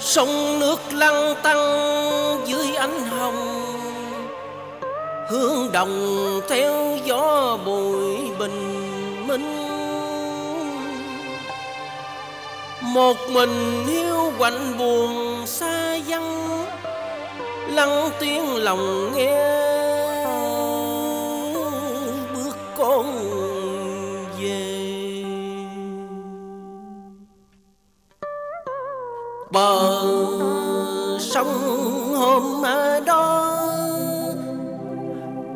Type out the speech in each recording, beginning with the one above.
sông nước lăn tăng dưới ánh hồng, hương đồng theo gió bụi bình minh. Một mình hiu quạnh buồn xa vắng lắng tiếng lòng nghe. Bước con bờ sông hôm đó.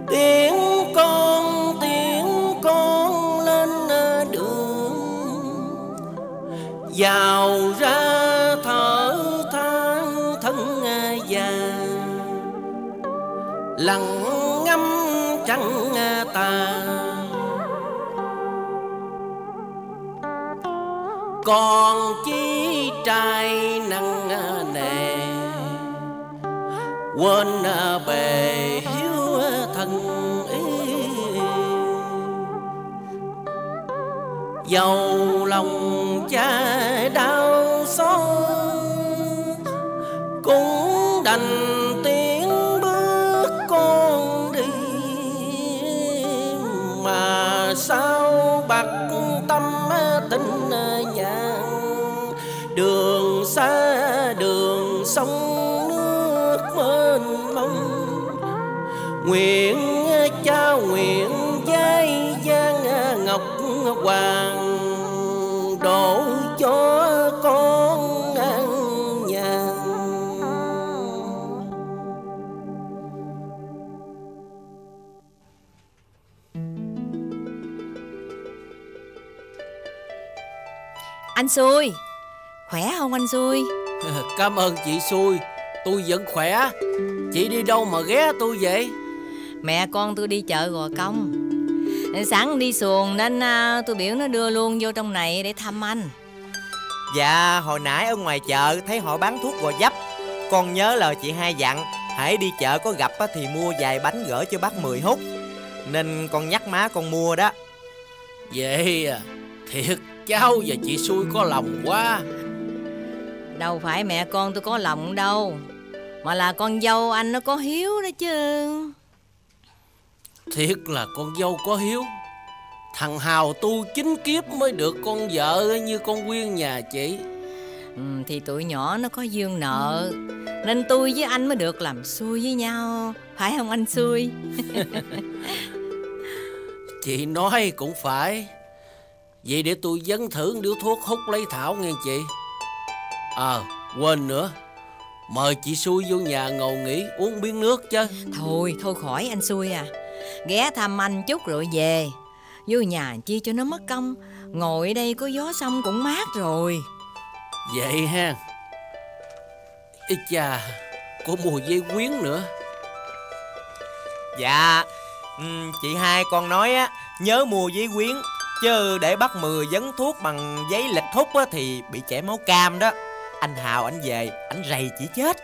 Tiếng con tiếng con lên đường. Vào ra thở than thân già. Lặng ngắm trăng tà. Còn chi trai nặng à, nề. Quên à, bề hiếu à, thân ý. Dầu lòng cha đau xót cũng đành nguyện cha nguyện giai giang ngọc hoàng đổ cho con an nhàn. Anh xui Khỏe không anh xui? Cảm ơn chị xui Tôi vẫn khỏe. Chị đi đâu mà ghé tôi vậy Mẹ con tôi đi chợ Gò Công. Sẵn đi xuồng nên à, tôi biểu nó đưa luôn vô trong này để thăm anh. Dạ hồi nãy ở ngoài chợ thấy họ bán thuốc gò dấp Con nhớ lời chị hai dặn Hãy đi chợ có gặp á thì mua vài bánh gửi cho bác Mười hút. Nên con nhắc má con mua đó. Vậy à Thiệt cháu và chị xui có lòng quá. Đâu phải mẹ con tôi có lòng đâu Mà là con dâu anh nó có hiếu đó chứ Thiệt là con dâu có hiếu. Thằng Hào tu chính kiếp mới được con vợ như con Quyên nhà chị. Ừ, Thì tụi nhỏ nó có dương nợ. Nên tôi với anh mới được làm xui với nhau. Phải không anh xui? Chị nói cũng phải. Vậy để tôi dấn thử điếu thuốc hút lấy Thảo nghe chị. Ờ quên nữa. Mời chị xui vô nhà ngồi nghỉ uống miếng nước chứ. Thôi thôi khỏi anh xui à Ghé thăm anh chút rồi về. Vô nhà chi cho nó mất công. Ngồi ở đây có gió sông cũng mát rồi. Vậy ha. Ý chà Có mùi dây quyến nữa. Dạ ừ, Chị hai con nói á Nhớ mua giấy quyến Chứ để bắt mười dấn thuốc bằng giấy lịch hút á Thì bị chảy máu cam đó. Anh Hào anh về Anh rầy chỉ chết.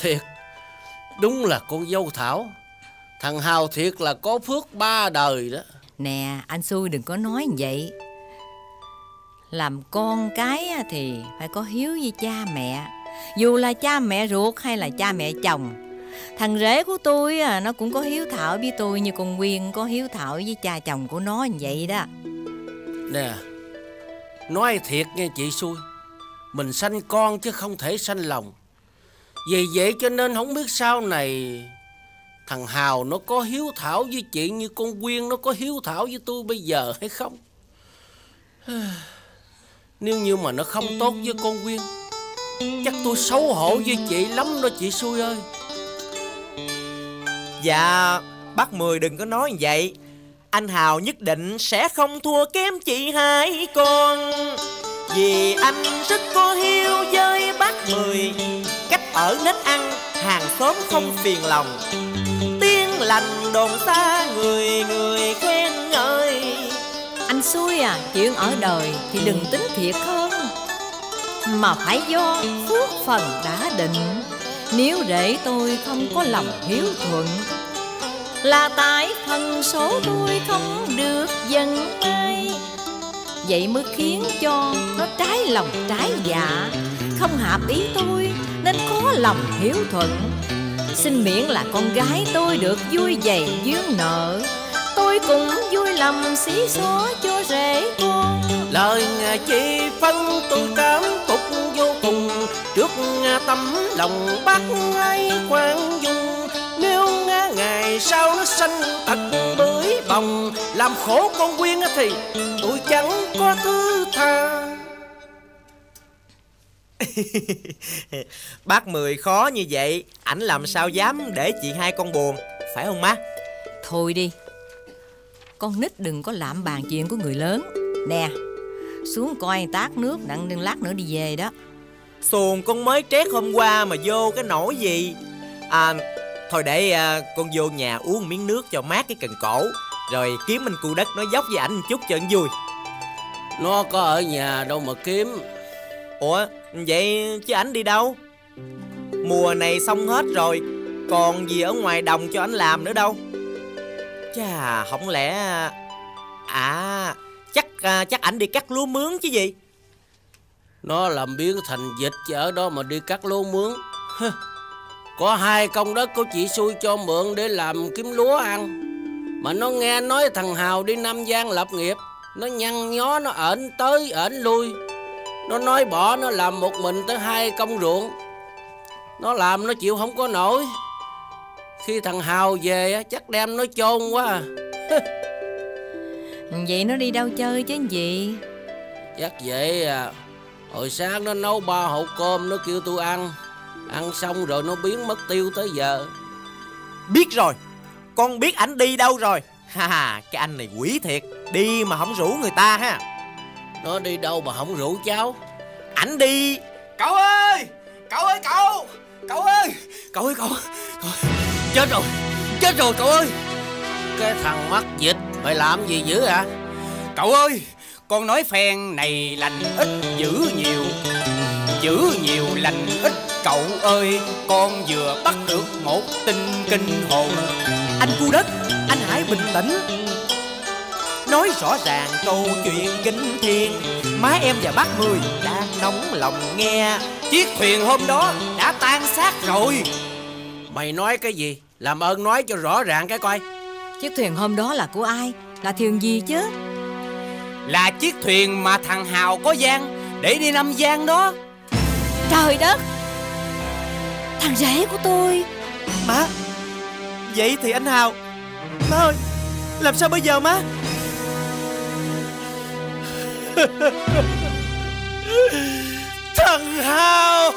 Thiệt Đúng là con dâu Thảo Thằng Hào thiệt là có phước ba đời đó. Nè anh xui đừng có nói vậy. Làm con cái thì phải có hiếu với cha mẹ. Dù là cha mẹ ruột hay là cha mẹ chồng Thằng rể của tôi nó cũng có hiếu thảo với tôi Như con Quyên có hiếu thảo với cha chồng của nó như vậy đó. Nè Nói thiệt nghe chị xui Mình sanh con chứ không thể sanh lòng. Vì vậy cho nên không biết sau này Thằng Hào nó có hiếu thảo với chị như con Quyên nó có hiếu thảo với tôi bây giờ hay không? Nếu như mà nó không tốt với con Quyên, Chắc tôi xấu hổ với chị lắm đó chị xui ơi. Dạ Bác Mười đừng có nói như vậy. Anh Hào nhất định sẽ không thua kém chị hai con. Vì anh rất có hiếu với bác Mười. Cách ở nết ăn, hàng xóm không phiền lòng lành đồn xa người người khen ngợi. Anh xui à Chuyện ở đời thì đừng tính thiệt hơn. Mà phải do phước phần đã định. Nếu để tôi không có lòng hiếu thuận, Là tại phần số tôi không được dần ai. Vậy mới khiến cho nó trái lòng trái dạ. Không hợp ý tôi, Nên có lòng hiếu thuận. Xin miễn là con gái tôi được vui dày duyên nợ. Tôi cũng vui lòng xí xóa cho rể con Lời chị phân, tôi cảm phục vô cùng. Trước tâm lòng bác ngay quan dung. Nếu ngày sau nó sanh thật bới bồng. Làm khổ con quyên thì tôi chẳng có thứ tha. Bác Mười khó như vậy Ảnh làm sao dám để chị hai con buồn Phải không má? Thôi đi Con nít đừng có lạm bàn chuyện của người lớn. Nè Xuống coi tát nước đặng đừng lát nữa đi về đó. Xuồng con mới trét hôm qua mà vô cái nổi gì? À Thôi để à, con vô nhà uống miếng nước cho mát cái cần cổ Rồi kiếm anh cu đất nói dốc với ảnh chút cho anh vui. Nó có ở nhà đâu mà kiếm. Ủa vậy chứ ảnh đi đâu? Mùa này xong hết rồi Còn gì ở ngoài đồng cho ảnh làm nữa đâu. Chà không lẽ À chắc à, chắc ảnh đi cắt lúa mướn chứ gì? Nó làm biến thành dịch chứ ở đó mà đi cắt lúa mướn. Có hai công đất của chị xui cho mượn để làm kiếm lúa ăn. Mà nó nghe nói thằng Hào đi Nam Giang lập nghiệp Nó nhăn nhó nó ẩn tới ẩn lui. Nó nói bỏ nó làm một mình tới hai công ruộng. Nó làm nó chịu không có nổi. Khi thằng Hào về chắc đem nó chôn quá à. Vậy nó đi đâu chơi chứ gì Chắc vậy à. Hồi sáng nó nấu ba hộp cơm nó kêu tôi ăn. Ăn xong rồi nó biến mất tiêu tới giờ. Biết rồi. Con biết ảnh đi đâu rồi. Ha ha cái anh này quỷ thiệt. Đi mà không rủ người ta ha Nó đi đâu mà không rủ cháu? Ảnh đi. Cậu ơi! Cậu ơi cậu! Cậu ơi! Cậu ơi cậu, cậu. Chết rồi! Chết rồi cậu ơi! Cái thằng mắc dịch Mày làm gì dữ hả? Cậu ơi! Con nói phen này lành ít giữ nhiều. Giữ nhiều lành ít. Cậu ơi! Con vừa bắt được một tin kinh hồn. Anh cu đất Anh hãy bình tĩnh Nói rõ ràng câu chuyện kinh thiên Má em và bác Mười đang nóng lòng nghe. Chiếc thuyền hôm đó đã tan xác rồi. Mày nói cái gì? Làm ơn nói cho rõ ràng cái coi. Chiếc thuyền hôm đó là của ai? Là thuyền gì chứ? Là chiếc thuyền mà thằng Hào có gian Để đi Nam Giang đó. Trời đất! Thằng rể của tôi! Má Vậy thì anh Hào Má ơi Làm sao bây giờ má Thằng Hào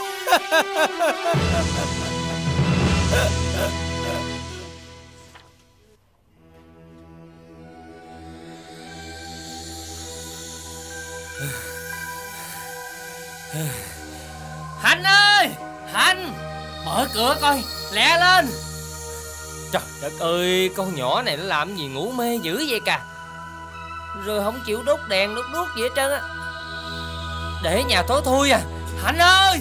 Hạnh ơi Hạnh Mở cửa coi Lẹ lên. Trời đất ơi Con nhỏ này nó làm gì ngủ mê dữ vậy cả Rồi không chịu đốt đèn đốt đuốc gì hết trơn á. Để nhà tối thui à. Hạnh ơi!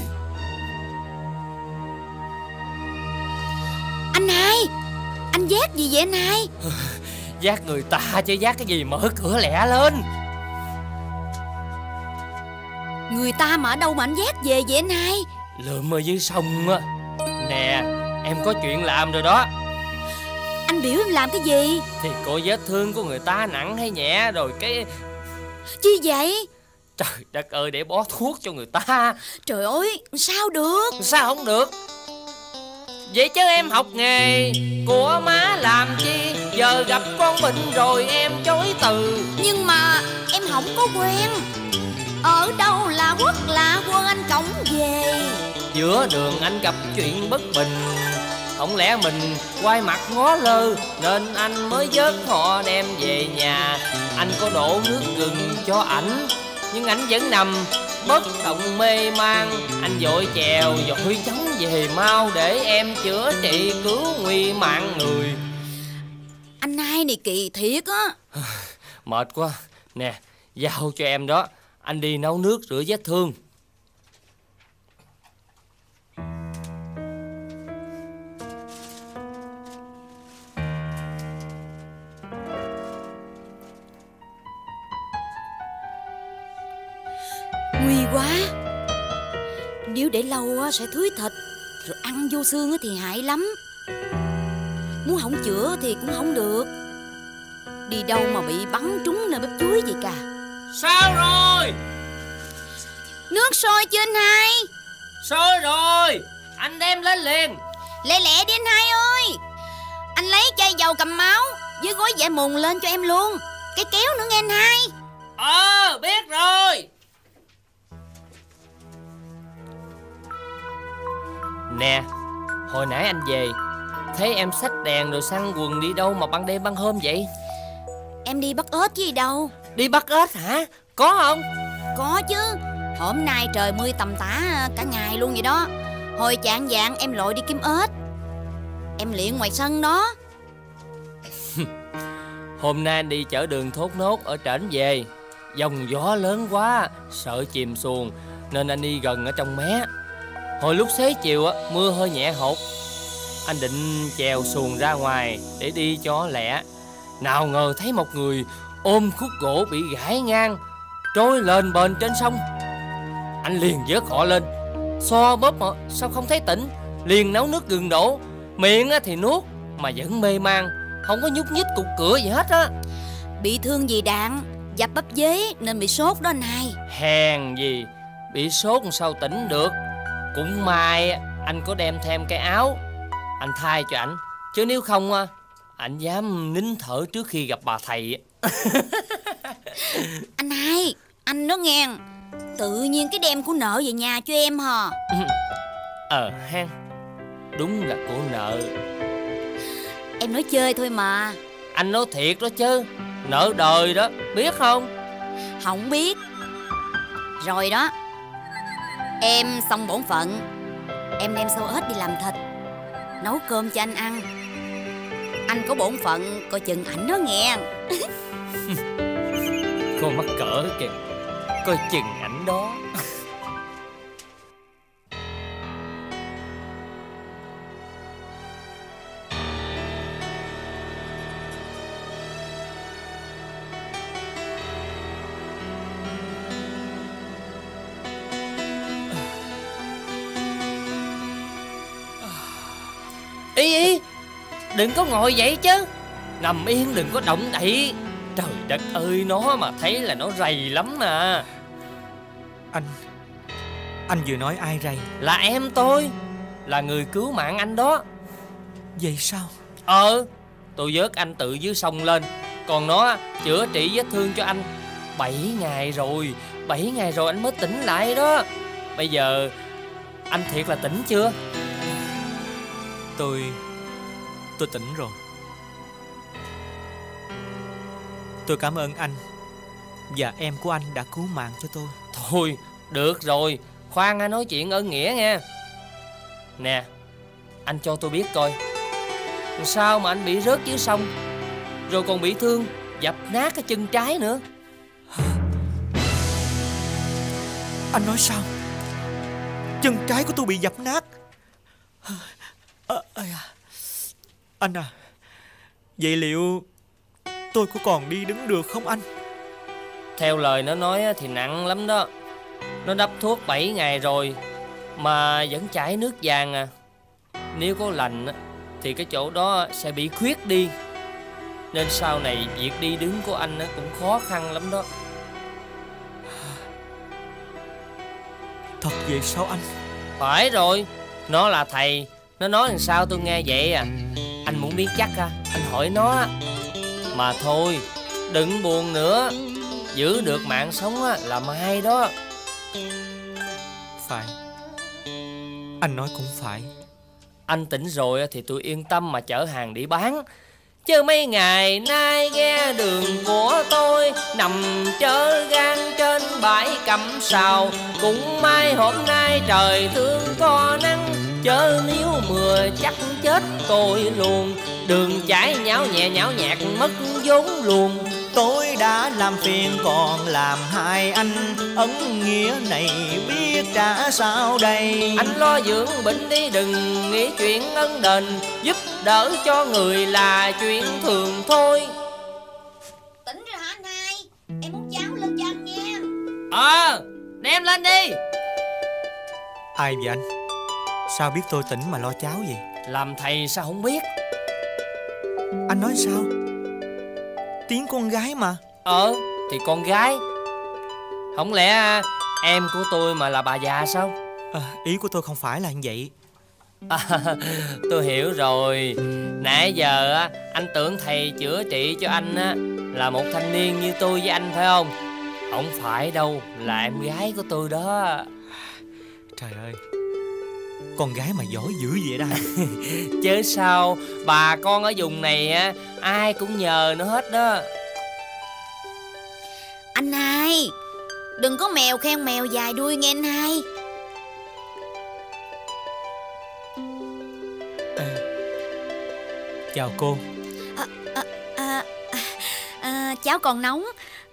Anh hai! Anh giác gì vậy anh hai? Giác người ta chứ giác cái gì Mở cửa lẹ lên. Người ta mà ở đâu mà anh giác về vậy anh hai? Lượm ở dưới sông á. Nè Em có chuyện làm rồi đó Anh biểu em làm cái gì? Thì coi vết thương của người ta nặng hay nhẹ Rồi cái Chi vậy? Trời đất ơi để bó thuốc cho người ta. Trời ơi sao được? Sao không được? Vậy chứ em học nghề của má làm chi? Giờ gặp con bệnh rồi em chối từ. Nhưng mà em không có quen. Ở đâu là quốc là quân anh cổng về. Giữa đường anh gặp chuyện bất bình Không lẽ mình quay mặt ngó lơ Nên anh mới vớt họ đem về nhà. Anh có đổ nước gừng cho ảnh Nhưng ảnh vẫn nằm bất động mê man. Anh vội chèo vội chống về mau Để em chữa trị cứu nguy mạng người. Anh hai này kỳ thiệt á. Mệt quá. Nè giao cho em đó. Anh đi nấu nước rửa vết thương Nếu để lâu á, sẽ thúi thịt. Rồi ăn vô xương á thì hại lắm. Muốn không chữa thì cũng không được. Đi đâu mà bị bắn trúng nơi bắp chuối vậy cả? Sao rồi? Nước sôi chưa anh hai? Sôi rồi. Anh đem lên liền. Lẹ lẹ đi anh hai ơi. Anh lấy chai dầu cầm máu Với gói dẻ mùng lên cho em luôn. Cái kéo nữa nghe anh hai. Ờ biết rồi Nè. Hồi nãy anh về Thấy em xách đèn rồi săn quần đi đâu mà ban đêm ban hôm vậy? Em đi bắt ếch gì đâu. Đi bắt ếch hả? Có không? Có chứ. Hôm nay trời mưa tầm tã cả ngày luôn vậy đó. Hồi chạng dạng em lội đi kiếm ếch. Em luyện ngoài sân đó. Hôm nay anh đi chở đường thốt nốt ở trển về. Dòng gió lớn quá Sợ chìm xuồng Nên anh đi gần ở trong mé Hồi lúc xế chiều á mưa hơi nhẹ hột. Anh định chèo xuồng ra ngoài Để đi cho lẹ. Nào ngờ thấy một người Ôm khúc gỗ bị gãy ngang Trôi lên bền trên sông. Anh liền vớt họ lên. So bóp mà sao không thấy tỉnh? Liền nấu nước gừng đổ. Miệng á thì nuốt Mà vẫn mê man. Không có nhúc nhích cục cửa gì hết á. Bị thương gì đạn Dập bắp dế nên bị sốt đó anh hai. Hèn gì Bị sốt sao tỉnh được Cũng may anh có đem thêm cái áo. Anh thay cho ảnh. Chứ nếu không á Anh dám nín thở trước khi gặp bà thầy. Anh hai Anh nó nghe. Tự nhiên cái đem của nợ về nhà cho em hả? Ờ ha Đúng là của nợ. Em nói chơi thôi mà. Anh nói thiệt đó chứ. Nợ đời đó Biết không? Không biết. Rồi đó Em xong bổn phận. Em đem sâu ếch đi làm thịt. Nấu cơm cho anh ăn. Anh có bổn phận, coi chừng ảnh đó nghe. Con mắc cỡ kìa. Coi chừng ảnh đó. Đừng có ngồi vậy chứ. Nằm yên đừng có động đậy. Trời đất ơi nó mà thấy là nó rầy lắm mà. Anh Anh vừa nói ai rầy? Là em tôi Là người cứu mạng anh đó. Vậy sao? Ờ Tôi vớt anh tự dưới sông lên. Còn nó chữa trị vết thương cho anh. 7 ngày rồi 7 ngày rồi anh mới tỉnh lại đó. Bây giờ Anh thiệt là tỉnh chưa? Tôi Tôi tỉnh rồi. Tôi cảm ơn anh Và em của anh đã cứu mạng cho tôi. Thôi được rồi. Khoan anh nói chuyện ơn nghĩa nha. Nè Anh cho tôi biết coi. Sao mà anh bị rớt dưới sông Rồi còn bị thương Dập nát cái chân trái nữa? Anh nói sao? Chân trái của tôi bị dập nát. À, à, Anh à Vậy liệu Tôi có còn đi đứng được không anh? Theo lời nó nói thì nặng lắm đó. Nó đắp thuốc 7 ngày rồi Mà vẫn chảy nước vàng à. Nếu có lành Thì cái chỗ đó sẽ bị khuyết đi. Nên sau này việc đi đứng của anh cũng khó khăn lắm đó. Thật vậy sao anh? Phải rồi Nó là thầy. Nó nói làm sao tôi nghe vậy à Muốn biết chắc à. Anh hỏi nó. Mà thôi Đừng buồn nữa. Giữ được mạng sống á, là may đó. Phải. Anh nói cũng phải. Anh tỉnh rồi thì tôi yên tâm mà chở hàng đi bán. Chứ mấy ngày nay ghe đường của tôi Nằm chớ gan trên bãi cắm sào Cũng may hôm nay trời thương có nắng Chớ nếu mưa chắc chết tôi luôn. Đường chảy nhão nhẹ nhão nhạt mất vốn luôn. Tôi đã làm phiền còn làm hai anh. Ấn nghĩa này biết trả sao đây? Anh lo dưỡng bệnh đi đừng nghĩ chuyện ân đền. Giúp đỡ cho người là chuyện thường thôi. Tỉnh rồi hả anh hai? Em muốn cháo lên cho anh nha. Ờ đem lên đi. Ai vậy anh Sao biết tôi tỉnh mà lo cháu vậy? Làm thầy sao không biết? Anh nói sao? Tiếng con gái mà. Ờ thì con gái. Không lẽ em của tôi mà là bà già sao? À, Ý của tôi không phải là như vậy. À, Tôi hiểu rồi. Nãy giờ á anh tưởng thầy chữa trị cho anh á Là một thanh niên như tôi với anh phải không? Không phải đâu Là em gái của tôi đó. Trời ơi Con gái mà giỏi dữ vậy đó. Chứ sao Bà con ở vùng này á Ai cũng nhờ nó hết đó. Anh hai Đừng có mèo khen mèo dài đuôi nghe anh hai. À, Chào cô. À, à, à, à, Cháo còn nóng.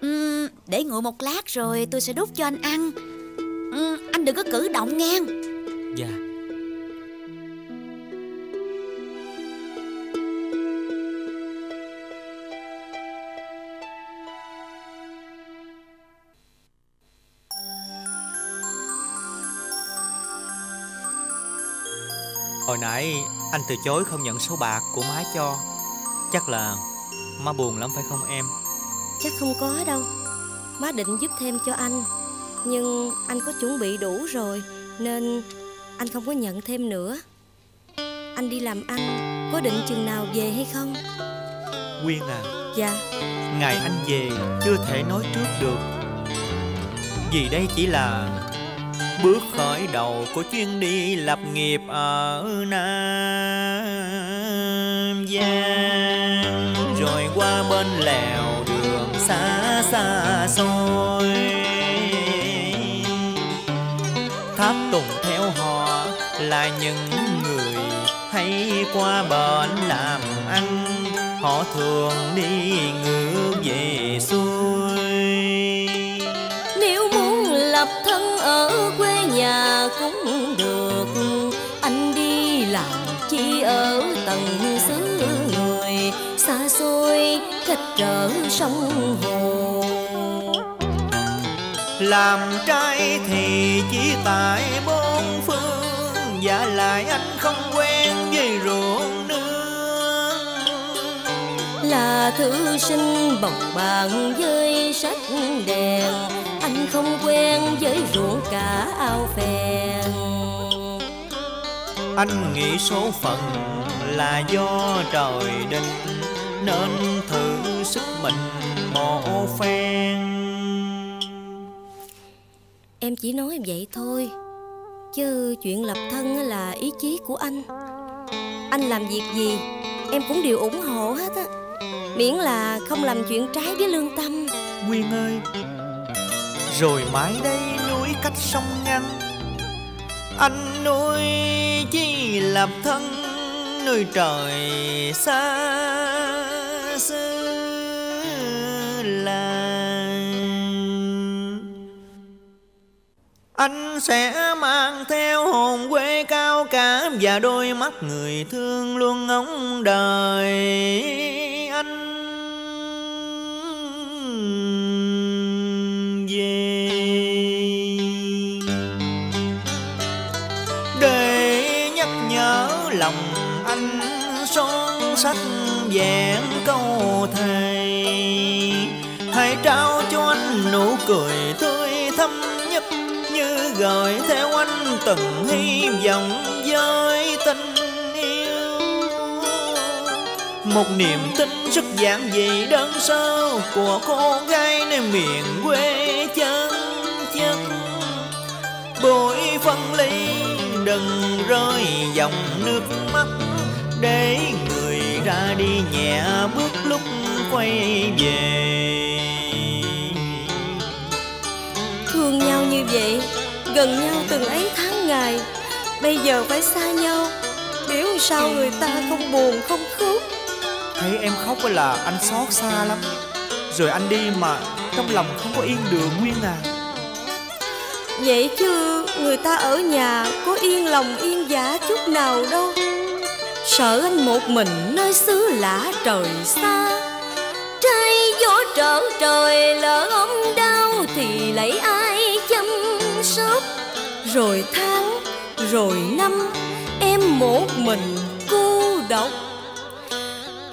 Uhm, Để nguội một lát rồi tôi sẽ đút cho anh ăn. Uhm, Anh đừng có cử động ngang. Dạ. Hồi anh từ chối không nhận số bạc của má cho. Chắc là má buồn lắm phải không em? Chắc không có đâu. Má định giúp thêm cho anh. Nhưng anh có chuẩn bị đủ rồi Nên anh không có nhận thêm nữa. Anh đi làm ăn Có định chừng nào về hay không? Quyên à Dạ. Ngày anh về chưa thể nói trước được. Vì đây chỉ là Bước khởi đầu của chuyến đi lập nghiệp ở Nam Giang. Rồi qua bên lèo đường xa xa xôi. Tháp tùng theo họ là những người hay qua bển làm ăn. Họ thường đi ngược về xuôi. Cũng được. Anh đi làm chi ở tầng xứ người, Xa xôi cách trở sông hồ. Làm trai thì chỉ tại bốn phương, Và lại anh không quen với ruộng là thư sinh bồng bàn với sách đèn. Anh không quen với ruộng cả ao phèn. Anh nghĩ số phận là do trời định Nên thử sức mình một phen. Em chỉ nói vậy thôi Chứ chuyện lập thân là ý chí của anh. Anh làm việc gì Em cũng đều ủng hộ hết á Miễn là không làm chuyện trái với lương tâm. Nguyên ơi Rồi mãi đây núi cách sông ngăn Anh nuôi chi lập thân Nơi trời xa xứ là Anh sẽ mang theo hồn quê cao cả Và đôi mắt người thương luôn ngóng đời sách giảng vẹn câu thầy, Hãy trao cho anh nụ cười tươi thắm nhất Như gọi theo anh từng hy vọng với tình yêu. Một niềm tin rất giản dị đơn sơ Của cô gái nơi miền quê chân chất Bụi phân ly đừng rơi dòng nước mắt Để người ra đi nhẹ bước lúc quay về. Thương nhau như vậy Gần nhau từng ấy tháng ngày Bây giờ phải xa nhau. Biểu sao người ta không buồn không khóc? Thấy em khóc là anh xót xa lắm. Rồi anh đi mà trong lòng không có yên được Nguyên à. Vậy chứ người ta ở nhà Có yên lòng yên giả chút nào đâu Sợ anh một mình nơi xứ lạ trời xa. Trái gió trở trời lỡ ốm đau Thì lấy ai chăm sóc? Rồi tháng, Rồi năm, em một mình cô độc.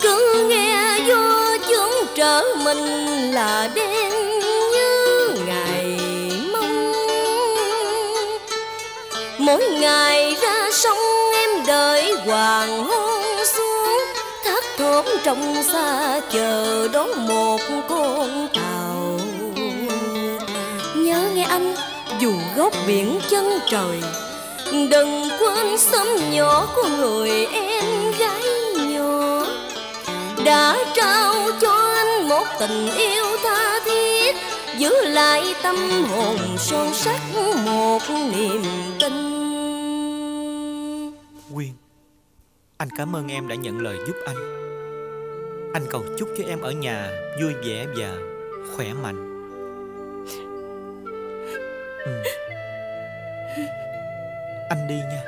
Cứ nghe vô chúng trở mình là đen. Mỗi ngày ra sông em đợi hoàng hôn xuống. Thác thốn trong xa chờ đón một con tàu. Nhớ nghe anh, dù góc biển chân trời, Đừng quên xóm nhỏ của người em gái nhỏ. Đã trao cho anh một tình yêu tha thiết Giữ lại tâm hồn son sắc một niềm tin. Quyên, Anh cảm ơn em đã nhận lời giúp anh. Anh cầu chúc cho em ở nhà vui vẻ và khỏe mạnh. Ừ. Anh đi nha.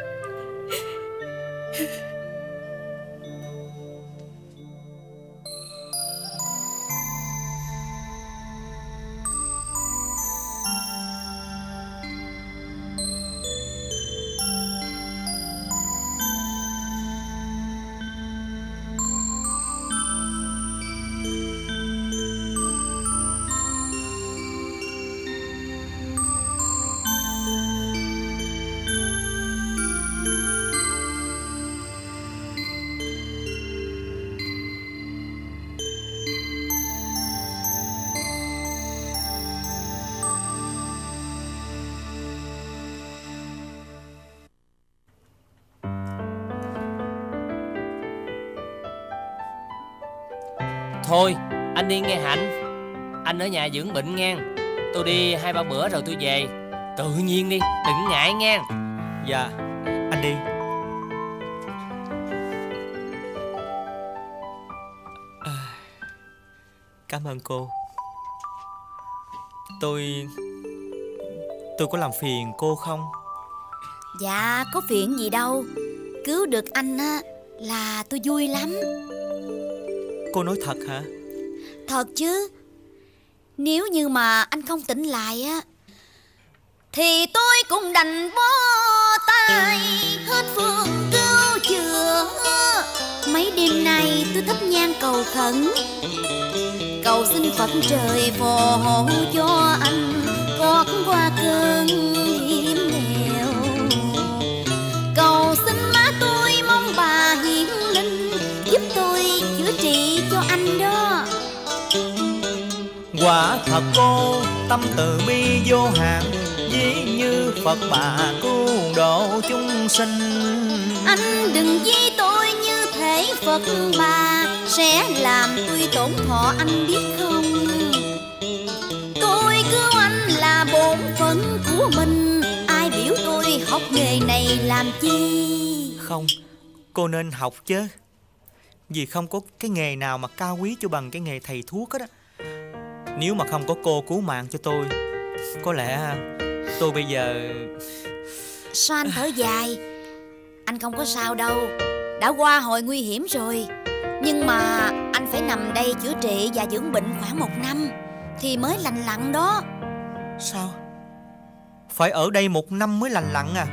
Thôi anh đi nghe Hạnh. Anh ở nhà dưỡng bệnh nghe Tôi đi hai ba bữa rồi tôi về. Tự nhiên đi đừng ngại nghe. Dạ Anh đi. À, Cảm ơn cô. Tôi Tôi có làm phiền cô không? Dạ có phiền gì đâu. Cứu được anh á là tôi vui lắm Cô nói thật hả? Thật chứ. Nếu như mà anh không tỉnh lại á, Thì tôi cũng đành bó tay. Hết phương cứu chữa. Mấy đêm nay tôi thấp nhang cầu khẩn. Cầu xin Phật trời phù hộ cho anh Thoát qua cơn Quả thật cô tâm từ bi vô hạn Ví như Phật bà cứu độ chúng sinh. Anh đừng với tôi như thể Phật bà Sẽ làm tôi tổn thọ anh biết không? Tôi cứu anh là bổn phận của mình Ai biểu tôi học nghề này làm chi? Không Cô nên học chứ. Vì không có cái nghề nào mà cao quý cho bằng cái nghề thầy thuốc hết á Nếu mà không có cô cứu mạng cho tôi Có lẽ tôi bây giờ Sao anh thở dài? Anh không có sao đâu. Đã qua hồi nguy hiểm rồi. Nhưng mà anh phải nằm đây chữa trị và dưỡng bệnh khoảng một năm Thì mới lành lặn đó. Sao? Phải ở đây một năm mới lành lặn à?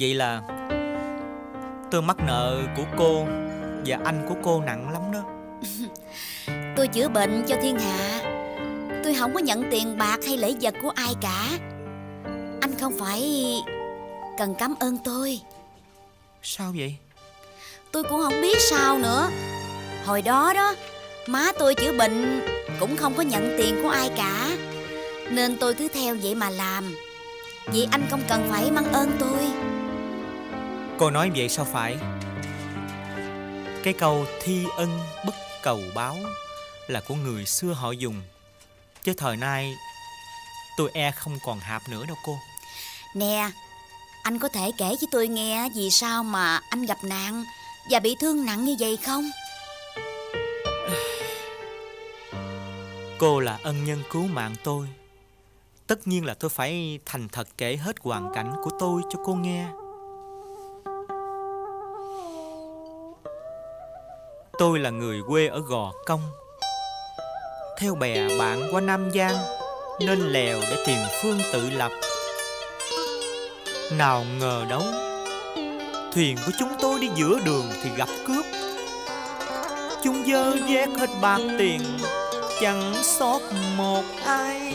Vậy là Tôi mắc nợ của cô Và anh của cô nặng lắm đó. Tôi chữa bệnh cho thiên hạ. Tôi không có nhận tiền bạc hay lễ vật của ai cả. Anh không phải cần cảm ơn tôi. Sao vậy? Tôi cũng không biết sao nữa. Hồi đó đó Má tôi chữa bệnh Cũng không có nhận tiền của ai cả. Nên tôi cứ theo vậy mà làm. Vậy anh không cần phải mang ơn tôi. Cô nói vậy sao phải Cái câu thi ân bất cầu báo Là của người xưa họ dùng. Chứ thời nay Tôi e không còn hạp nữa đâu cô. Nè Anh có thể kể với tôi nghe Vì sao mà anh gặp nạn Và bị thương nặng như vậy không? Cô là ân nhân cứu mạng tôi. Tất nhiên là tôi phải thành thật kể hết hoàn cảnh của tôi cho cô nghe Tôi là người quê ở Gò Công. Theo bè bạn qua Nam Giang, Nên lèo để tìm phương tự lập. Nào ngờ đâu, Thuyền của chúng tôi đi giữa đường thì gặp cướp. Chúng dơ vét hết bạc tiền, Chẳng sót một ai.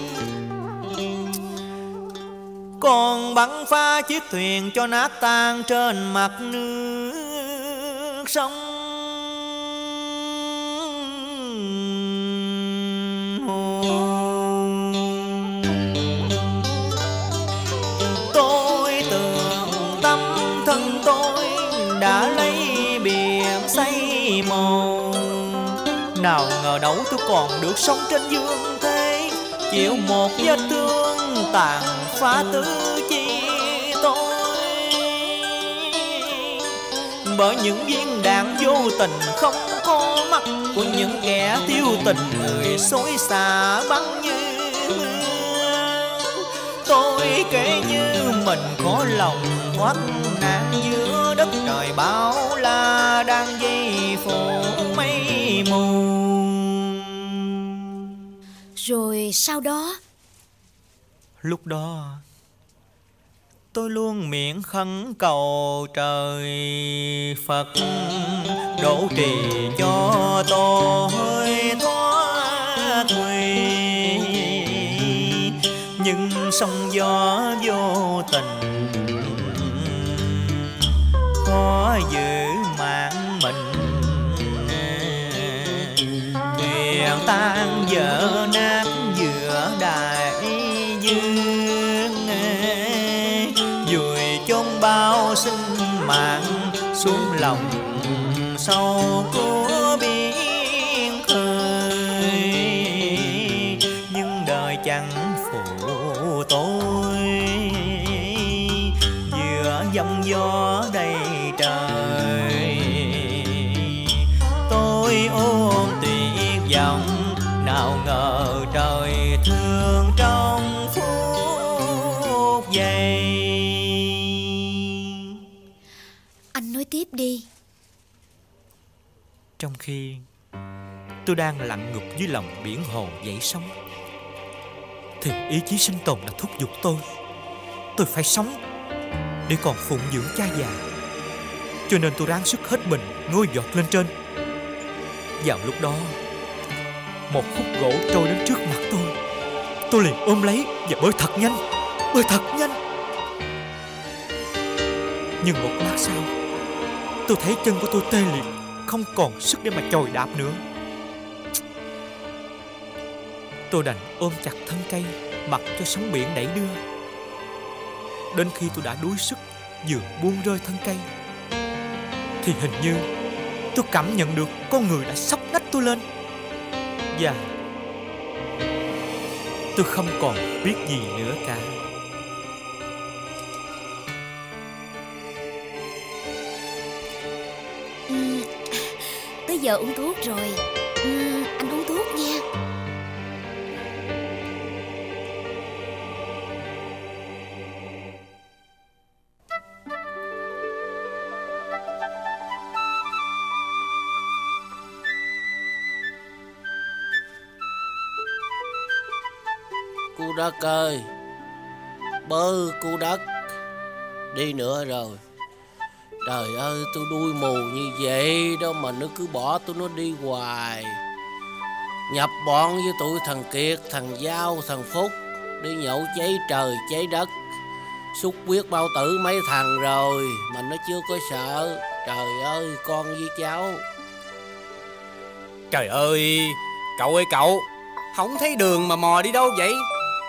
Còn bắn phá chiếc thuyền cho nát tan trên mặt nước sông xây Nào ngờ đâu tôi còn được sống trên dương thế, Chịu một vết thương tàn phá tứ chi tôi. Bởi những viên đạn vô tình không có mắt Của những kẻ tiêu tình người xối xả bắn như mưa. Tôi kể như mình có lòng thoát nạn đất trời bão la đang dây phủ mây mù. Rồi sau đó? Lúc đó Tôi luôn miệng khấn cầu trời Phật Đổ trì cho tôi thoát nguy Nhưng sóng gió vô tình Khó giữ mạng mình. Thuyền tan vỡ nát giữa đại dương. Vùi chôn bao sinh mạng xuống lòng sâu cuối tôi đang lặn ngục dưới lòng biển hồ dậy sóng. Thì ý chí sinh tồn đã thúc giục tôi. Tôi phải sống Để còn phụng dưỡng cha già. Cho nên tôi ráng sức hết mình Ngôi giọt lên trên. Vào lúc đó, Một khúc gỗ trôi đến trước mặt tôi. Tôi liền ôm lấy và bơi thật nhanh, Bơi thật nhanh. Nhưng một lát sau, Tôi thấy chân của tôi tê liệt, Không còn sức để mà chồi đạp nữa. Tôi đành ôm chặt thân cây, Mặc cho sóng biển đẩy đưa. Đến khi tôi đã đuối sức Vừa buông rơi thân cây, Thì hình như Tôi cảm nhận được con người đã sóc nách tôi lên. Và Tôi không còn biết gì nữa cả. Ừ, tới giờ uống thuốc rồi. Đất ơi Bơ cu đất. Đi nữa rồi. Trời ơi tôi đuôi mù như vậy đâu mà nó cứ bỏ tôi nó đi hoài. Nhập bọn với tụi thằng Kiệt, thằng Giao, thằng Phúc Đi nhậu cháy trời cháy đất. Xúc quyết bao tử mấy thằng rồi Mà nó chưa có sợ. Trời ơi con với cháu. Trời ơi Cậu ơi cậu Không thấy đường mà mò đi đâu vậy?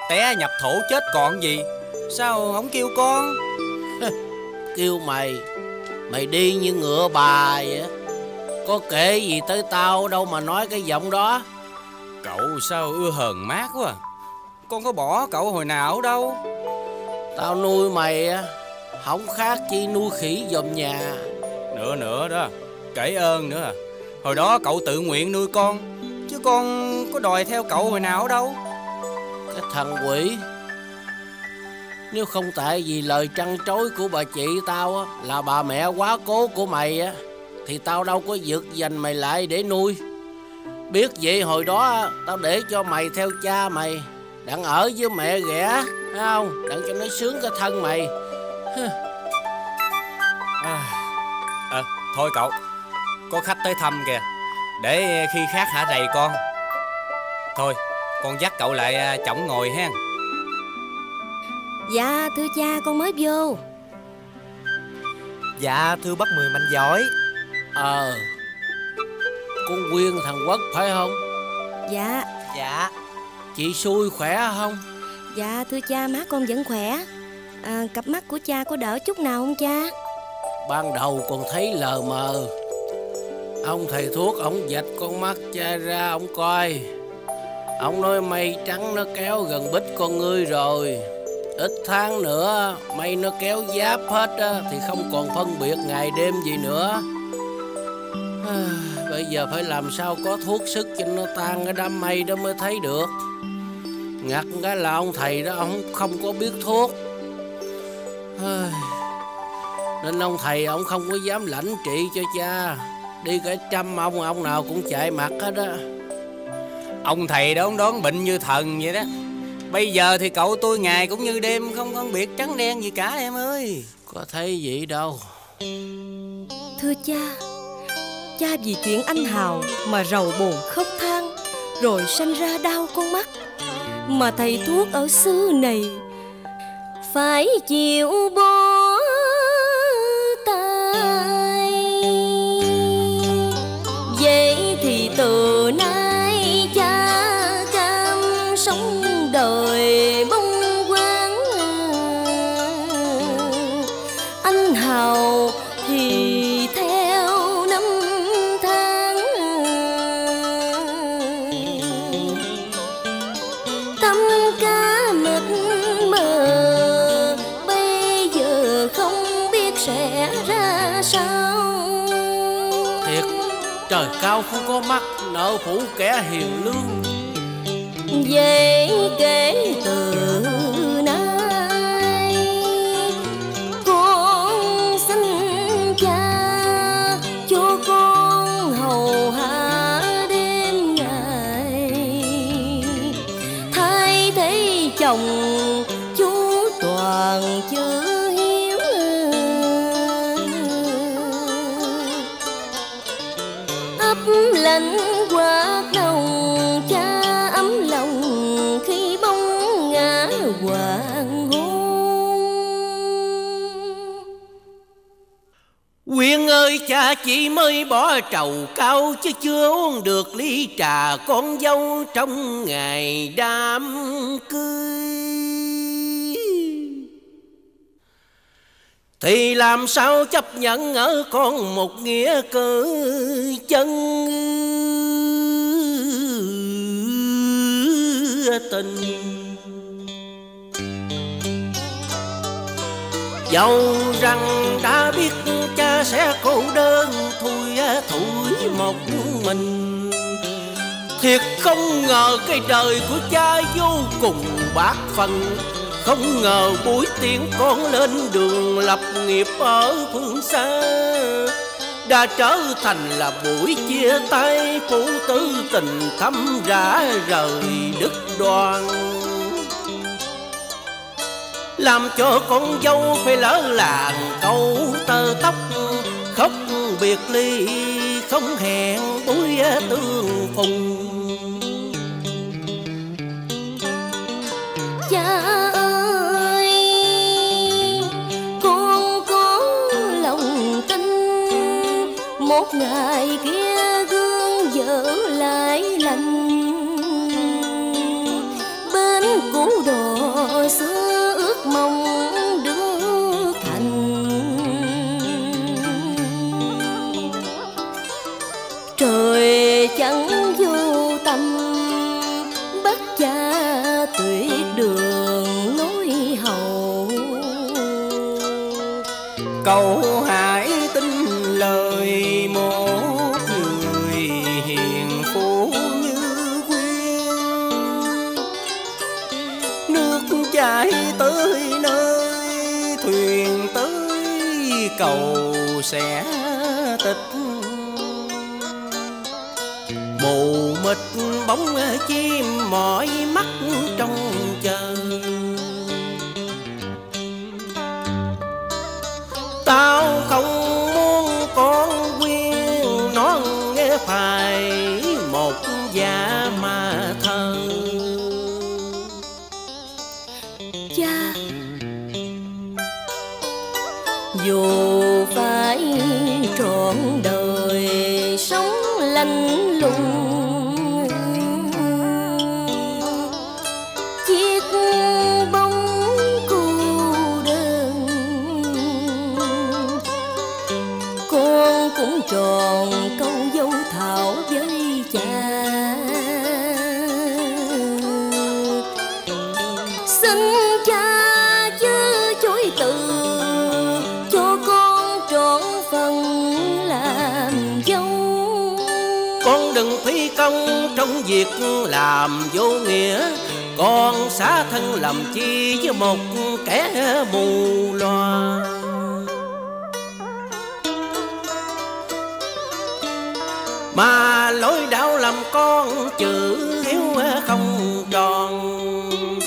Té nhập thổ chết còn gì? Sao không kêu con? Kêu mày Mày đi như ngựa bà vậy á. Có kể gì tới tao đâu mà nói cái giọng đó. Cậu sao ưa hờn mát quá à? Con có bỏ cậu hồi nào đâu? Tao nuôi mày á Không khác chi nuôi khỉ dòm nhà. Nữa nữa đó Kể ơn nữa à. Hồi đó cậu tự nguyện nuôi con Chứ con có đòi theo cậu hồi nào đâu thằng quỷ. Nếu không tại vì lời trăn trối của bà chị tao á Là bà mẹ quá cố của mày á Thì tao đâu có giật dành mày lại để nuôi. Biết vậy hồi đó á, Tao để cho mày theo cha mày Đặng ở với mẹ ghẻ Thấy không? Đặng cho nó sướng cái thân mày. À, à, Thôi cậu Có khách tới thăm kìa. Để khi khác hả rầy con? Thôi con dắt cậu lại à, chổng ngồi hen. Dạ thưa cha con mới vô. Dạ thưa bác Mười mạnh giỏi. Ờ Con Quyên thằng Quốc phải không? Dạ. Dạ. Chị xui khỏe không? Dạ thưa cha má con vẫn khỏe. À, Cặp mắt của cha có đỡ chút nào không cha? Ban đầu còn thấy lờ mờ. Ông thầy thuốc ông dạch con mắt cha ra ông coi Ông nói mây trắng nó kéo gần bít con ngươi rồi. Ít tháng nữa mây nó kéo giáp hết á, Thì không còn phân biệt ngày đêm gì nữa. À, Bây giờ phải làm sao có thuốc sức cho nó tan cái đám mây đó mới thấy được. Ngặt cái là ông thầy đó ông không có biết thuốc. À, Nên ông thầy ông không có dám lãnh trị cho cha. Đi cả trăm ông ông nào cũng chạy mặt hết á. Ông thầy đón đón bệnh như thần vậy đó. Bây giờ thì cậu tôi ngày cũng như đêm Không phân biệt trắng đen gì cả em ơi. Có thấy gì đâu. Thưa cha Cha vì chuyện anh Hào Mà rầu buồn khóc than Rồi sanh ra đau con mắt. Mà thầy thuốc ở xứ này Phải chịu bó cao không có mắt Nợ phủ kẻ hiền lương? Vậy kể từ cha chỉ mới bỏ trầu cao Chứ chưa uống được ly trà con dâu Trong ngày đám cưới. Thì làm sao chấp nhận ở con một nghĩa cử chân tình? Dầu rằng đã biết cha sẽ cô đơn Thui à, thui một mình. Thiệt không ngờ cái đời của cha vô cùng bát phần. Không ngờ buổi tiễn con lên đường lập nghiệp ở phương xa. Đã trở thành là buổi chia tay, phụ tử tình thâm rã rời đứt đoan làm cho con dâu phải lỡ làng câu tơ tóc, khóc biệt ly, không hẹn buổi tương phùng. Cha ơi, con có lòng tin, một ngày kia gương vỡ lại lành. Bên cũ đồ xưa cầu hải tin lời một người hiền phụ như quyên. Nước chảy tới nơi, thuyền tới, cầu sẽ tịch. Mù mịt bóng chim mỏi mắt trong trời Tao không muốn con quyên nó nghe phải một dạ mà thân. Cha. Dù phải trọn việc làm vô nghĩa Con xá thân làm chi với một kẻ mù loa Mà lối đạo làm con chữ hiếu không tròn,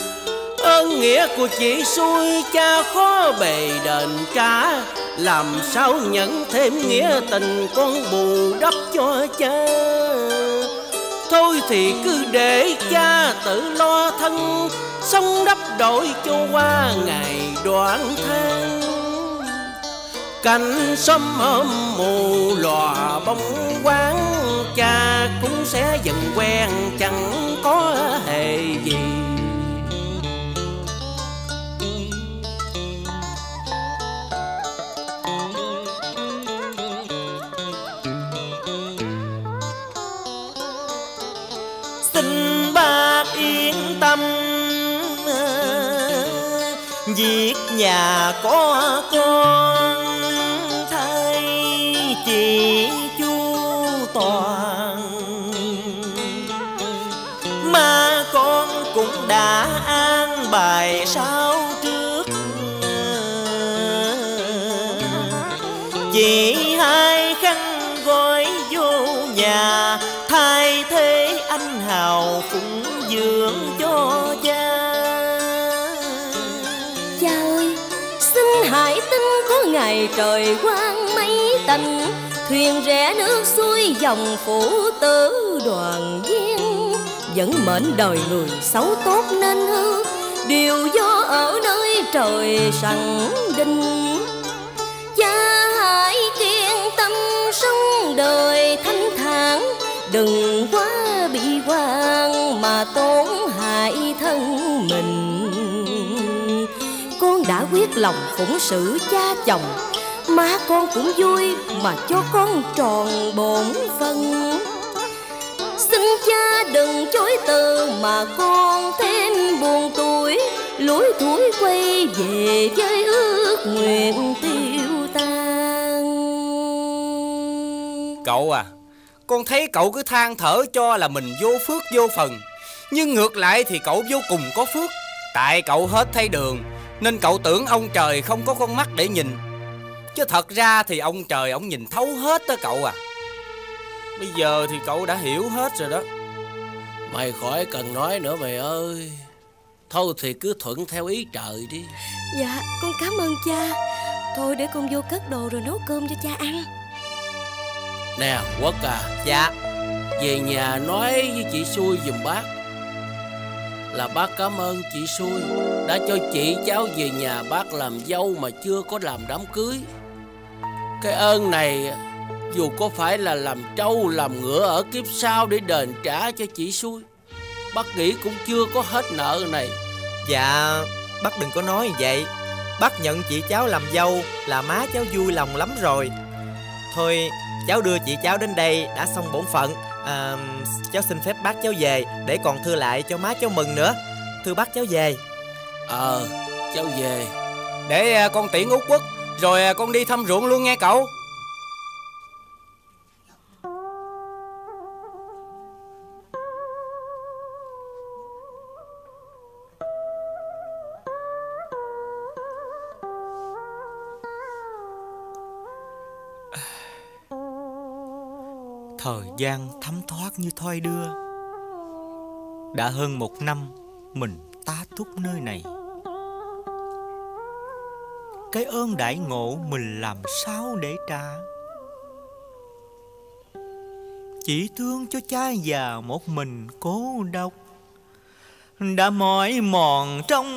Ơn nghĩa của chị xui cha khó bề đền trả Làm sao nhận thêm nghĩa tình con bù đắp cho cha. Thôi thì cứ để cha tự lo thân Sống đắp đổi cho qua ngày đoạn than. Cảnh xóm hôm mù lòa bóng quán, Cha cũng sẽ dần quen, chẳng có hề gì tâm việc nhà có con thay chị chu toàn. Mà con cũng đã an bài sao trước Chị hai khăn gói vô nhà thay thế anh hào cũng dưỡng cho cha. Cha ơi, xin hãy tin có ngày trời quang mấy tình thuyền rẽ nước xuôi dòng phủ tử đoàn viên. Vẫn mệnh đời người xấu tốt nên hư. Đều do ở nơi trời sẵn định. Cha hãy kiên tâm sống đời thanh thản đừng quá bị quan mà tổn hại thân mình. Con đã quyết lòng phụng sự cha chồng, má con cũng vui mà cho con tròn bổn phân xin cha đừng chối từ mà con thêm buồn tuổi, lối tuổi quay về với ước nguyện tiêu tan. Cậu à con thấy cậu cứ than thở cho là mình vô phước vô phần. Nhưng ngược lại thì cậu vô cùng có phước. Tại cậu hết thấy đường Nên cậu tưởng ông trời không có con mắt để nhìn. Chứ thật ra thì ông trời ông nhìn thấu hết đó cậu à. Bây giờ thì cậu đã hiểu hết rồi đó. Mày khỏi cần nói nữa mày ơi. Thôi thì cứ thuận theo ý trời đi. Dạ con cảm ơn cha. Thôi để con vô cất đồ rồi nấu cơm cho cha ăn Nè Quốc à. Dạ. Về nhà nói với chị xui giùm bác. Là bác cảm ơn chị xui Đã cho chị cháu về nhà bác làm dâu mà chưa có làm đám cưới. Cái ơn này Dù có phải là làm trâu làm ngựa ở kiếp sau để đền trả cho chị xui Bác nghĩ cũng chưa có hết nợ này. Dạ Bác đừng có nói vậy. Bác nhận chị cháu làm dâu Là má cháu vui lòng lắm rồi. Thôi cháu đưa chị cháu đến đây Đã xong bổn phận. À, Cháu xin phép bác cháu về Để còn thưa lại cho má cháu mừng nữa. Thưa bác cháu về. Ờ cháu về. Để à, con tiễn út quốc Rồi à, con đi thăm ruộng luôn nghe cậu. Thời gian thấm thoát như thoi đưa. Đã hơn một năm Mình tá túc nơi này. Cái ơn đại ngộ Mình làm sao để trả? Chỉ thương cho cha già Một mình cố độc. Đã mỏi mòn trong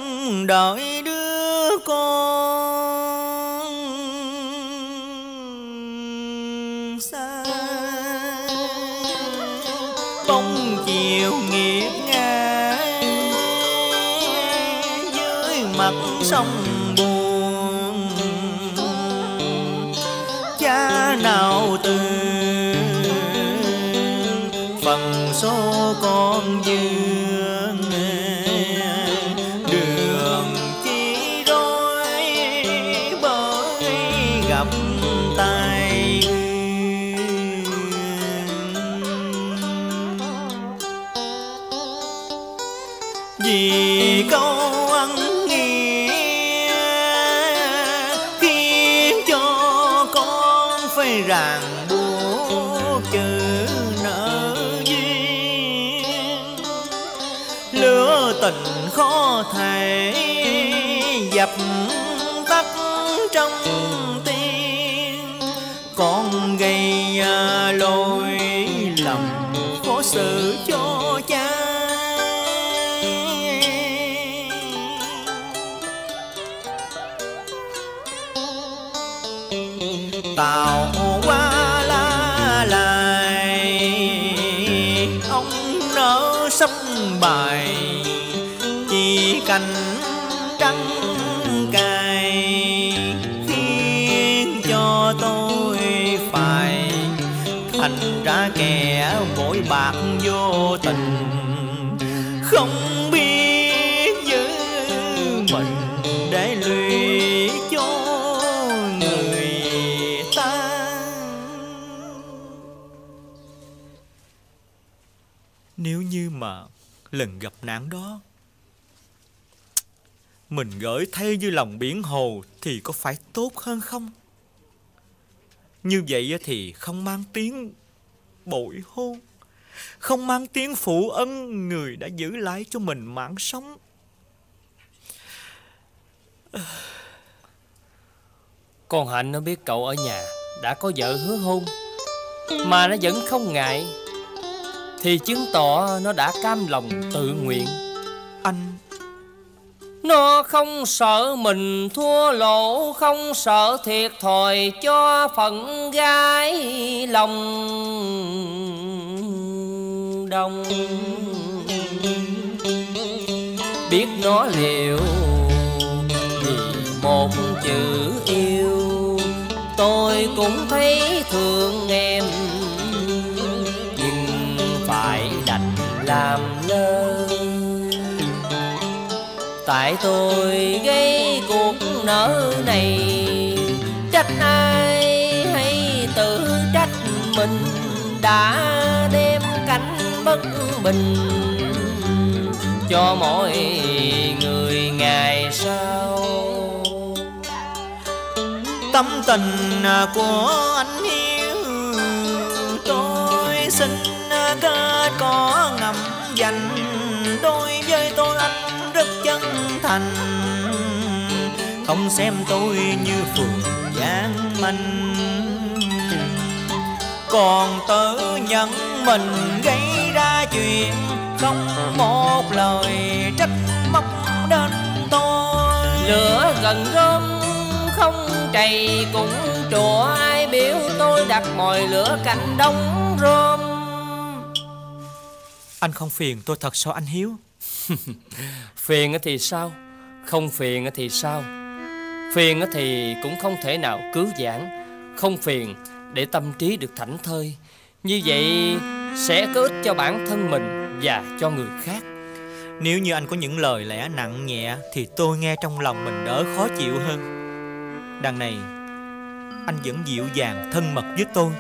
đợi đứa nhiều nghiệp ngã dưới mặt sông lần gặp nạn đó. Mình gửi thay như lòng biển hồ thì có phải tốt hơn không? Như vậy thì không mang tiếng bội hôn không mang tiếng phụ ân người đã giữ lại cho mình mạng sống. Con Hạnh nó biết cậu ở nhà Đã có vợ hứa hôn, Mà nó vẫn không ngại thì chứng tỏ nó đã cam lòng tự nguyện. Anh. Nó không sợ mình thua lỗ Không sợ thiệt thòi cho phận gái lòng đông Biết nó liều vì một chữ yêu Tôi cũng thấy thương em làm lơ Tại tôi gây cuộc nợ này, Trách ai hay tự trách mình. Đã đem cảnh bất bình Cho mọi người ngày sau. Tâm tình của anh hiếu, tôi xin kết có ngầm dành đối với tôi anh rất chân thành. Không xem tôi như phường gian manh. Còn tự nhận mình gây ra chuyện không một lời trách móc đến tôi. Lửa gần rơm không trầy cũng trùa Ai biểu tôi đặt mồi lửa cạnh đống rơm anh không phiền tôi thật sao anh hiếu? Phiền thì sao? Không phiền thì sao? Phiền thì cũng không thể nào cứu giảng. Không phiền để tâm trí được thảnh thơi. Như vậy sẽ có ích cho bản thân mình và cho người khác. Nếu như anh có những lời lẽ nặng nhẹ Thì tôi nghe trong lòng mình đỡ khó chịu hơn. Đằng này Anh vẫn dịu dàng thân mật với tôi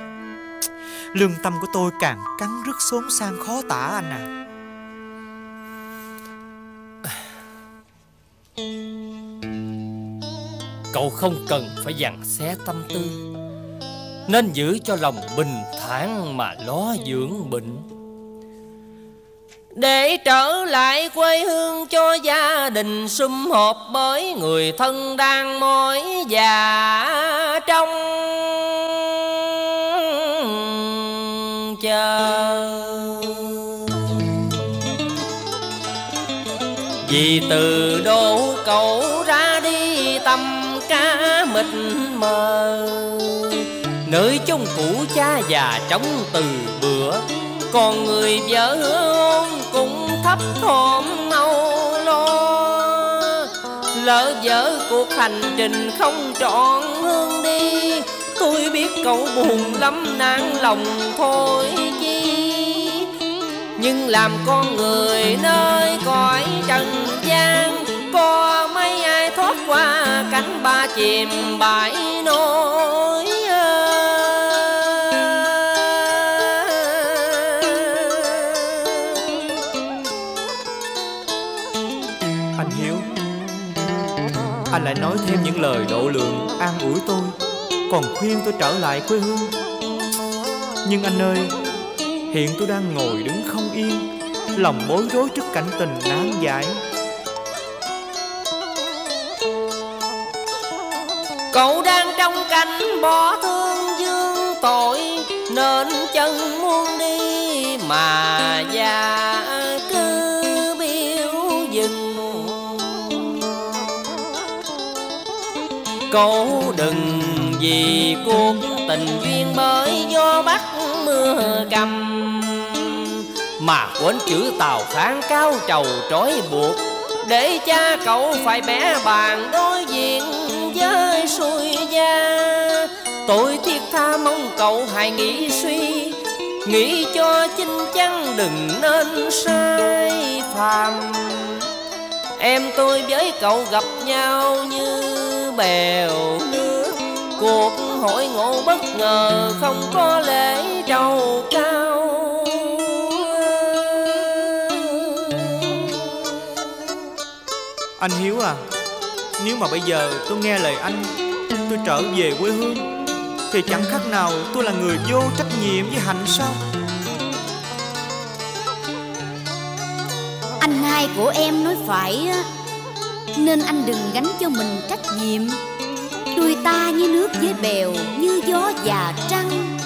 Lương tâm của tôi càng cắn rứt xốn sang khó tả anh à. Cậu không cần phải dằn xé tâm tư, Nên giữ cho lòng bình thản mà lo dưỡng bệnh. Để trở lại quê hương cho gia đình sum họp bởi người thân đang mỏi già trong. Vì từ đổ cậu ra đi tâm cá mịt mờ. Nơi chung cũ cha già trống từ bữa, còn người vợ hôn cũng thấp thỏm âu lo. Lỡ dở cuộc hành trình không trọn hương đi, tôi biết cậu buồn lắm, nản lòng thôi chi nhưng làm con người nơi cõi trần gian, có mấy ai thoát qua cánh ba chìm bãi nổi Anh Hiếu, Anh lại nói thêm những lời độ lượng An ủi tôi. Còn khuyên tôi trở lại quê hương. Nhưng anh ơi Hiện tôi đang ngồi đứng không yên, Lòng bối rối trước cảnh tình nan giải. Cậu đang trong cảnh bỏ thương dương tội, Nên chân muốn đi mà già cứ biểu dừng. Cậu đừng vì cuộc tình duyên bởi do bắt mưa cầm. Mà quên chữ tàu kháng cao trầu trói buộc, Để cha cậu phải bẻ bàn đối diện với xuôi gia. Tôi thiết tha mong cậu hãy nghĩ suy, Nghĩ cho chinh chắn đừng nên sai phạm Em tôi với cậu gặp nhau như bèo nước Cuộc hội ngộ bất ngờ không có lễ trầu cao. Anh Hiếu à Nếu mà bây giờ tôi nghe lời anh Tôi trở về quê hương Thì chẳng khác nào tôi là người vô trách nhiệm với Hạnh sao? Anh hai của em nói phải á Nên anh đừng gánh cho mình trách nhiệm Đuôi ta như nước với bèo, Như gió và trăng.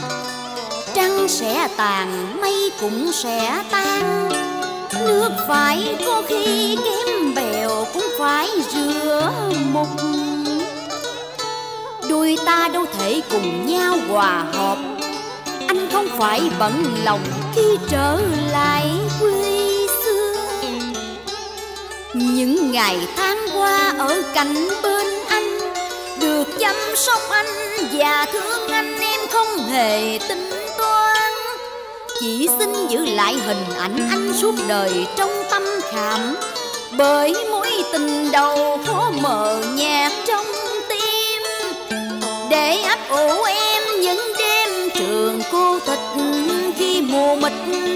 Trăng sẽ tàn, Mây cũng sẽ tan. Nước phải có khi kém bèo, Cũng phải rửa mục. Đôi ta đâu thể cùng nhau hòa hợp. Anh không phải bận lòng khi trở lại quê xưa. Những ngày tháng qua ở cạnh bên anh được chăm sóc anh và thương anh em không hề tính toán. Chỉ xin giữ lại hình ảnh anh suốt đời trong tâm khảm. Bởi mối tình đầu khó mờ nhạt trong tim. Để ấp ủ em những đêm trường cô tịch, Khi mù mịt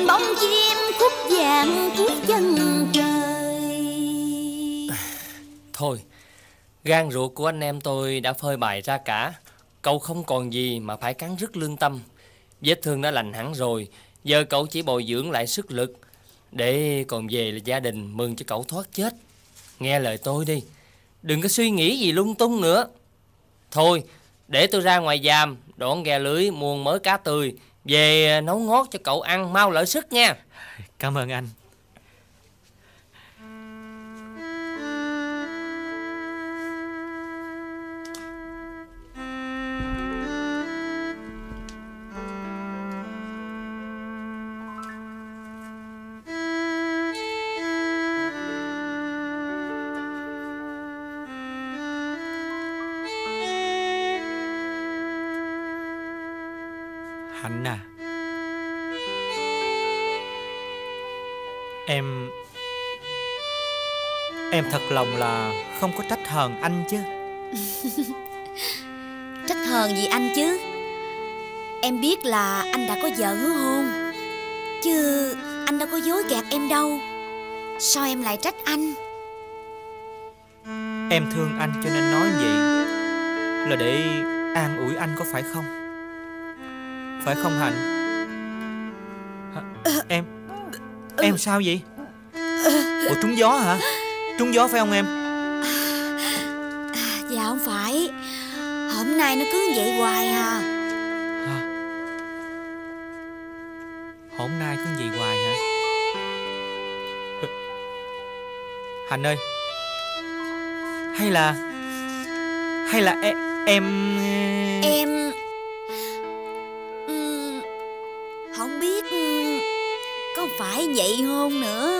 bóng chim khúc vàng cuối chân trời. Thôi Gan ruột của anh em tôi đã phơi bày ra cả. Cậu không còn gì mà phải cắn rứt lương tâm. Vết thương đã lành hẳn rồi. Giờ cậu chỉ bồi dưỡng lại sức lực. Để còn về là gia đình mừng cho cậu thoát chết. Nghe lời tôi đi. Đừng có suy nghĩ gì lung tung nữa. Thôi, để tôi ra ngoài giam, Đón ghe lưới, muôn mớ cá tươi. Về nấu ngót cho cậu ăn, mau lợi sức nha. Cảm ơn anh. Thật lòng là không có trách hờn anh chứ. Trách hờn gì anh chứ? Em biết là anh đã có vợ hứa hôn Chứ anh đâu có dối gạt em đâu. Sao em lại trách anh? Em thương anh cho nên nói vậy Là để an ủi anh có phải không? Phải không Hạnh? Hả? Em Em sao vậy? Ủa trúng gió hả Trúng gió phải không em? Dạ không phải. Hôm nay nó cứ vậy hoài à. Hôm nay cứ vậy hoài hả? Hành ơi Hay là Hay là e, em Em ừm, Không biết Có phải vậy không nữa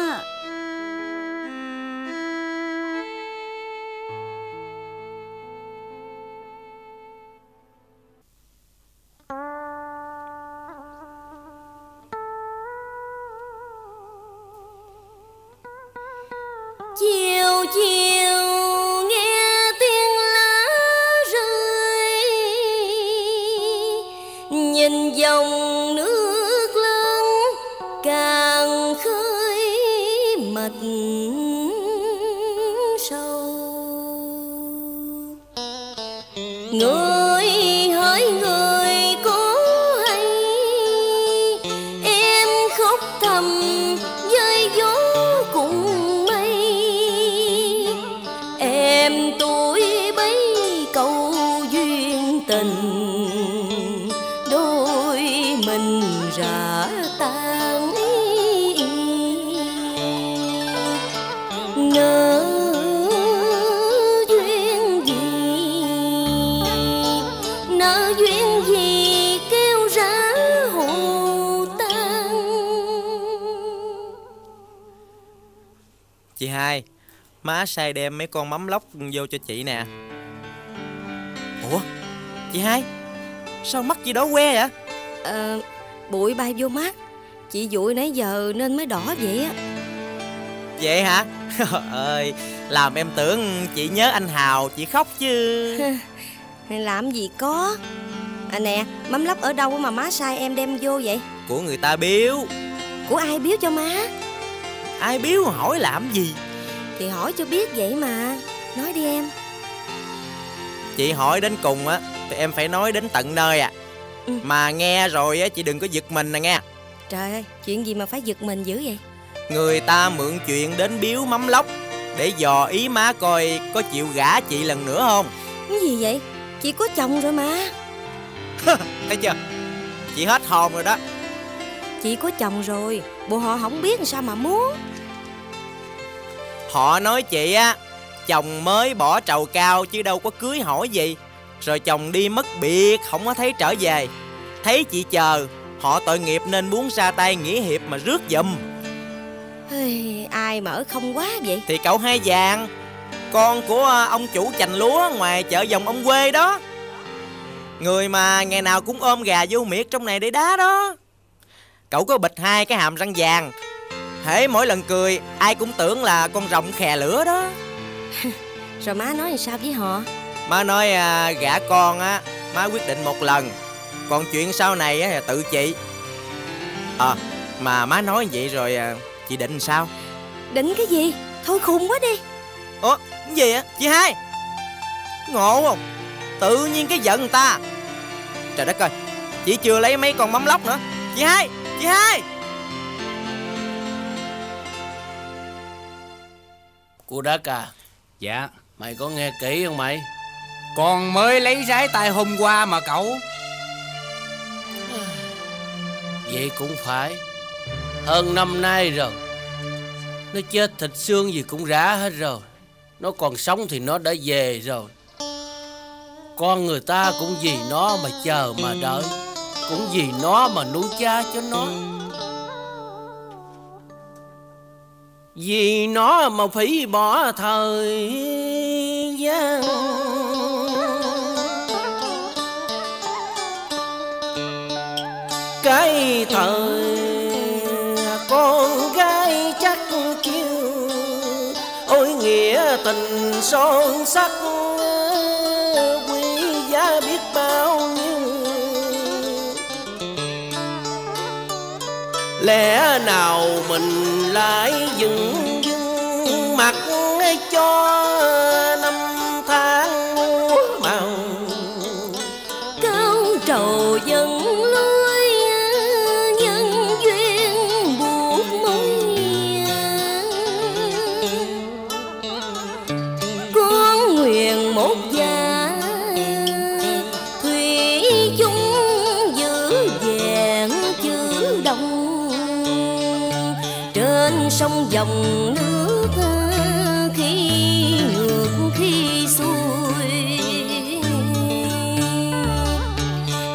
Má sai đem mấy con mắm lóc vô cho chị nè. Ủa? Chị hai? Sao mắt chị đỏ que vậy? Ờ, bụi bay vô mắt. Chị dụi nãy giờ nên mới đỏ vậy á. Vậy hả? Ơi Làm em tưởng chị nhớ anh Hào Chị khóc chứ. Làm gì có. À nè, mắm lóc ở đâu mà má sai em đem vô vậy? Của người ta biếu. Của ai biếu cho má? Ai biếu hỏi làm gì Thì hỏi cho biết vậy mà. Nói đi em. Chị hỏi đến cùng á Thì em phải nói đến tận nơi à. Ừ. Mà nghe rồi á chị đừng có giật mình nè nghe. Trời ơi, chuyện gì mà phải giật mình dữ vậy? Người ta mượn chuyện đến biếu mắm lóc Để dò ý má coi có chịu gả chị lần nữa không? Cái gì vậy? Chị có chồng rồi mà. Thấy chưa? Chị hết hồn rồi đó. Chị có chồng rồi Bộ họ không biết làm sao mà muốn Họ nói chị á Chồng mới bỏ trầu cao chứ đâu có cưới hỏi gì. Rồi chồng đi mất biệt Không có thấy trở về. Thấy chị chờ Họ tội nghiệp nên muốn ra tay nghĩa hiệp mà rước giùm. Ai mà ở không quá vậy? Thì cậu hai vàng Con của à, ông chủ chành lúa ngoài chợ dòng ông quê đó. Người mà ngày nào cũng ôm gà vô miệt trong này để đá đó. Cậu có bịch hai cái hàm răng vàng Hễ mỗi lần cười Ai cũng tưởng là con rồng khè lửa đó. Rồi má nói làm sao với họ? Má nói à, gả con á Má quyết định một lần. Còn chuyện sau này á, là tự chị. Ờ Mà má nói vậy rồi à, Chị định làm sao? Định cái gì? Thôi khùng quá đi. Ủa cái gì á Chị hai. Ngộ không? Tự nhiên cái giận người ta. Trời đất ơi Chị chưa lấy mấy con mắm lóc nữa. Chị hai Chị hai Cô đất à? Dạ. Mày có nghe kỹ không mày? Con mới lấy rái tay hôm qua mà cậu. Vậy cũng phải. Hơn năm nay rồi. Nó chết thịt xương gì cũng rã hết rồi. Nó còn sống thì nó đã về rồi. Con người ta cũng vì nó mà chờ mà đợi. Cũng vì nó mà nuôi cha cho nó Vì nó mà phí bỏ thời gian. Cái thời con gái chắc chiêu ôi nghĩa tình son sắc. Lẽ nào mình lại dừng dừng mặt cho dòng nước khi ngược khi xuôi.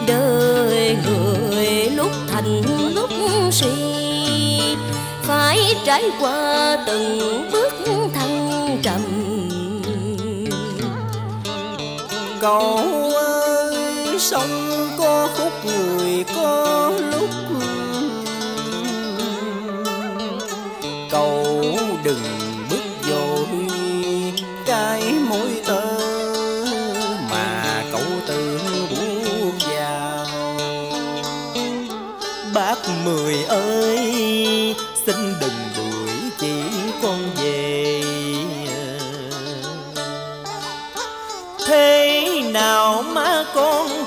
Đời người lúc thành lúc suy, phải trải qua từng bước thăng trầm. Cậu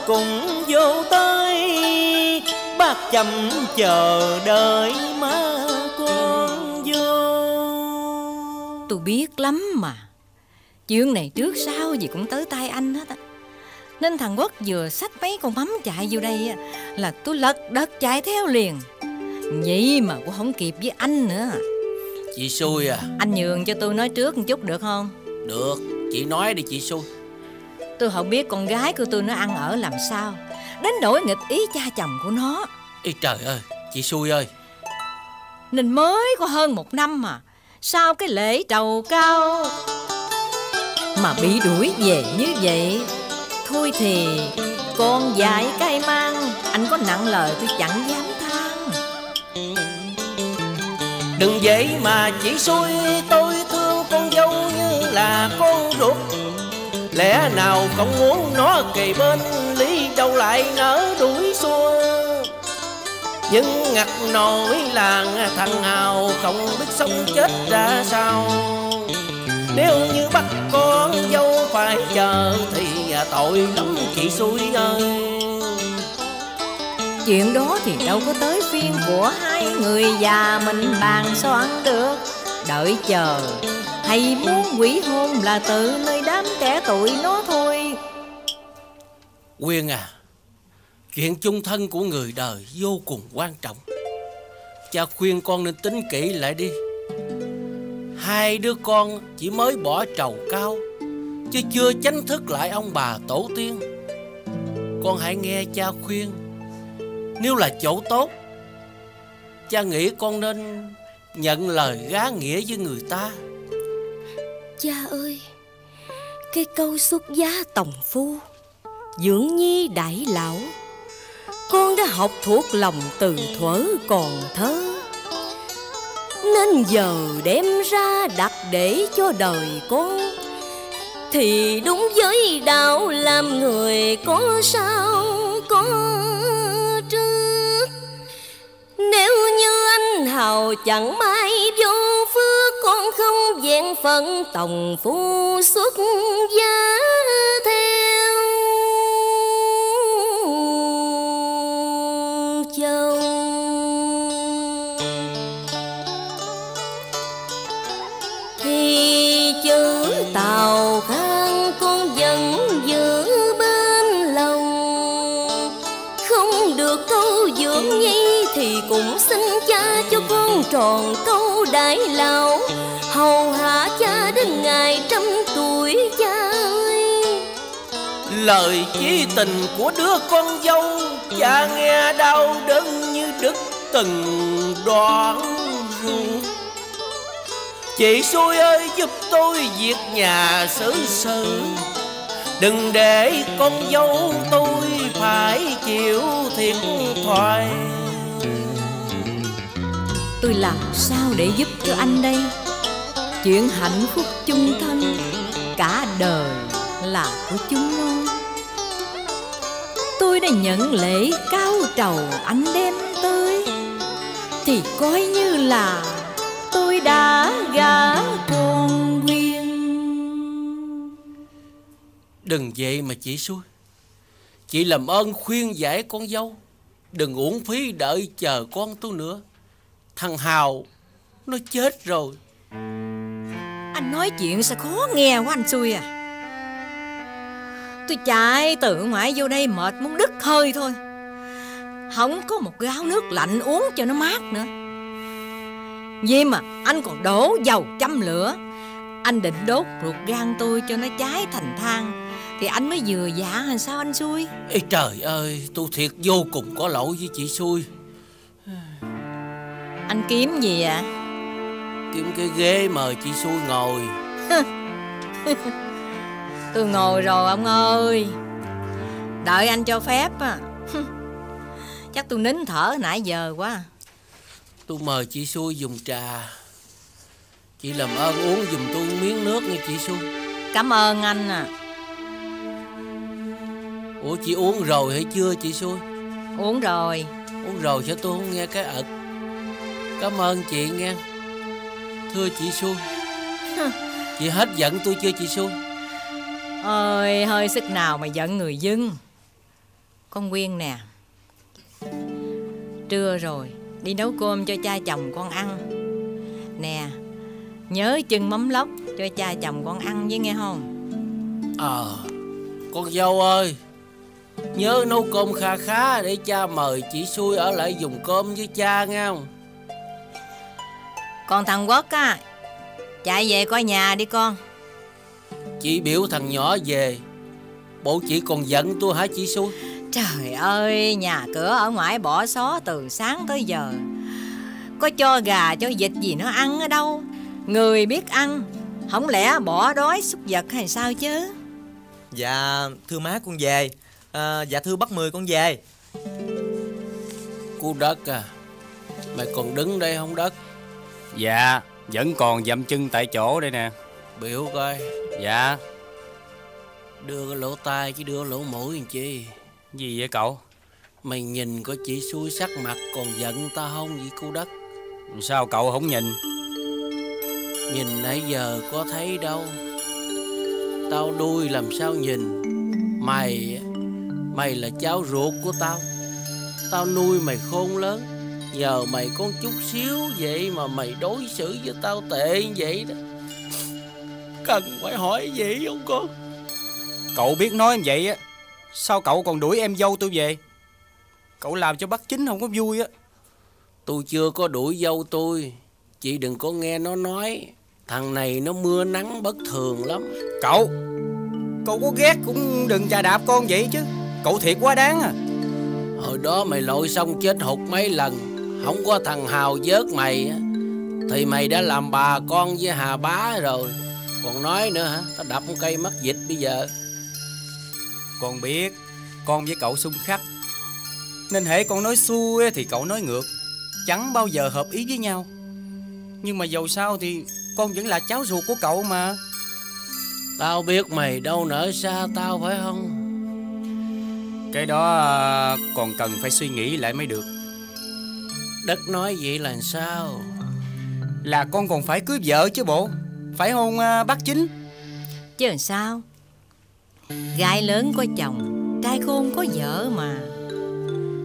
cũng vô tới Bác chậm chờ đợi má con vô. Tôi biết lắm mà. Chuyện này trước sau gì cũng tới tay anh hết á. Nên thằng Quốc vừa xách mấy con mắm chạy vô đây á Là tôi lật đật chạy theo liền. Vậy mà cũng không kịp với anh nữa. Chị xui à? Anh nhường cho tôi nói trước một chút được không? Được chị nói đi chị xui Tôi không biết con gái của tôi nó ăn ở làm sao. Đến nỗi nghịch ý cha chồng của nó. Ê trời ơi chị xui ơi. Nên mới có hơn một năm mà. Sao cái lễ trầu cao? Mà bị đuổi về như vậy Thôi thì con dạy cay mang. Anh có nặng lời tôi chẳng dám than. Đừng vậy mà chỉ xui tôi thương con dâu như là con ruột Lẽ nào không muốn nó kề bên lý đâu lại nở đuổi xua? Nhưng ngặt nổi làng thằng nào không biết sống chết ra sao. Nếu như bắt con dâu phải chờ thì tội lắm chị xui ơi. Chuyện đó thì đâu có tới phiên của hai người già mình bàn soạn được. Đợi chờ. Hay muốn quỷ hôn là tự nơi đám trẻ tuổi nó thôi. Quyên à Chuyện chung thân của người đời vô cùng quan trọng. Cha khuyên con nên tính kỹ lại đi. Hai đứa con chỉ mới bỏ trầu cao, Chứ chưa chánh thức lại ông bà tổ tiên. Con hãy nghe cha khuyên. Nếu là chỗ tốt, Cha nghĩ con nên nhận lời gá nghĩa với người ta. Cha ơi, Cái câu xuất giá tòng phu, Dưỡng nhi đại lão, Con đã học thuộc lòng từ thuở còn thơ. Nên giờ đem ra đặt để cho đời con, Thì đúng với đạo làm người có sao có trước. Nếu như hào chẳng may vô phước Con không vẹn phận tòng phu xuất gia thế. Tròn câu đại lão, hầu hạ cha đến ngày trăm tuổi cha ơi Lời chí tình của đứa con dâu, Cha nghe đau đớn như đứt từng đoạn ruột Chị xui ơi, giúp tôi việc nhà xử sự. Đừng để con dâu tôi phải chịu thiệt thòi. Tôi làm sao để giúp cho anh đây? Chuyện hạnh phúc chung thân, Cả đời là của chúng nó. Tôi đã nhận lễ cao trầu anh đem tới, Thì coi như là tôi đã gả con Nguyên Đừng vậy mà chị xui Chị làm ơn khuyên giải con dâu, Đừng uổng phí đợi chờ con tôi nữa. Thằng Hào Nó chết rồi. Anh nói chuyện sao khó nghe quá anh xui à. Tôi chạy từ ngoại vô đây mệt muốn đứt hơi thôi. Không có một gáo nước lạnh uống cho nó mát nữa. Vậy mà anh còn đổ dầu châm lửa. Anh định đốt ruột gan tôi cho nó cháy thành than. Thì anh mới vừa dạ hay sao anh xui? Ê trời ơi tôi thiệt vô cùng có lỗi với chị xui Anh kiếm gì ạ Kiếm cái ghế mời chị xui ngồi. Tôi ngồi rồi ông ơi. Đợi anh cho phép á. Chắc tôi nín thở nãy giờ quá. Tôi mời chị xui dùng trà. Chị làm ơn uống giùm tôi miếng nước nghe chị xui. Cảm ơn anh à. Ủa chị uống rồi hay chưa chị xui? Uống rồi. Uống rồi cho tôi không nghe cái ực Cảm ơn chị nghe. Thưa chị xui Chị hết giận tôi chưa chị xui Ơi hơi sức nào mà giận người dưng Con Quyên nè. Trưa rồi Đi nấu cơm cho cha chồng con ăn. Nè Nhớ chừng mắm lóc cho cha chồng con ăn với nghe không? Ờ Con dâu ơi Nhớ nấu cơm kha khá Để cha mời chị xui ở lại dùng cơm với cha nghe không Còn thằng Quốc á Chạy về coi nhà đi con. Chị biểu thằng nhỏ về Bộ chị còn giận tôi hả chị xui Trời ơi Nhà cửa ở ngoài bỏ xó từ sáng tới giờ. Có cho gà cho vịt gì nó ăn ở đâu? Người biết ăn Không lẽ bỏ đói súc vật hay sao chứ? Dạ thưa má con về. À, Dạ thưa bác Mười con về. Cô đất à Mày còn đứng đây không đất Dạ Vẫn còn dậm chân tại chỗ đây nè. Biểu coi. Dạ. Đưa cái lỗ tai chứ đưa lỗ mũi làm chi? Gì vậy cậu? Mày nhìn có chị xui sắc mặt còn giận ta không vậy cô đất? Sao cậu không nhìn? Nhìn nãy giờ có thấy đâu. Tao đuôi làm sao nhìn? Mày Mày là cháu ruột của tao. Tao nuôi mày khôn lớn Giờ mày con chút xíu vậy mà mày đối xử với tao tệ vậy đó. Cần phải hỏi gì không con Cậu biết nói như vậy á Sao cậu còn đuổi em dâu tôi về? Cậu làm cho bác chính không có vui á. Tôi chưa có đuổi dâu tôi Chị đừng có nghe nó nói. Thằng này nó mưa nắng bất thường lắm. Cậu Cậu có ghét cũng đừng chà đạp con vậy chứ. Cậu thiệt quá đáng à. Hồi đó mày lội xong chết hụt mấy lần Không có thằng Hào vớt mày Thì mày đã làm bà con với Hà Bá rồi. Còn nói nữa hả? Tao đập một cây mắc dịch bây giờ. Con biết Con với cậu xung khắc. Nên hễ con nói xuôi thì cậu nói ngược. Chẳng bao giờ hợp ý với nhau. Nhưng mà dầu sao thì Con vẫn là cháu ruột của cậu mà. Tao biết mày đâu nở xa tao phải không? Cái đó à, còn cần phải suy nghĩ lại mới được Đất nói vậy là sao? Là con còn phải cưới vợ chứ bộ. Phải không à, bác chính. Chứ làm sao? Gái lớn có chồng Trai khôn có vợ mà.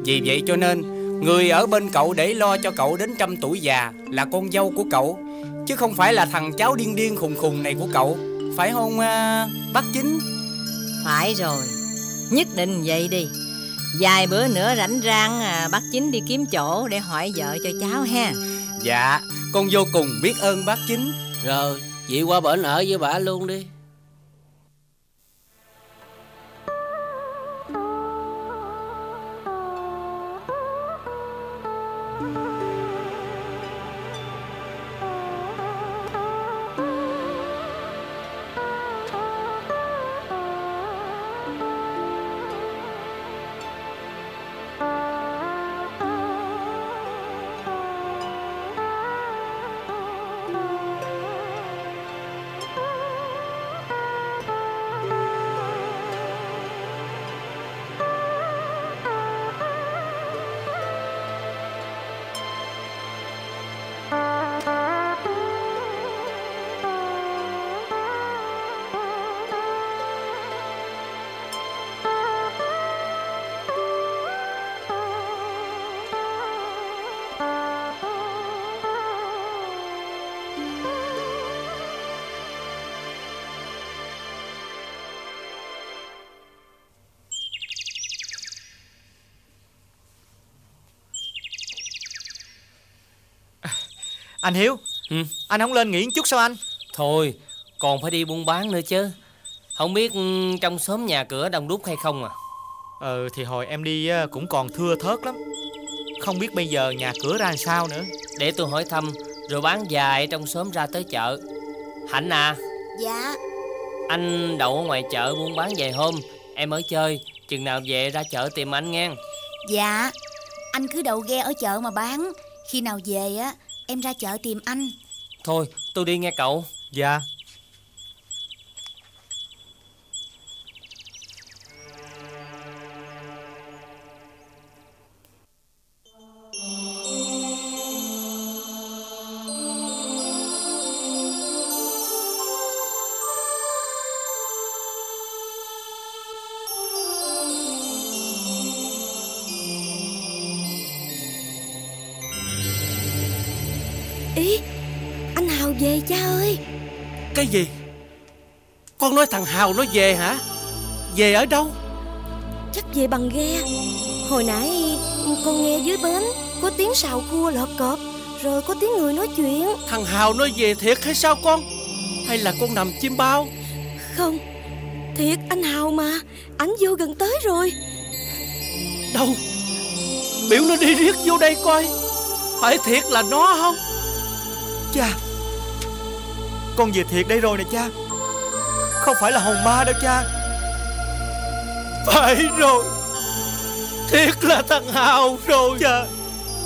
Vì vậy cho nên Người ở bên cậu để lo cho cậu đến trăm tuổi già Là con dâu của cậu. Chứ không phải là thằng cháu điên điên khùng khùng này của cậu. Phải không à, bác chính. Phải rồi. Nhất định vậy đi Vài bữa nữa rảnh rang à, bác chính đi kiếm chỗ để hỏi vợ cho cháu ha. Dạ Con vô cùng biết ơn bác chính. Rồi chị qua bển ở với bà luôn đi. Anh Hiếu. Ừ. Anh không lên nghỉ một chút sao anh? Thôi còn phải đi buôn bán nữa chứ. Không biết ừ, trong xóm nhà cửa đông đúc hay không à? Ừ thì hồi em đi á, cũng còn thưa thớt lắm. Không biết bây giờ nhà cửa ra làm sao nữa. Để tôi hỏi thăm Rồi bán dài trong xóm ra tới chợ. Hạnh à? Dạ. Anh đậu ở ngoài chợ buôn bán vài hôm Em ở chơi. Chừng nào về ra chợ tìm anh nghe. Dạ. Anh cứ đậu ghe ở chợ mà bán. Khi nào về á Em ra chợ tìm anh. Thôi tôi đi nghe cậu. Dạ Cái gì? Con nói thằng Hào nó về hả? Về ở đâu? Chắc về bằng ghe. Hồi nãy con nghe dưới bến Có tiếng sào cua lọt cọp Rồi có tiếng người nói chuyện. Thằng Hào nó về thiệt hay sao con? Hay là con nằm chim bao? Không Thiệt anh Hào mà. Anh vô gần tới rồi. Đâu? Biểu nó đi riết vô đây coi. Phải thiệt là nó không? Cha Con về thiệt đây rồi nè cha. Không phải là hồn ma đâu cha. Phải rồi. Thiệt là thằng Hào rồi. Cha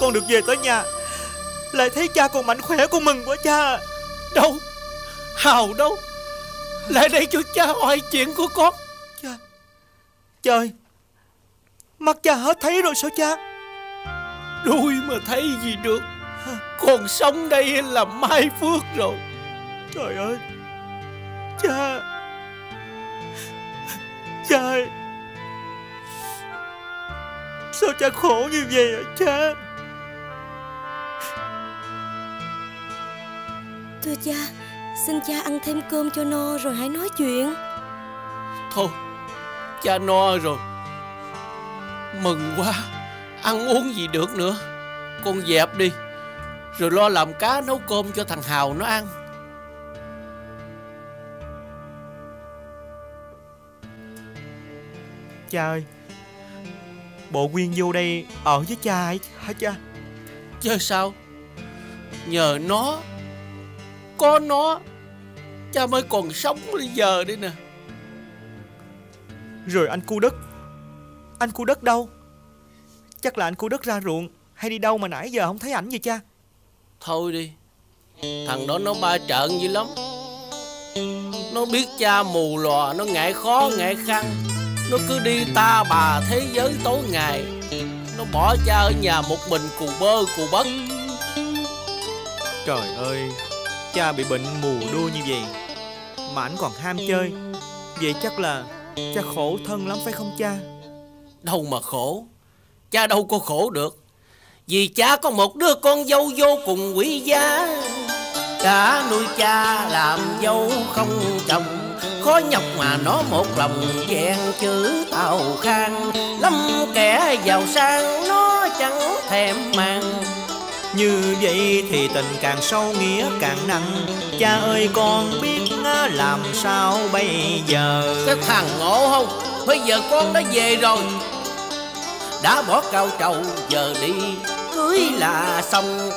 Con được về tới nhà. Lại thấy cha còn mạnh khỏe con mừng quá cha. Đâu? Hào đâu? Lại đây cho cha hỏi chuyện của con. Cha Trời Mắt cha hết thấy rồi sao cha? Đuôi mà thấy gì được. Còn sống đây là mai phước rồi Trời ơi. Cha. Cha ơi. Sao cha khổ như vậy hả cha? Thưa cha Xin cha ăn thêm cơm cho no rồi hãy nói chuyện. Thôi Cha no rồi. Mừng quá Ăn uống gì được nữa. Con dẹp đi Rồi lo làm cá nấu cơm cho thằng Hào nó ăn Cha ơi Bộ Quyên vô đây ở với cha ấy hả cha? Chứ sao? Nhờ nó Có nó Cha mới còn sống bây giờ đây nè. Rồi anh cu đất. Anh cu đất đâu? Chắc là anh cu đất ra ruộng Hay đi đâu mà nãy giờ không thấy ảnh vậy cha? Thôi đi. Thằng đó nó ba trợn dữ lắm. Nó biết cha mù lòa Nó ngại khó ngại khăn Nó cứ đi ta bà thế giới tối ngày. Nó bỏ cha ở nhà một mình cù bơ cù bất Trời ơi Cha bị bệnh mù đua như vậy. Mà ảnh còn ham chơi. Vậy chắc là Cha khổ thân lắm phải không cha? Đâu mà khổ. Cha đâu có khổ được. Vì cha có một đứa con dâu vô cùng quý giá. Cả nuôi cha làm dâu không chồng Khó nhọc mà nó một lòng vẹn chữ tàu khang. Lâm kẻ giàu sang nó chẳng thèm mang Như vậy thì tình càng sâu nghĩa càng nặng. Cha ơi con biết làm sao bây giờ? Cái thằng ngộ không? Bây giờ con đã về rồi. Đã bỏ cao trầu giờ đi Cưới là xong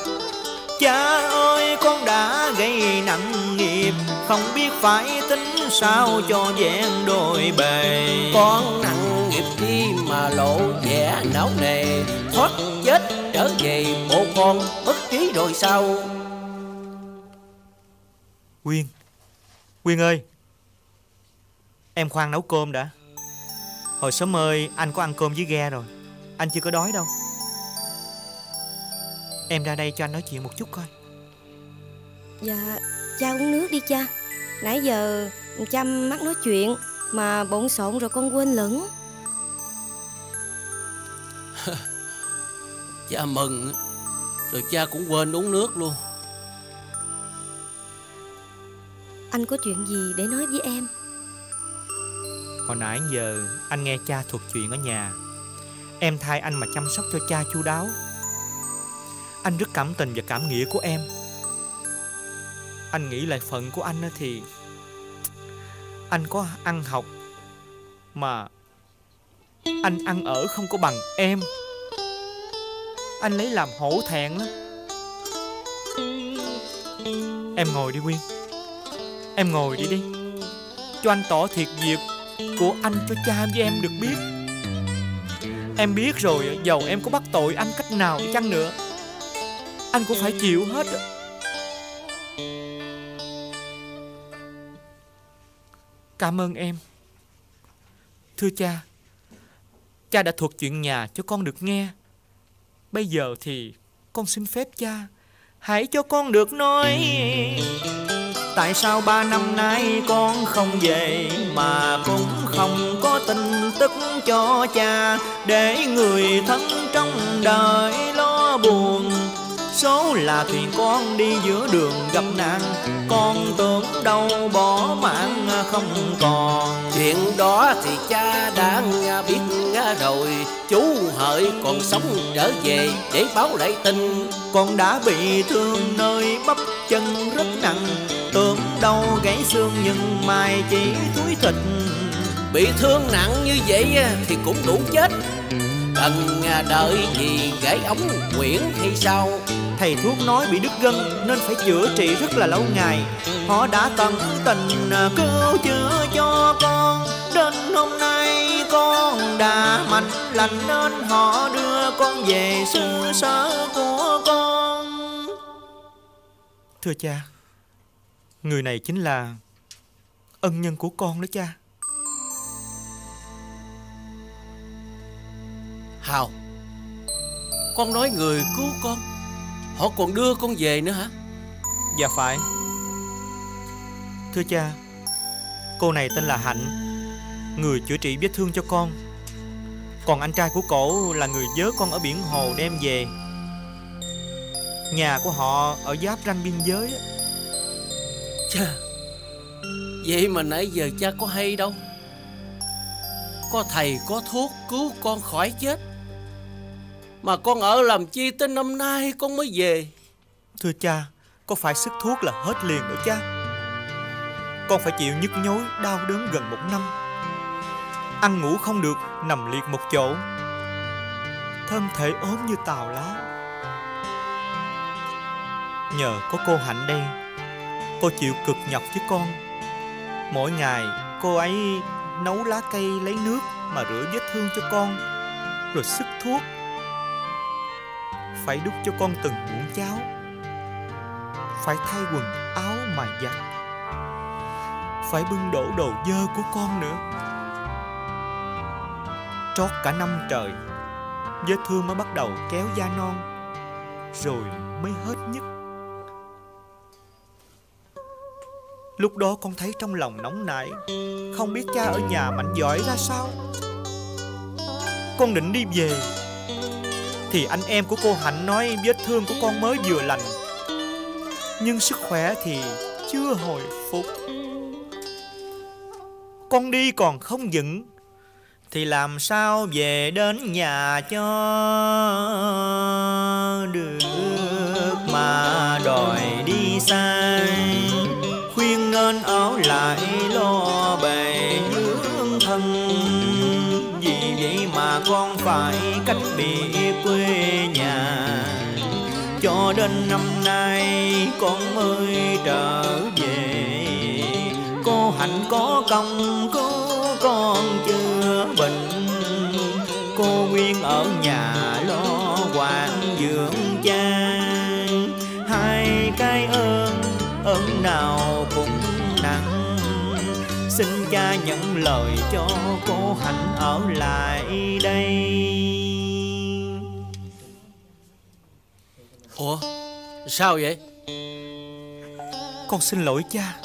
Cha ơi con đã gây nặng nghiệp Không biết phải tính sao cho vẹn đôi bề. Con nặng nghiệp chi mà lộ vẻ não nề Thoát chết trở về bộ con bất trí rồi sao? Quyên Quyên ơi. Em khoan nấu cơm đã. Hồi sớm ơi anh có ăn cơm với ghe rồi. Anh chưa có đói đâu Em ra đây cho anh nói chuyện một chút coi. Dạ Cha uống nước đi cha. Nãy giờ cha mắc nói chuyện Mà bộn xộn rồi con quên lửng. Cha mừng Rồi cha cũng quên uống nước luôn. Anh có chuyện gì để nói với em? Hồi nãy giờ anh nghe cha thuật chuyện ở nhà. Em thay anh mà chăm sóc cho cha chu đáo anh rất cảm tình và cảm nghĩa của em. Anh nghĩ lại phận của anh thì Anh có ăn học Mà Anh ăn ở không có bằng em. Anh lấy làm hổ thẹn lắm. Em ngồi đi nguyên, Em ngồi đi đi. Cho anh tỏ thiệt việc Của anh cho cha với em được biết. Em biết rồi Dầu em có bắt tội anh cách nào đi chăng nữa. Anh cũng phải chịu hết Cảm ơn em. Thưa cha Cha đã thuật chuyện nhà cho con được nghe. Bây giờ thì con xin phép cha, Hãy cho con được nói. Tại sao ba năm nay con không về Mà cũng không có tin tức cho cha Để người thân trong đời lo buồn? Số là thuyền con đi giữa đường gặp nạn. Con tưởng đâu bỏ mạng không còn. Chuyện đó thì cha đã biết rồi. Chú hợi còn sống trở về để báo lại tin. Con đã bị thương nơi bắp chân rất nặng. Tưởng đâu gãy xương nhưng mai chỉ thúi thịt. Bị thương nặng như vậy thì cũng đủ chết. Cần đợi gì gãy ống quyển hay sao Thầy thuốc nói bị đứt gân nên phải chữa trị rất là lâu ngày. Họ đã tận tình cứu chữa cho con. Đến hôm nay con đã mạnh lành nên họ đưa con về xứ sở của con. Thưa cha Người này chính là ân nhân của con đó cha. Hào Con nói người cứu con Họ còn đưa con về nữa hả? Dạ phải. Thưa cha Cô này tên là Hạnh Người chữa trị vết thương cho con. Còn anh trai của cổ là người vớ con ở biển hồ đem về. Nhà của họ ở giáp ranh biên giới Chà Vậy mà nãy giờ cha có hay đâu. Có thầy có thuốc cứu con khỏi chết mà con ở làm chi tới năm nay con mới về? Thưa cha, Có phải sức thuốc là hết liền nữa cha? Con phải chịu nhức nhối, Đau đớn gần một năm. Ăn ngủ không được, Nằm liệt một chỗ. Thân thể ốm như tàu lá. Nhờ có cô Hạnh đây, Cô chịu cực nhọc với con. Mỗi ngày, cô ấy nấu lá cây, lấy nước Mà rửa vết thương cho con. Rồi sức thuốc phải đút cho con từng muỗng cháo. Phải thay quần áo mà giặt. Phải bưng đổ đồ dơ của con nữa. Trót cả năm trời, Vết thương mới bắt đầu kéo da non, Rồi mới hết nhất. Lúc đó con thấy trong lòng nóng nảy, Không biết cha ở nhà mạnh giỏi ra sao. Con định đi về thì anh em của cô Hạnh nói vết thương của con mới vừa lành. Nhưng sức khỏe thì chưa hồi phục. Con đi còn không vững, Thì làm sao về đến nhà cho được Mà đòi đi xa? Khuyên nên ở lại lo bề con phải cách biệt quê nhà. Cho đến năm nay con mới trở về. Cô hạnh có công cứu con chưa bệnh. Cô nguyên ở nhà lo quản dưỡng cha hai cái ơn ơn nào xin cha nhận lời cho cô hạnh ở lại đây. Ủa sao vậy? Con xin lỗi cha.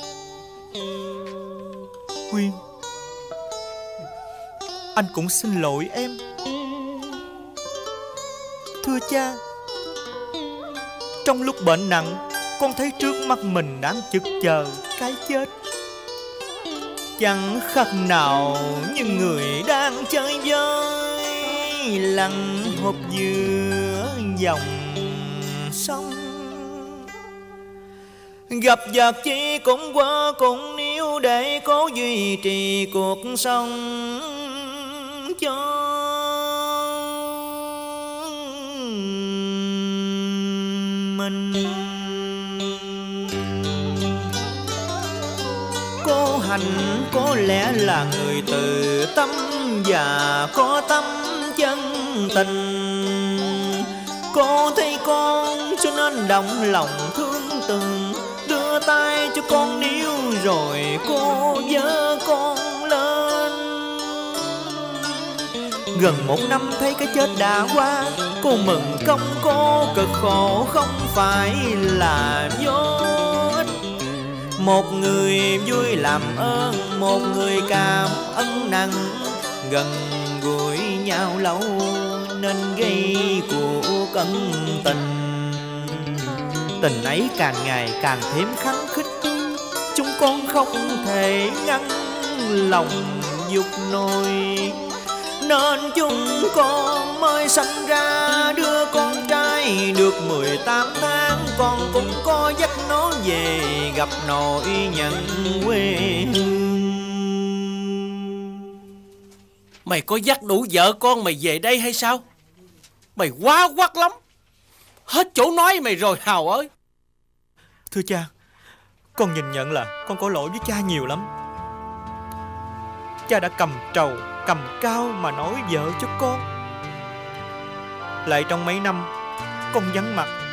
Huyên Anh cũng xin lỗi em. Thưa cha Trong lúc bệnh nặng Con thấy trước mắt mình đang chực chờ cái chết Chẳng khác nào như người đang chơi vơi Lăn hộp giữa dòng sông. Gặp vật chi cũng qua, cũng níu Để cố duy trì cuộc sống cho mình. Hành có lẽ là người từ tâm Và có tâm chân tình. Cô thấy con cho nên động lòng thương từng, Đưa tay cho con níu rồi cô dơ con lên. Gần một năm thấy cái chết đã qua, Cô mừng công cô cực khổ không phải là vô một người vui làm ơn, Một người cảm ân nặng. Gần gũi nhau lâu Nên gây cuộc ân tình. Tình ấy càng ngày càng thêm khăng khích, Chúng con không thể ngăn lòng dục nổi Nên chúng con mới sanh ra đứa con trai Được 18 tháng, con cũng có giấc về Gặp nội nhận quê Mày có dắt đủ vợ con mày về đây hay sao? Mày quá quắc lắm. Hết chỗ nói mày rồi, Hào ơi. Thưa cha, Con nhìn nhận là con có lỗi với cha nhiều lắm. Cha đã cầm trầu, Cầm cao mà nói vợ cho con. Lại trong mấy năm, Con vắng mặt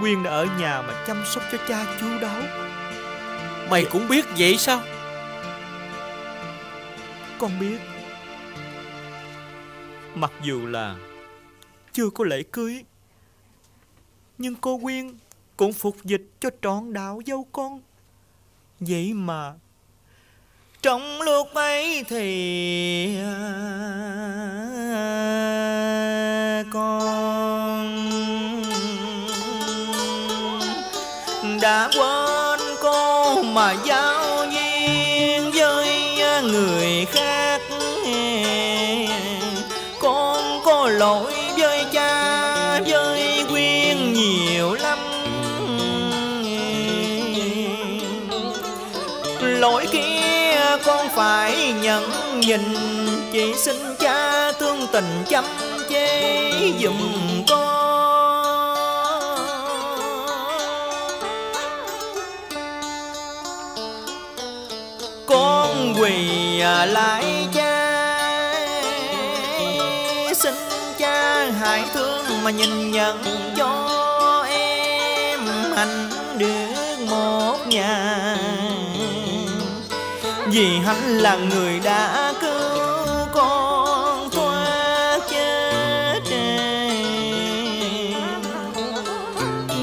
Quyên đã ở nhà mà chăm sóc cho cha chu đáo. Mày cũng biết vậy sao? Con biết. Mặc dù là Chưa có lễ cưới Nhưng cô Quyên Cũng phục dịch cho trọn đạo dâu con. Vậy mà Trong lúc ấy thì Con Đã quên cô mà giao duyên với người khác. Con có lỗi với cha với Quyên nhiều lắm. Lỗi kia con phải nhận nhìn, Chỉ xin cha thương tình chăm chế giùm con. Quỳ à, lại cha. Xin cha hãy thương mà nhìn nhận cho em hạnh được một nhà. Vì hắn là người đã cứu con thoát chết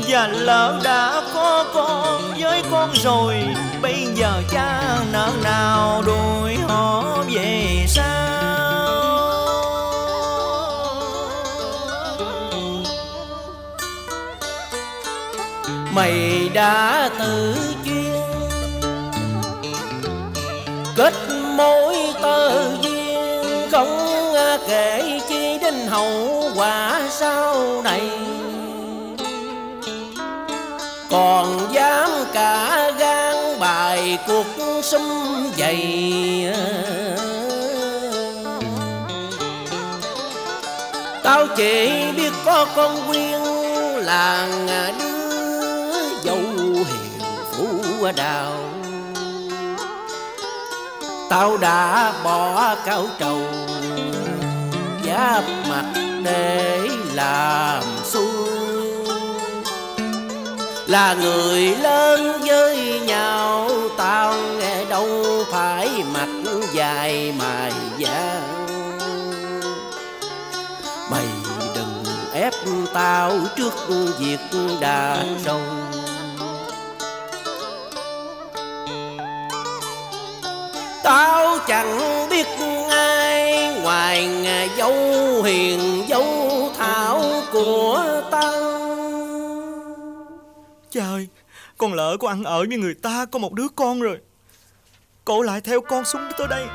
và lỡ đã có con với con rồi bây giờ cha nợ nào đuổi họ về sao Mày đã tự chuyên, Kết mối tơ duyên, Không kể chi đến hậu quả sau này. Còn dám cả gan cuộc sống dày. Tao chỉ biết có con Quyên là đứa dâu hiền phú đào. Tao đã bỏ cao trầu, Giáp mặt để làm xuôi. Là người lớn với nhau, Tao nghe đâu phải mặt dài mài da Mày đừng ép tao trước việc đã sâu Tao chẳng biết ai ngoài dấu hiền dấu thảo của tao. Ơi Con lỡ có ăn ở với người ta Có một đứa con rồi. Cổ lại theo con xuống tới đây.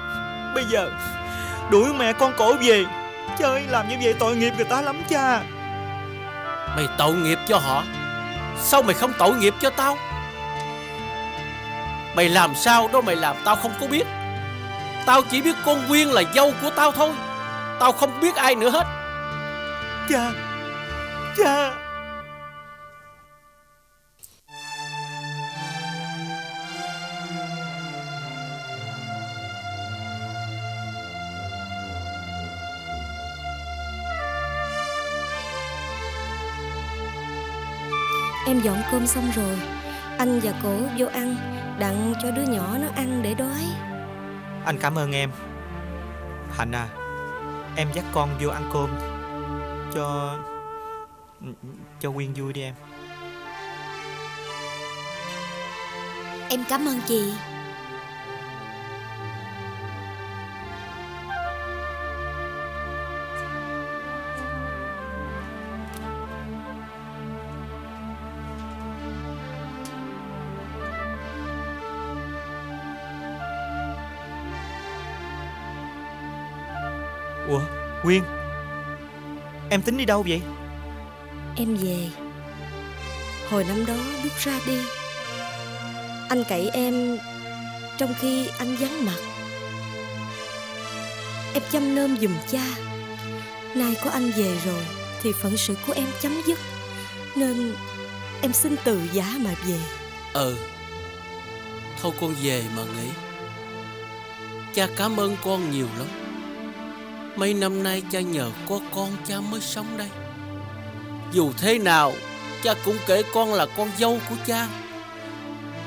Bây giờ Đuổi mẹ con cổ về. Ơi làm như vậy tội nghiệp người ta lắm cha. Mày tội nghiệp cho họ. Sao mày không tội nghiệp cho tao? Mày làm sao đó mày làm tao không có biết. Tao chỉ biết con Quyên là dâu của tao thôi. Tao không biết ai nữa hết. Cha Cha dọn cơm xong rồi Anh và cổ vô ăn Đặng cho đứa nhỏ nó ăn để đói. Anh cảm ơn em. Hạnh à Em dắt con vô ăn cơm Cho Cho Quyên vui đi em. Em cảm ơn chị Quyên. Em tính đi đâu vậy? Em về. Hồi năm đó lúc ra đi. Anh cậy em Trong khi anh vắng mặt. Em chăm nom giùm cha. Nay có anh về rồi Thì phận sự của em chấm dứt. Nên em xin từ giả mà về. Ừ. Thôi con về mà nghỉ. Cha cảm ơn con nhiều lắm Mấy năm nay cha nhờ có con cha mới sống đây. Dù thế nào Cha cũng kể con là con dâu của cha.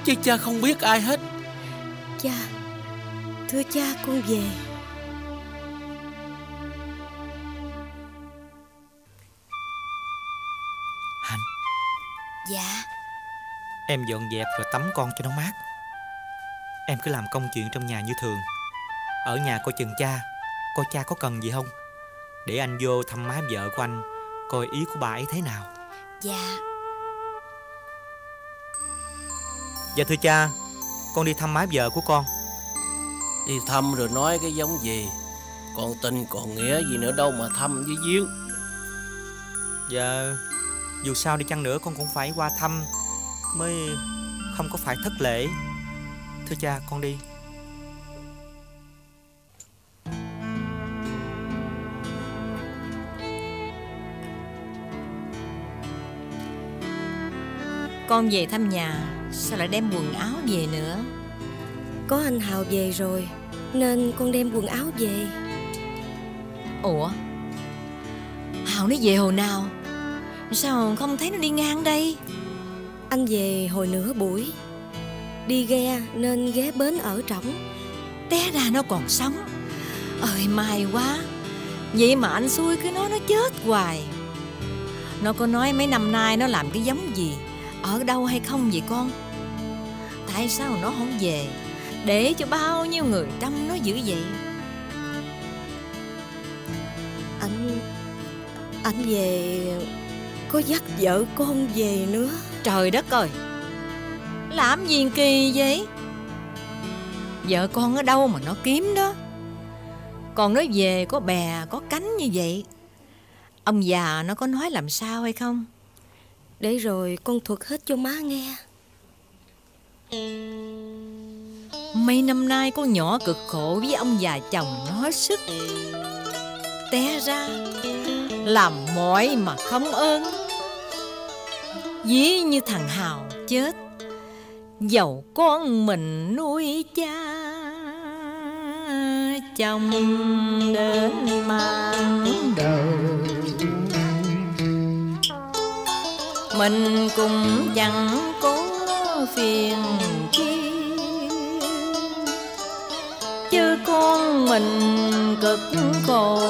Chứ cha không biết ai hết. Cha Thưa cha con về. Hạnh. Dạ. Em dọn dẹp rồi tắm con cho nó mát. Em cứ làm công chuyện trong nhà như thường. Ở nhà coi chừng cha Coi cha có cần gì không? Để anh vô thăm má vợ của anh Coi ý của bà ấy thế nào. Dạ. Dạ thưa cha Con đi thăm má vợ của con. Đi thăm rồi nói cái giống gì? Còn tình còn nghĩa gì nữa đâu mà thăm với Duyên Dạ Dù sao đi chăng nữa con cũng phải qua thăm Mới không có phải thất lễ. Thưa cha con đi Con về thăm nhà Sao lại đem quần áo về nữa? Có anh Hào về rồi Nên con đem quần áo về. Ủa? Hào nó về hồi nào? Sao không thấy nó đi ngang đây? Anh về hồi nửa buổi. Đi ghe nên ghé bến ở trỏng. Té ra nó còn sống. Ơi may quá. Vậy mà anh xui cứ nói nó chết hoài. Nó có nói mấy năm nay nó làm cái giống gì ở đâu hay không vậy con? Tại sao nó không về? Để cho bao nhiêu người trăm nó dữ vậy? Anh Anh về Có dắt vợ con về nữa. Trời đất ơi! Làm gì kỳ vậy? Vợ con ở đâu mà nó kiếm đó? Còn nó về có bè, có cánh như vậy. Ông già nó có nói làm sao hay không? Để rồi con thuật hết cho má nghe. Mấy năm nay con nhỏ cực khổ với ông già chồng nó hết sức. Té ra, Làm mỏi mà không ơn. Dí như thằng Hào chết Dầu con mình nuôi cha. Chồng đến mang đầu. Mình cũng chẳng có phiền chi. Chứ con mình cực khổ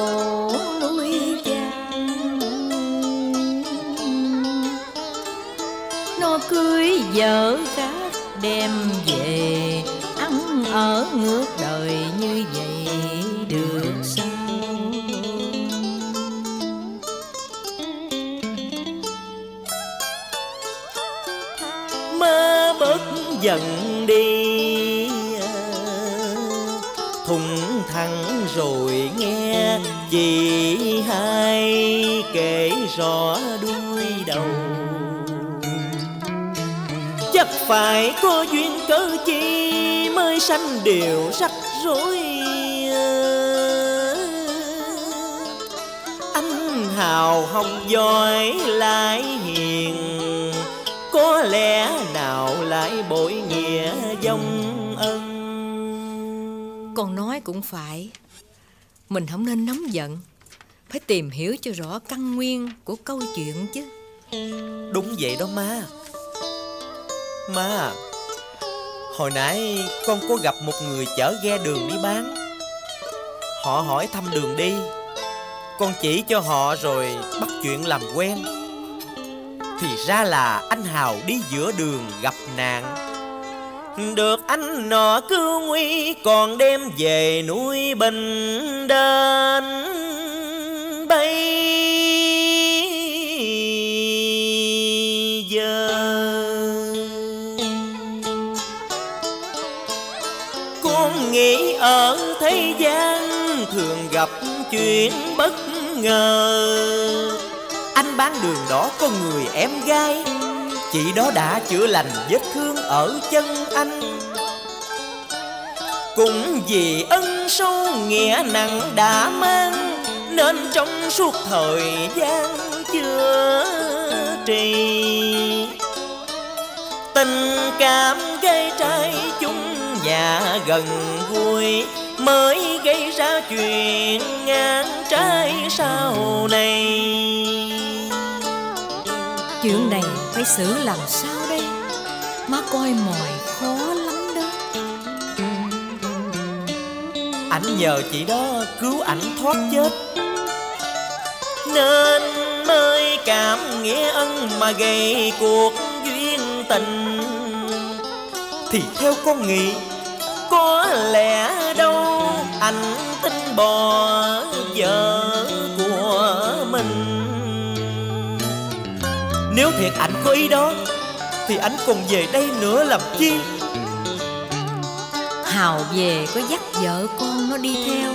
nuôi cha. Nó cưới vợ khác đem về Ăn ở ngược phải có duyên cớ chi mới sanh điều rắc rối. Anh hào hồng giỏi lại hiền có lẽ nào lại bội nghĩa dòng ân? Con nói cũng phải Mình không nên nóng giận Phải tìm hiểu cho rõ căn nguyên của câu chuyện chứ. Đúng vậy đó má mà Hồi nãy con có gặp một người chở ghe đường đi bán. Họ hỏi thăm đường đi. Con chỉ cho họ rồi bắt chuyện làm quen. Thì ra là anh Hào đi giữa đường gặp nạn. Được anh nọ cứu nguy, Còn đem về núi Bình đến ở thế gian thường gặp chuyện bất ngờ Anh bán đường đó có người em gái, Chị đó đã chữa lành vết thương ở chân anh Cũng vì ân sâu nghĩa nặng đã mang, Nên trong suốt thời gian chưa trì, Tình cảm gây trai chúng nhà gần vui Mới gây ra chuyện ngang trái sau này. Chuyện này phải xử làm sao đây? Má coi mồi khó lắm đó. Ảnh nhờ chị đó cứu ảnh thoát chết. Nên mới cảm nghĩa ân mà gây cuộc duyên tình. Thì theo con nghĩ có lẽ đâu anh tin bỏ vợ của mình. Nếu thiệt ảnh có ý đó, Thì ảnh còn về đây nữa làm chi? Hào về có dắt vợ con nó đi theo.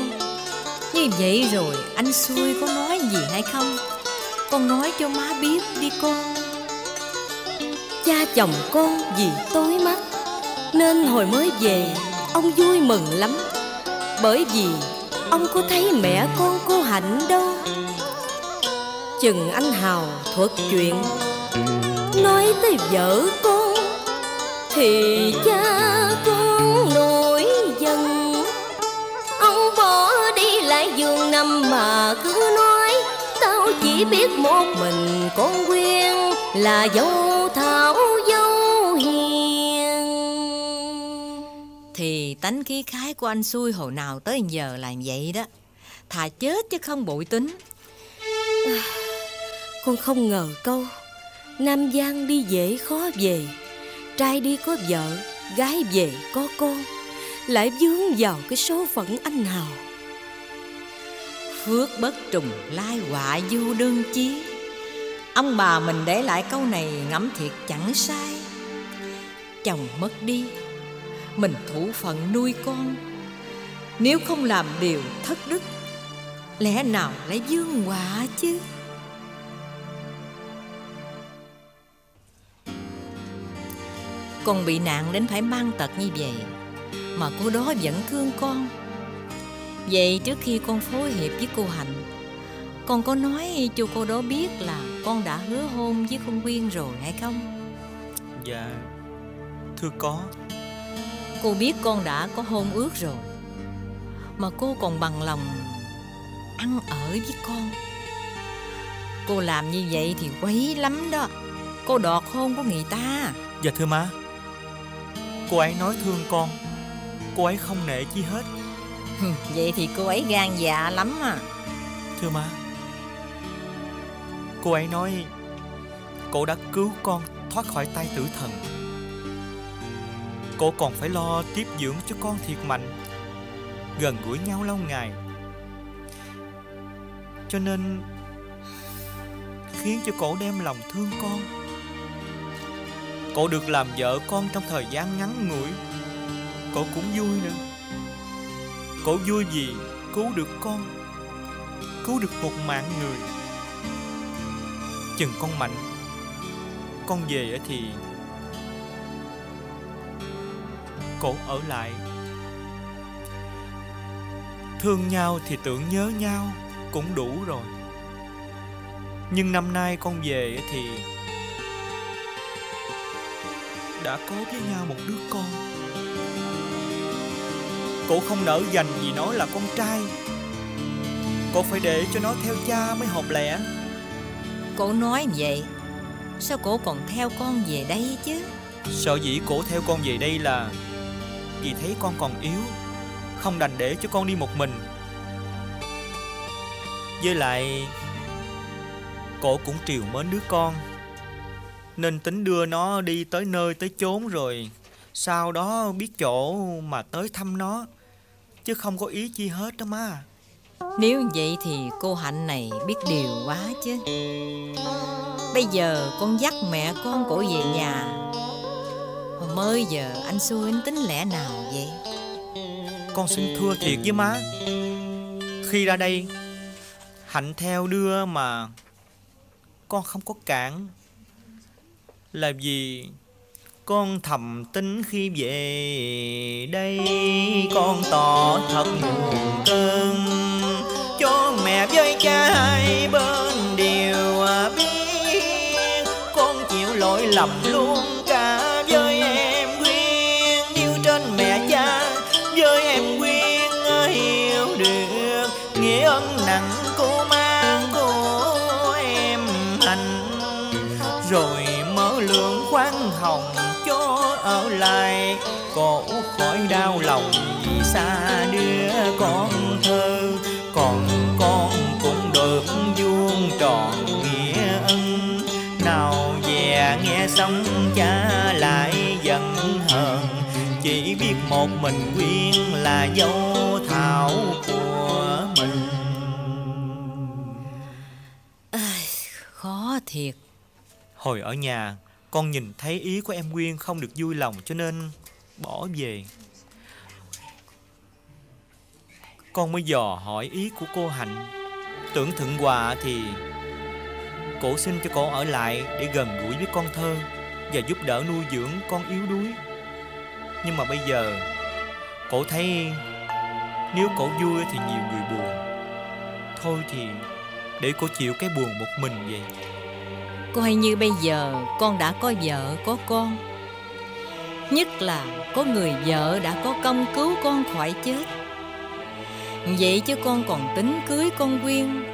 Như vậy rồi anh xui có nói gì hay không? Con nói cho má biết đi con. Cha chồng con vì tối mắt, Nên hồi mới về Ông vui mừng lắm. Bởi vì ông có thấy mẹ con cô Hạnh đâu. Chừng anh Hào thuật chuyện. Nói tới vợ con, Thì cha con nổi giận. Ông bỏ đi lại giường nằm mà cứ nói, Tao chỉ biết một mình con Quyên Là dâu thảo tánh khí khái của anh xui hồi nào tới giờ là vậy đó. Thà chết chứ không bội tính. Con không ngờ câu Nam Giang đi dễ khó về Trai đi có vợ Gái về có con Lại vướng vào cái số phận anh Hào. Phước bất trùng lai họa vô đơn chí. Ông bà mình để lại câu này ngẫm thiệt chẳng sai. Chồng mất đi mình thủ phận nuôi con. Nếu không làm điều thất đức, Lẽ nào lại dương quả chứ? Con bị nạn đến phải mang tật như vậy, Mà cô đó vẫn thương con. Vậy trước khi con phối hiệp với cô Hạnh, Con có nói cho cô đó biết là con đã hứa hôn với con Quyên rồi hay không? Dạ Thưa có. Cô biết con đã có hôn ước rồi. Mà cô còn bằng lòng ăn ở với con. Cô làm như vậy thì quấy lắm đó. Cô đọt hôn của người ta. Dạ thưa má. Cô ấy nói thương con. Cô ấy không nể chi hết. Vậy thì cô ấy gan dạ lắm à. Thưa má. Cô ấy nói Cô đã cứu con thoát khỏi tay tử thần Cô còn phải lo tiếp dưỡng cho con thiệt mạnh, Gần gũi nhau lâu ngày. Cho nên Khiến cho cổ đem lòng thương con. Cổ được làm vợ con trong thời gian ngắn ngủi, Cổ cũng vui nữa. Cổ vui vì cứu được con, Cứu được một mạng người. Chừng con mạnh, Con về thì Cổ ở lại. Thương nhau thì tưởng nhớ nhau Cũng đủ rồi. Nhưng năm nay con về thì Đã có với nhau một đứa con. Cổ không nỡ dành vì nó là con trai. Cổ phải để cho nó theo cha mới hợp lẽ. Cổ nói vậy Sao cổ còn theo con về đây chứ? Sợ dĩ cổ theo con về đây là vì thấy con còn yếu, Không đành để cho con đi một mình. Với lại, Cổ cũng triều mến đứa con, Nên tính đưa nó đi tới nơi tới chốn rồi Sau đó biết chỗ mà tới thăm nó, Chứ không có ý chi hết đó má. Nếu vậy thì cô Hạnh này biết điều quá chứ. Bây giờ con dắt mẹ con cổ về nhà mới giờ anh xui anh tính lẽ nào vậy? Con xin thưa thiệt với má, Khi ra đây, Hạnh theo đưa mà Con không có cản. Là vì Con thầm tính khi về đây, Con tỏ thật buồn cơn Cho mẹ với cha hai bên đều à biết, Con chịu lỗi lầm luôn. Ở lại Cổ khỏi đau lòng vì xa đứa con thơ. Còn con cũng được vuông tròn nghĩa ân. Nào về nghe xong cha lại giận hờn. Chỉ biết một mình Quyên là dâu thảo của mình. Khó thiệt. Hồi ở nhà con nhìn thấy ý của em nguyên không được vui lòng Cho nên bỏ về. Con mới dò hỏi ý của cô Hạnh. Tưởng thượng hòa thì Cổ xin cho cổ ở lại Để gần gũi với con thơ Và giúp đỡ nuôi dưỡng con yếu đuối. Nhưng mà bây giờ Cổ thấy Nếu cổ vui thì nhiều người buồn. Thôi thì Để cổ chịu cái buồn một mình vậy. Coi như bây giờ con đã có vợ, có con. Nhất là có người vợ đã có công cứu con khỏi chết. Vậy chứ con còn tính cưới con Quyên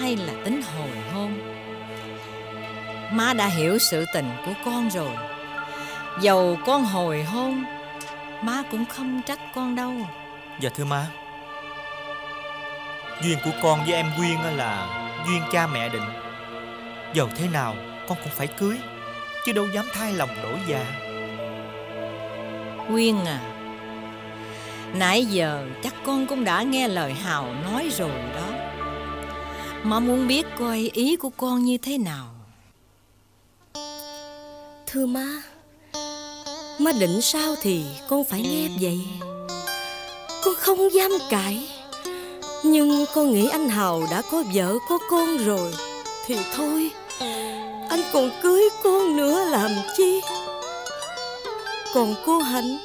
Hay là tính hồi hôn? Má đã hiểu sự tình của con rồi. Dầu con hồi hôn, Má cũng không trách con đâu. Dạ thưa má. Duyên của con với em Quyên là Duyên cha mẹ định. Dầu thế nào con cũng phải cưới Chứ đâu dám thay lòng đổi dạ Quyên à Nãy giờ chắc con cũng đã nghe lời Hào nói rồi đó. Má muốn biết coi ý của con như thế nào. Thưa má Má định sao thì con phải nghe vậy. Con không dám cãi Nhưng con nghĩ anh Hào đã có vợ có con rồi Thì thôi anh còn cưới con nữa làm chi? Còn cô Hạnh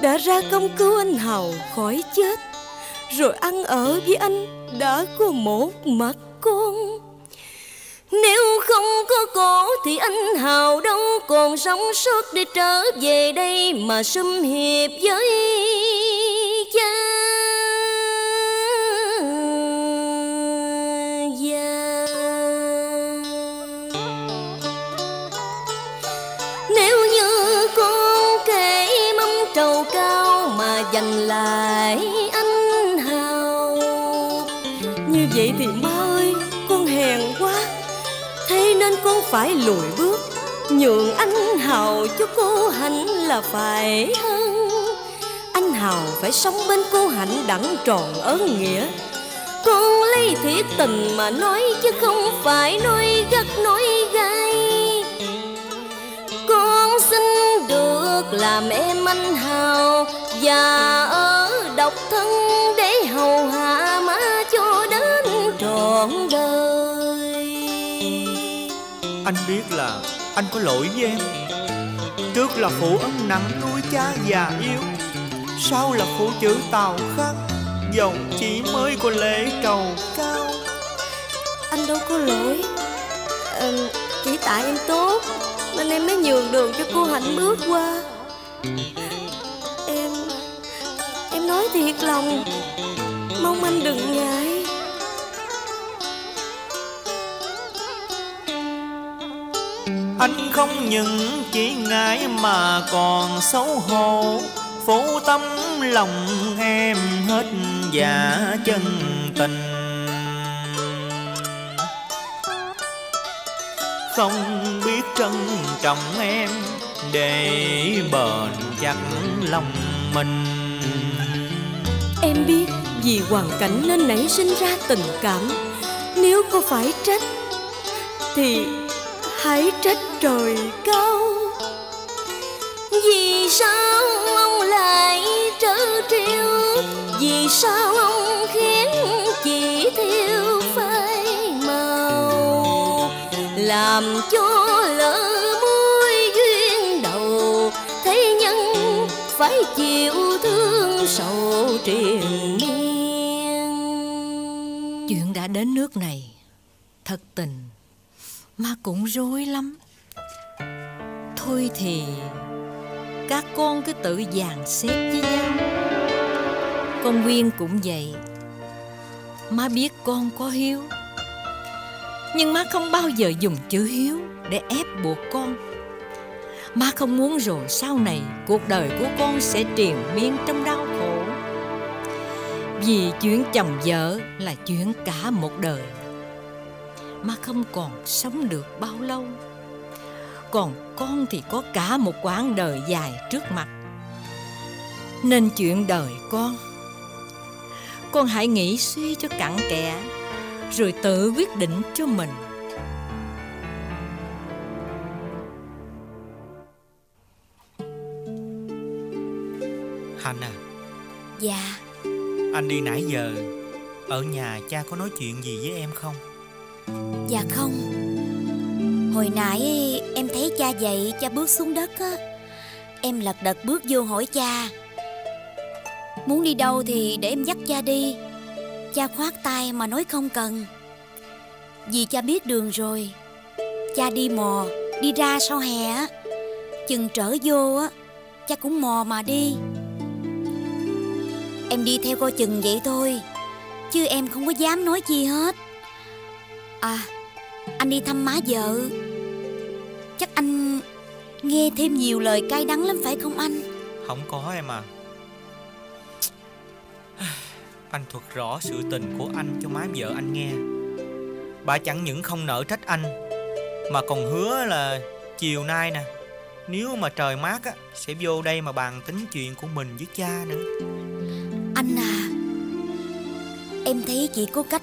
Đã ra công cứu anh hầu khỏi chết, Rồi ăn ở với anh Đã có một mặt con. Nếu không có cô thì anh Hào đâu còn sống sót để trở về đây mà xâm hiệp với cha. Phải lùi bước. Nhường anh Hào cho cô Hạnh là phải hơn Anh Hào phải sống bên cô Hạnh đặng tròn ơn nghĩa. Con lấy thiệt tình mà nói chứ không phải nói gắt, nói gai. Con xin được làm em anh Hào Và ở độc thân để hầu hạ má cho đến trọn đời. Anh biết là anh có lỗi với em. Trước là phụ ân nặng nuôi cha già yêu sau là phụ chữ tàu khắc Dòng chỉ mới có lễ cầu cao. Anh đâu có lỗi. À, Chỉ tại em tốt Nên em mới nhường đường cho cô Hạnh bước qua. Em Em nói thiệt lòng Mong anh đừng ngại. Anh không những chỉ ngại mà còn xấu hổ, Phủ tâm lòng em hết giả chân tình. Không biết trân trọng em Để bền chặt lòng mình. Em biết vì hoàn cảnh nên nảy sinh ra tình cảm. Nếu có phải trách, Thì hãy trách trời cao. Vì sao ông lại trớ trêu? Vì sao ông khiến chỉ thiếu phai màu? Làm cho lỡ mối duyên đầu thế nhân phải chịu thương sầu triền miên. Chuyện đã đến nước này, Thật tình. Mà cũng rối lắm. Thôi thì Các con cứ tự dàn xếp với nhau. Con Nguyên cũng vậy. Má biết con có hiếu. Nhưng má không bao giờ dùng chữ hiếu Để ép buộc con. Má không muốn rồi sau này Cuộc đời của con sẽ triền miên trong đau khổ. Vì chuyện chồng vợ là chuyện cả một đời. Má không còn sống được bao lâu. Còn con thì có cả một quãng đời dài trước mặt. Nên chuyện đời con. Con hãy nghĩ suy cho cặn kẽ Rồi tự quyết định cho mình. À Dạ. Anh đi nãy giờ Ở nhà cha có nói chuyện gì với em không Dạ không. Hồi nãy em thấy cha dậy Cha bước xuống đất á. Em lật đật bước vô hỏi cha. Muốn đi đâu thì để em dắt cha đi. Cha khoát tay mà nói không cần. Vì cha biết đường rồi. Cha đi mò, Đi ra sau hè á. Chừng trở vô á, Cha cũng mò mà đi. Em đi theo coi chừng vậy thôi, Chứ em không có dám nói chi hết. À Anh đi thăm má vợ. Chắc anh Nghe thêm nhiều lời cay đắng lắm phải không anh? Không có em à. Anh thuật rõ sự tình của anh cho má vợ anh nghe. Bà chẳng những không nỡ trách anh Mà còn hứa là chiều nay nè Nếu mà trời mát á Sẽ vô đây mà bàn tính chuyện của mình với cha nữa. Anh à Em thấy chỉ có cách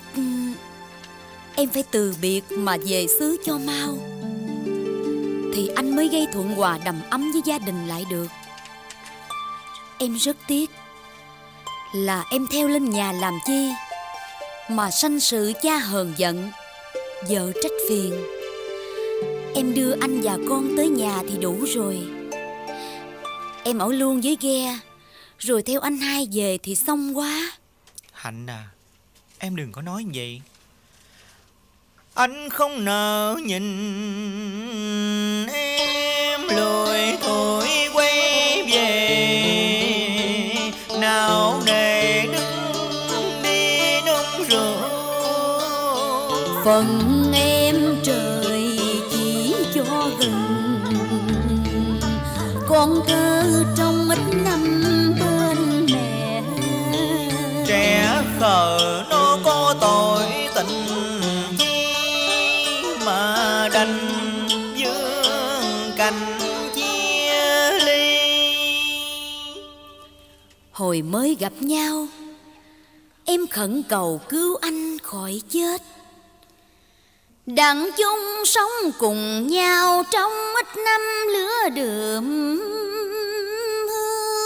Em phải từ biệt mà về xứ cho mau. Thì anh mới gây thuận hòa đầm ấm với gia đình lại được. Em rất tiếc Là em theo lên nhà làm chi Mà sanh sự cha hờn giận, Vợ trách phiền. Em đưa anh và con tới nhà thì đủ rồi. Em ở luôn với ghe, Rồi theo anh hai về thì xong quá. Hạnh à Em đừng có nói như vậy. Anh không nỡ nhìn em lùi thôi quay về. Nào để đứng đi nông rượu. Phần Hồi mới gặp nhau. Em khẩn cầu cứu anh khỏi chết. Đặng chung sống cùng nhau Trong ít năm lứa đượm hương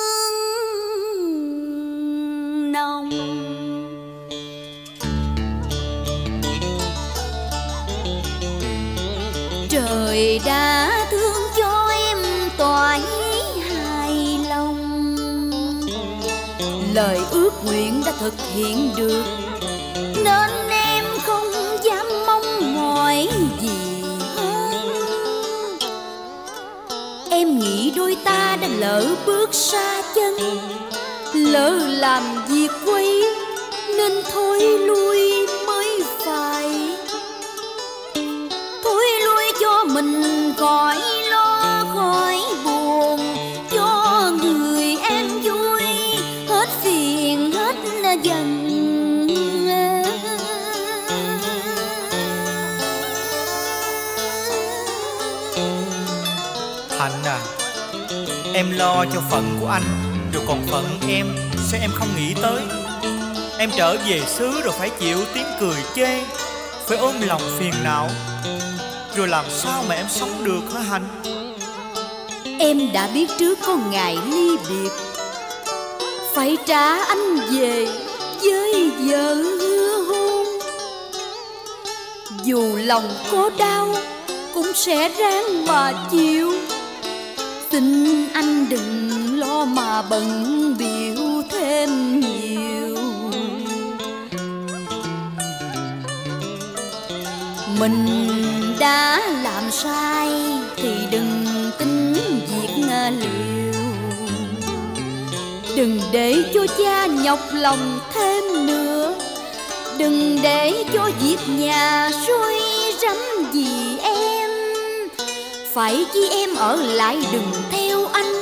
nồng. Trời đã lời ước nguyện đã thực hiện được. Nên em không dám mong mỏi gì hơn. Em nghĩ đôi ta đã lỡ bước xa chân, lỡ làm việc quấy, nên thôi lui mới phải. Thôi lui cho mình khỏi dần Thành à Em lo cho phận của anh Rồi còn phận em Sao em không nghĩ tới? Em trở về xứ rồi phải chịu tiếng cười chê Phải ôm lòng phiền não. Rồi làm sao mà em sống được hả Hành Em đã biết trước có ngày ly biệt Phải trả anh về với vợ hứa hôn. Dù lòng có đau, cũng sẽ ráng mà chịu. Xin anh đừng lo mà bận biểu thêm nhiều. Mình đã làm sai thì đừng tính việc liều Đừng để cho cha nhọc lòng thêm nữa. Đừng để cho việc nhà rối rắm vì em. Phải chi em ở lại đừng theo anh.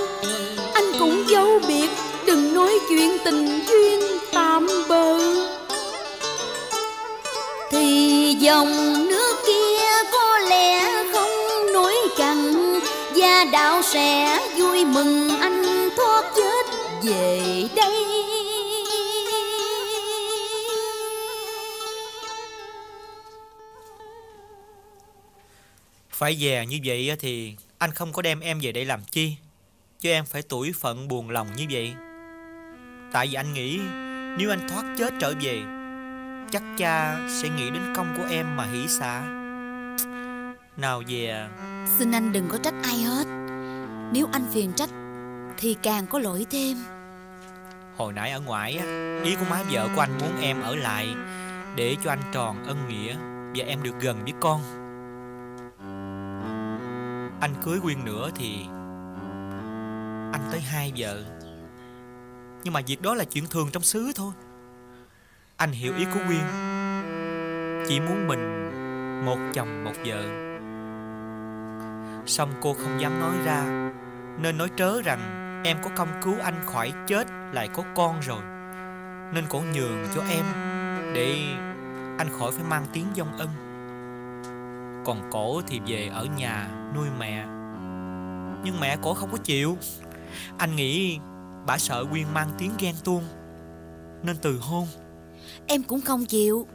Anh cũng dấu biệt, Đừng nói chuyện tình duyên tạm bờ Thì dòng nước kia có lẽ không nối cằn. Gia đạo sẽ vui mừng anh thoát chết về đây. Phải về như vậy thì Anh không có đem em về đây làm chi? Cho em phải tuổi phận buồn lòng như vậy. Tại vì anh nghĩ Nếu anh thoát chết trở về Chắc cha sẽ nghĩ đến công của em mà hỷ xả. Nào về. Xin anh đừng có trách ai hết. Nếu anh phiền trách Thì càng có lỗi thêm Hồi nãy ở ngoài á, Ý của má vợ của anh muốn em ở lại Để cho anh tròn ân nghĩa. Và em được gần với con. Anh cưới Quyên nữa thì Anh tới hai vợ. Nhưng mà việc đó là chuyện thường trong xứ thôi. Anh hiểu ý của Quyên. Chỉ muốn mình Một chồng, một vợ. Xong cô không dám nói ra, Nên nói trớ rằng Em có công cứu anh khỏi chết, Lại có con rồi. Nên cổ nhường cho em Để anh khỏi phải mang tiếng dông ân. Còn cổ thì về ở nhà nuôi mẹ. Nhưng mẹ cổ không có chịu. Anh nghĩ bà sợ Quyên mang tiếng ghen tuông. Nên từ hôn. Em cũng không chịu.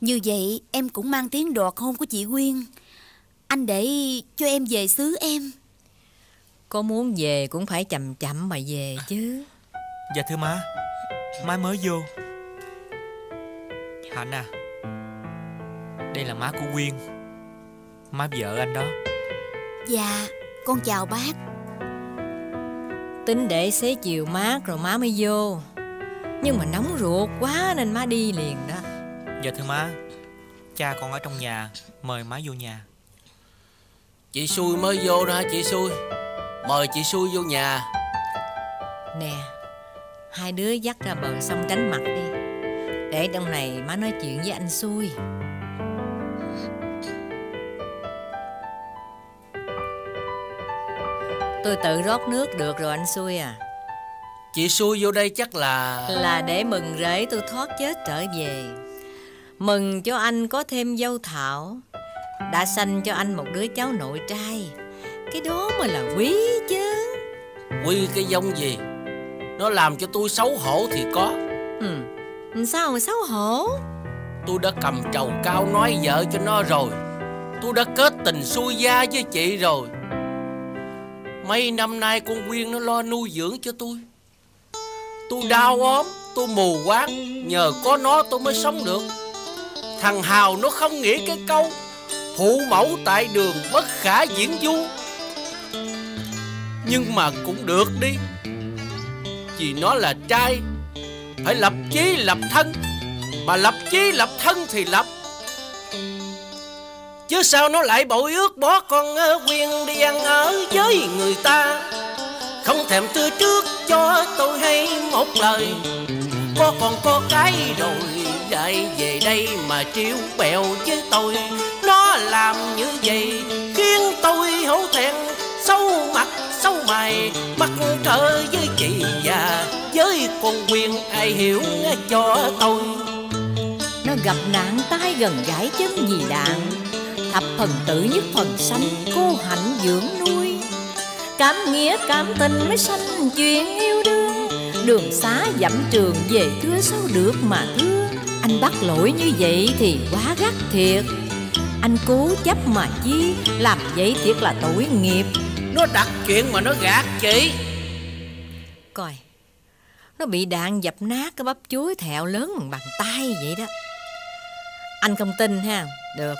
Như vậy, em cũng mang tiếng đoạt hôn của chị Quyên. Anh để cho em về xứ em. Có muốn về cũng phải chậm chậm mà về chứ. Dạ thưa má. Má mới vô. Hạnh à Đây là má của Quyên. Má vợ anh đó. Dạ con chào bác. Tính để xế chiều mát rồi má mới vô. Nhưng mà nóng ruột quá nên má đi liền đó. Dạ thưa má. Cha con ở trong nhà Mời má vô nhà. Chị xui mới vô đó hả chị xui Mời chị xui vô nhà. Nè Hai đứa dắt ra bờ sông tránh mặt đi. Để trong này má nói chuyện với anh xui. Tôi tự rót nước được rồi anh xui à. Chị xui vô đây chắc là Là để mừng rễ tôi thoát chết trở về. Mừng cho anh có thêm dâu thảo. Đã sanh cho anh một đứa cháu nội trai Cái đó mới là quý chứ. Quy cái giống gì? Nó làm cho tôi xấu hổ thì có. Ừ. Sao mà xấu hổ? Tôi đã cầm trầu cao nói vợ cho nó rồi. Tôi đã kết tình xuôi gia với chị rồi. Mấy năm nay con Quyên nó lo nuôi dưỡng cho tôi. Tôi đau ốm Tôi mù quáng. Nhờ có nó tôi mới sống được. Thằng Hào nó không nghĩ cái câu Phụ mẫu tại đường bất khả diễn du nhưng mà cũng được đi. Vì nó là trai, Phải lập chí lập thân. Mà lập chí lập thân thì lập. Chứ sao nó lại bội ước bỏ con Quyên đi ăn ở với người ta? Không thèm thưa trước cho tôi hay một lời. Có còn có cái rồi lại về đây mà triêu bèo với tôi. Nó làm như vậy khiến tôi hổ thẹn, Sâu mặt sâu mày bắt trở với chị già, Với con quyền ai hiểu cho tôi. Nó gặp nạn tai gần gãy chân gì đạn, Thập phần tử nhất phần sanh, Cô hạnh dưỡng nuôi. Cảm nghĩa, cảm tình mới sanh chuyện yêu đương, Đường xá dặm trường về thưa sao được mà thưa. Anh bắt lỗi như vậy thì quá gắt thiệt. Anh cố chấp mà chi, Làm vậy thiệt là tội nghiệp. Nó đặt chuyện mà nó gạt chị. Coi Nó bị đạn dập nát cái bắp chuối thẹo lớn bằng bàn tay vậy đó. Anh không tin ha. Được.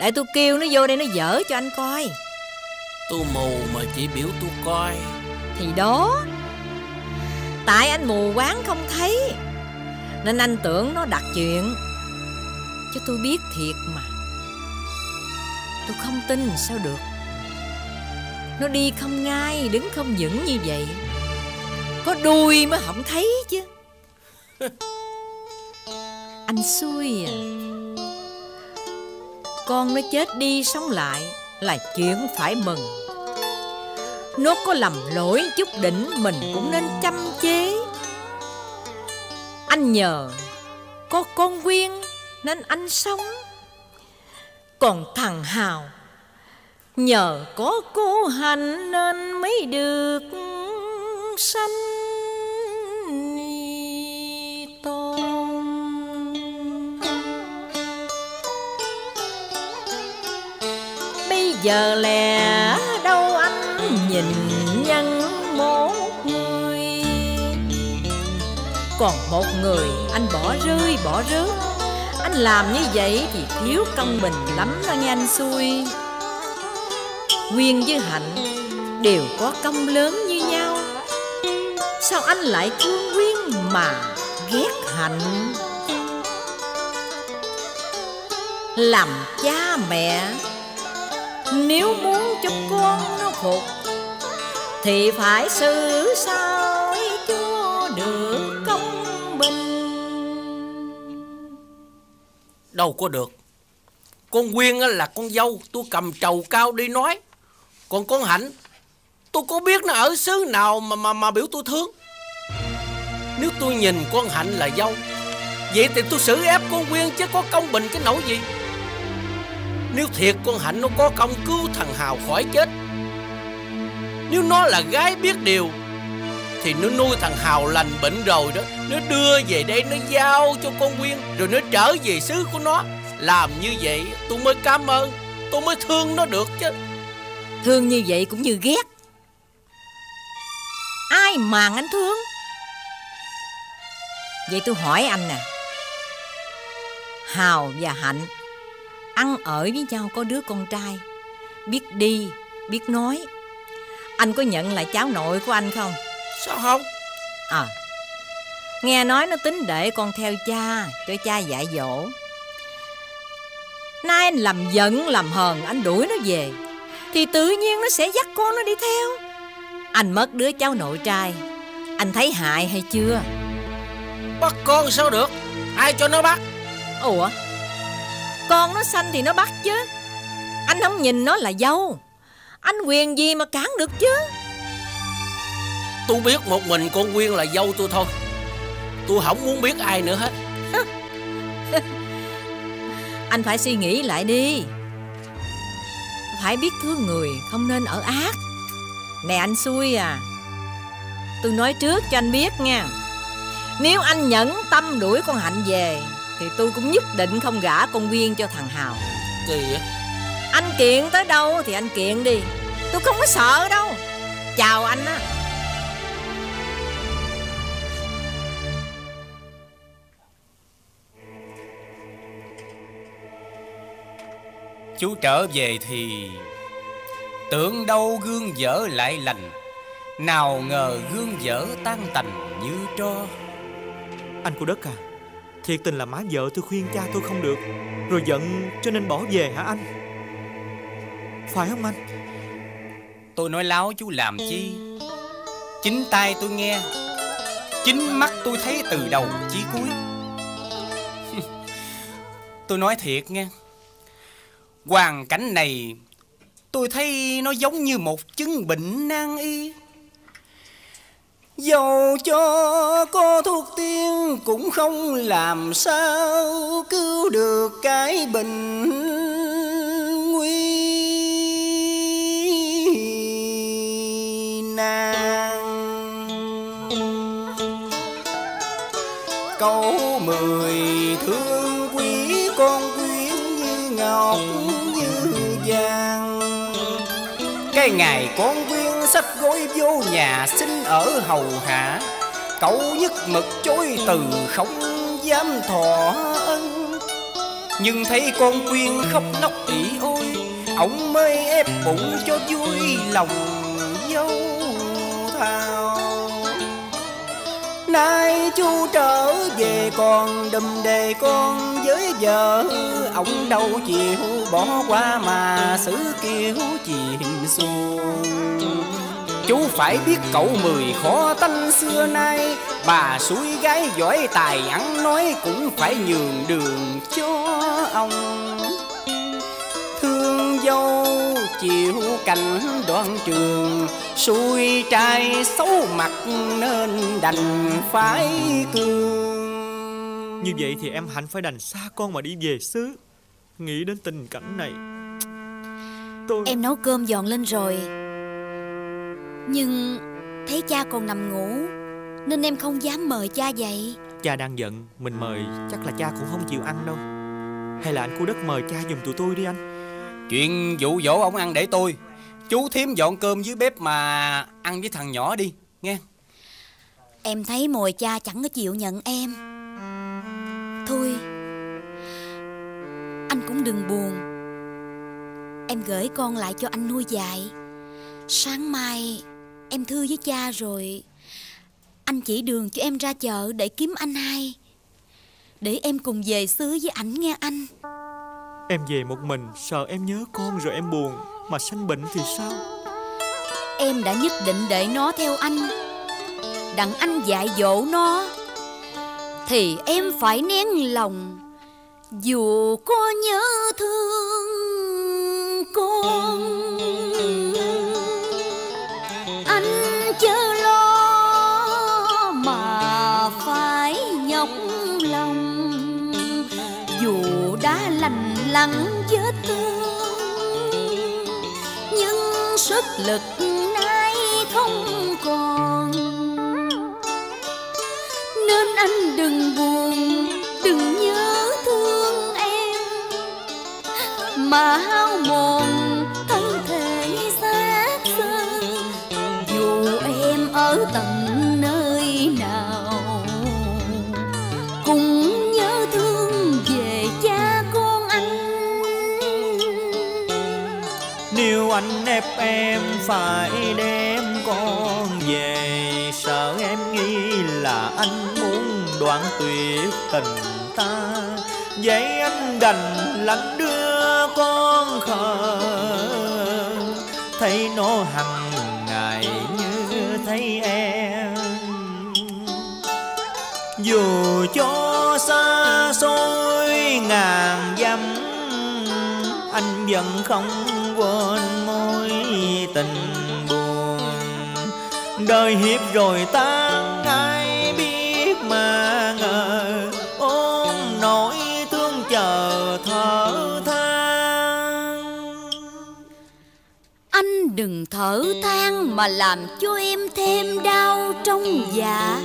Để tôi kêu nó vô đây nó dở cho anh coi. Tôi mù mà chị biểu tôi coi. Thì đó. Tại anh mù quáng không thấy. Nên anh tưởng nó đặt chuyện. Chứ tôi biết thiệt mà. Tôi không tin sao được Nó đi không ngay Đứng không vững như vậy. Có đuôi mới không thấy chứ. Anh xui à. Con nó chết đi sống lại Là chuyện phải mừng. Nó có lầm lỗi chút đỉnh Mình cũng nên chăm chế. Anh nhờ Có con Quyên Nên anh sống. Còn thằng Hào Nhờ có cô hành Nên mới được sanh tôn. Bây giờ lẽ đâu anh nhìn nhân một người. Còn một người anh bỏ rơi, bỏ rớt. Anh làm như vậy thì thiếu công bình lắm đó nghe anh xui. Quyên với Hạnh đều có công lớn như nhau. Sao anh lại thương Quyên mà ghét Hạnh? Làm cha mẹ, Nếu muốn cho con nó phục Thì phải xử sao cho được công bình. Đâu có được. Con Quyên là con dâu, Tôi cầm trầu cao đi nói. Còn con Hạnh, Tôi có biết nó ở xứ nào mà mà mà biểu tôi thương. Nếu tôi nhìn con Hạnh là dâu, Vậy thì tôi xử ép con Quyên chứ có công bình cái nỗi gì? Nếu thiệt con Hạnh nó có công cứu thằng Hào khỏi chết, Nếu nó là gái biết điều, Thì nó nuôi thằng Hào lành bệnh rồi đó. Nó đưa về đây, nó giao cho con Quyên, Rồi nó trở về xứ của nó. Làm như vậy tôi mới cảm ơn, Tôi mới thương nó được chứ. Thương như vậy cũng như ghét. Ai màng anh thương? Vậy tôi hỏi anh nè. Hào và Hạnh Ăn ở với nhau có đứa con trai. Biết đi, biết nói. Anh có nhận lại cháu nội của anh không? Sao không? À Nghe nói nó tính để con theo cha Cho cha dạy dỗ. Nay anh làm giận làm hờn Anh đuổi nó về Thì tự nhiên nó sẽ dắt con nó đi theo. Anh mất đứa cháu nội trai. Anh thấy hại hay chưa? Bắt con sao được? Ai cho nó bắt? Ủa? Con nó xanh thì nó bắt chứ. Anh không nhìn nó là dâu. Anh quyền gì mà cản được chứ? Tôi biết một mình con Quyên là dâu tôi thôi. Tôi không muốn biết ai nữa hết. Anh phải suy nghĩ lại đi Phải biết thương người Không nên ở ác. Nè anh xui à Tôi nói trước cho anh biết nha. Nếu anh nhẫn tâm đuổi con Hạnh về Thì tôi cũng nhất định không gả con Quyên cho thằng Hào. Kỳ á Anh kiện tới đâu thì anh kiện đi Tôi không có sợ đâu. Chào anh á Chú trở về thì Tưởng đâu gương dở lại lành Nào ngờ gương dở tan tành như tro. Anh cô đất à Thiệt tình là má vợ tôi khuyên cha tôi không được Rồi giận cho nên bỏ về hả anh? Phải không anh? Tôi nói láo chú làm chi? Chính tai tôi nghe Chính mắt tôi thấy từ đầu chí cuối. Tôi nói thiệt nghe Hoàn cảnh này, Tôi thấy nó giống như một chứng bệnh nan y. Dầu cho có thuốc tiên cũng không làm sao cứu được cái bệnh nguy nan. Câu mười thương Cái ngày con viên sách gối vô nhà xin ở hầu hạ. Cậu nhất mực chối từ không dám thọ ân. Nhưng thấy con quyên khóc nóc ỉ ôi, Ông mới ép bụng cho vui lòng dâu thao. Nay chú trở về còn đùm đề con với vợ, Ông đâu chịu bỏ qua mà xử kiêu chìm xuồng. Chú phải biết cậu mười khó tanh xưa nay, Bà suối gái giỏi tài ăn nói cũng phải nhường đường cho ông. Thương dâu chịu cảnh đoạn trường Xui trai xấu mặt nên đành phải cương Như vậy thì em hạnh phải đành xa con mà đi về xứ. Nghĩ đến tình cảnh này. Tôi Em nấu cơm dọn lên rồi. Nhưng thấy cha còn nằm ngủ Nên em không dám mời cha dậy. Cha đang giận Mình mời chắc là cha cũng không chịu ăn đâu. Hay là anh cô đất mời cha giùm tụi tôi đi anh? Chuyện dụ dỗ ông ăn để tôi. Chú thím dọn cơm dưới bếp mà ăn với thằng nhỏ đi nghe. Em thấy mồi cha chẳng có chịu nhận em. Thôi Anh cũng đừng buồn. Em gửi con lại cho anh nuôi dạy. Sáng mai Em thư với cha rồi Anh chỉ đường cho em ra chợ để kiếm anh hai. Để em cùng về xứ với ảnh nghe anh. Em về một mình Sợ em nhớ con rồi em buồn. Mà sanh bệnh thì sao? Em đã nhất định để nó theo anh. Đặng anh dạy dỗ nó Thì em phải nén lòng dù có nhớ thương con Anh chớ lo mà phải nhọc lòng. Dù đã lành lặng vết thương Nhưng sức lực nay không còn. Nên anh đừng buồn, đừng nhớ Mà hao mòn, thân thể xác xơ Dù em ở tận nơi nào, Cũng nhớ thương về cha con anh. Nếu anh ép em phải đem con về, Sợ em nghĩ là anh muốn đoạn tuyệt tình ta. Vậy anh đành lặng đưa con khờ. Thấy nó hằng ngày như thấy em. Dù cho xa xôi ngàn dặm, Anh vẫn không quên mối tình buồn. Đời hiệp rồi tan đừng thở than mà làm cho em thêm đau trong dạ.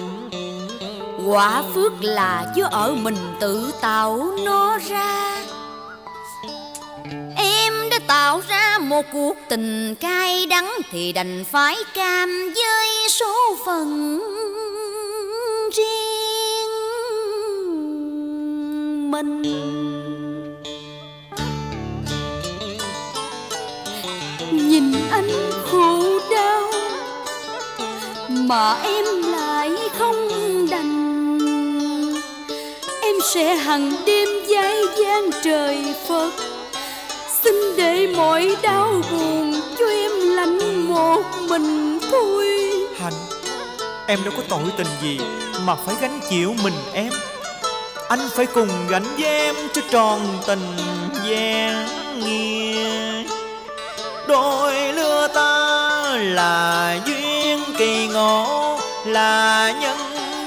Quả phước là chứ ở mình tự tạo nó ra. Em đã tạo ra một cuộc tình cay đắng Thì đành phải cam với số phận riêng mình. Nhìn anh khổ đau, Mà em lại không đành. Em sẽ hằng đêm dãi gian trời Phật, Xin để mọi đau buồn cho em lạnh một mình thôi. Hạnh, Em đâu có tội tình gì Mà phải gánh chịu mình em. Anh phải cùng gánh với em Cho tròn tình gian nghĩa. Đôi lứa ta là duyên kỳ ngộ, Là nhân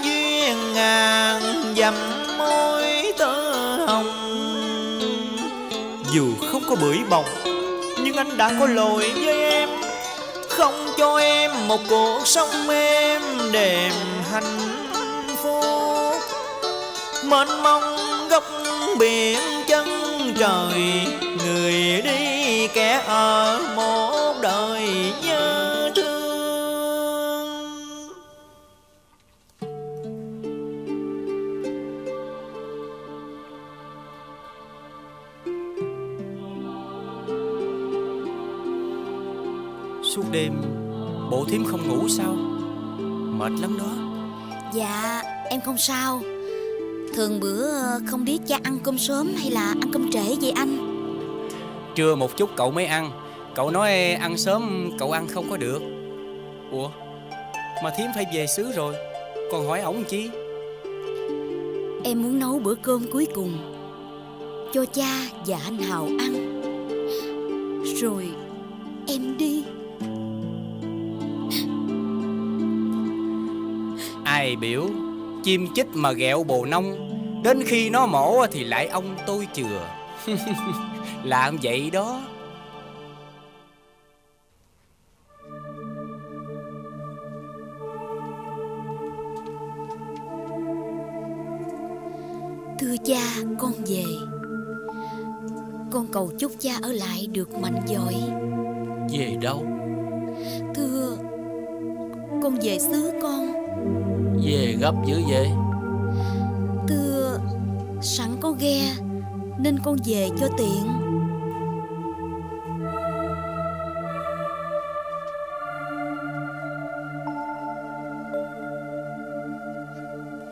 duyên ngàn, dặm môi tơ hồng. Dù không có bưởi bồng, Nhưng anh đã có lỗi với em. Không cho em một cuộc sống êm đềm hạnh phúc. Mênh mông góc biển chân trời, Người đi kẻ ở một đời nhớ thương. Suốt đêm, Bộ thím không ngủ sao? Mệt lắm đó. Dạ em không sao. Thường bữa không biết cha ăn cơm sớm hay là ăn cơm trễ vậy anh? Trưa một chút cậu mới ăn. Cậu nói ăn sớm cậu ăn không có được. Ủa? Mà thím phải về xứ rồi. Còn hỏi ổng chi? Em muốn nấu bữa cơm cuối cùng Cho cha và anh Hào ăn. Rồi em đi. Ai biểu Chim chích mà ghẹo bồ nông. Đến khi nó mổ thì lại ông tôi chừa Làm vậy đó. Thưa cha con về. Con cầu chúc cha ở lại được mạnh giỏi Về đâu? Thưa Con về xứ con. Về gấp dữ vậy? Thưa Sẵn có ghe nên con về cho tiện.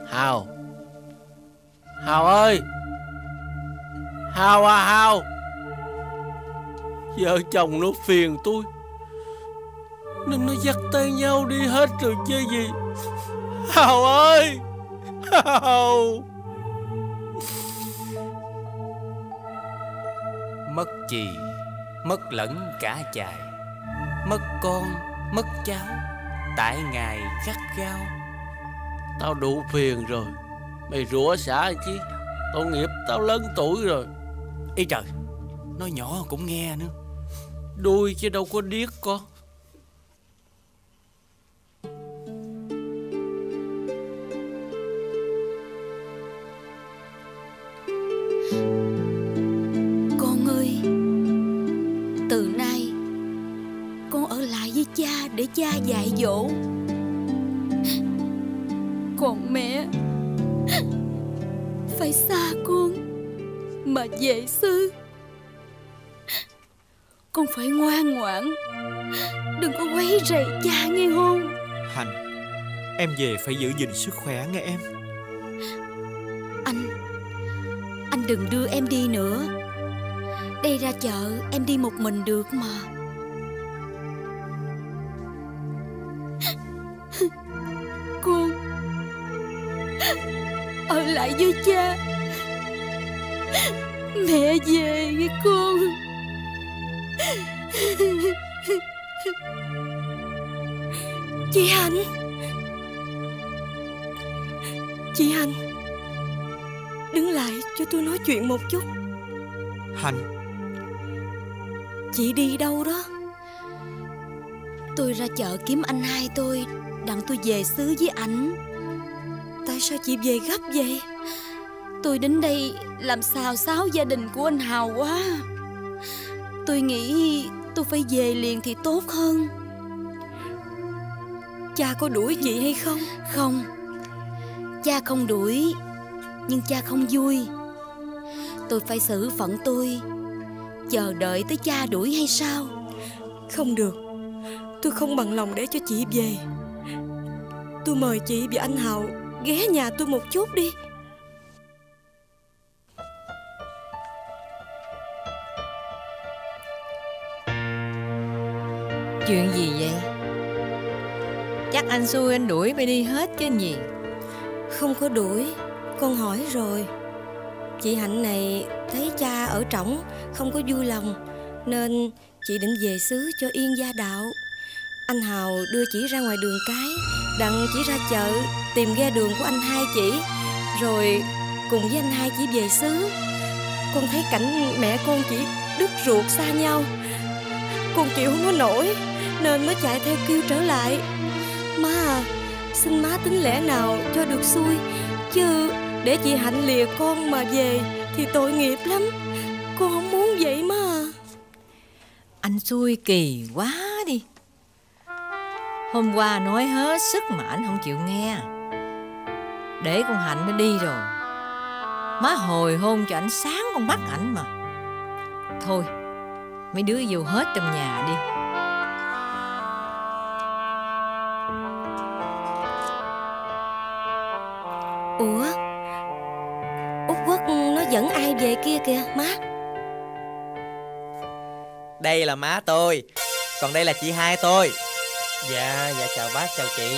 Hào. Hào ơi. Hào à Hào. Vợ chồng nó phiền tôi. Nên nó dắt tay nhau đi hết rồi chứ gì. Hào ơi. Hào. Mất chì Mất lẫn cả chài. Mất con Mất cháu Tại ngài gắt gao. Tao đủ phiền rồi Mày rủa xả chi? Tội nghiệp tao lớn tuổi rồi. Ý trời Nói nhỏ cũng nghe nữa. Đuôi chứ đâu có điếc Con để cha dạy dỗ. Còn mẹ Phải xa con Mà về xứ. Con phải ngoan ngoãn Đừng có quấy rầy cha nghe không? Hành Em về phải giữ gìn sức khỏe nghe em. Anh Anh đừng đưa em đi nữa. Đây ra chợ em đi một mình được mà lại với cha. Mẹ về con. Chị Hạnh. Chị Hạnh Đứng lại cho tôi nói chuyện một chút. Hành Chị đi đâu đó? Tôi ra chợ kiếm anh hai tôi Đặng tôi về xứ với ảnh Tại sao chị về gấp vậy? Tôi đến đây làm xào xáo gia đình của anh Hào quá. Tôi nghĩ tôi phải về liền thì tốt hơn. Cha có đuổi chị hay không? Không. Cha không đuổi Nhưng cha không vui. Tôi phải xử phận tôi. Chờ đợi tới cha đuổi hay sao? Không được. Tôi không bằng lòng để cho chị về. Tôi mời chị và anh Hào ghé nhà tôi một chút đi. Chuyện gì vậy? Chắc anh xui anh đuổi mày đi hết chứ gì Không có đuổi Con hỏi rồi. Chị Hạnh này thấy cha ở trỏng Không có vui lòng Nên chị định về xứ cho yên gia đạo. Anh Hào đưa chị ra ngoài đường cái Đặng chỉ ra chợ, Tìm ghe đường của anh hai chỉ, Rồi cùng với anh hai chỉ về xứ. Con thấy cảnh mẹ con chỉ đứt ruột xa nhau. Con chịu không có nổi, Nên mới chạy theo kêu trở lại. Má à Xin má tính lẽ nào cho được xuôi Chứ để chị Hạnh lìa con mà về Thì tội nghiệp lắm. Con không muốn vậy, má. À. Anh xui kỳ quá. Hôm qua nói hết sức mà anh không chịu nghe. Để con Hạnh nó đi rồi. Má hồi hôn cho ảnh sáng con bắt ảnh mà. Thôi Mấy đứa vô hết trong nhà đi. Ủa? Út Quốc nó dẫn ai về kia kìa má? Đây là má tôi. Còn đây là chị hai tôi Dạ dạ chào bác chào chị.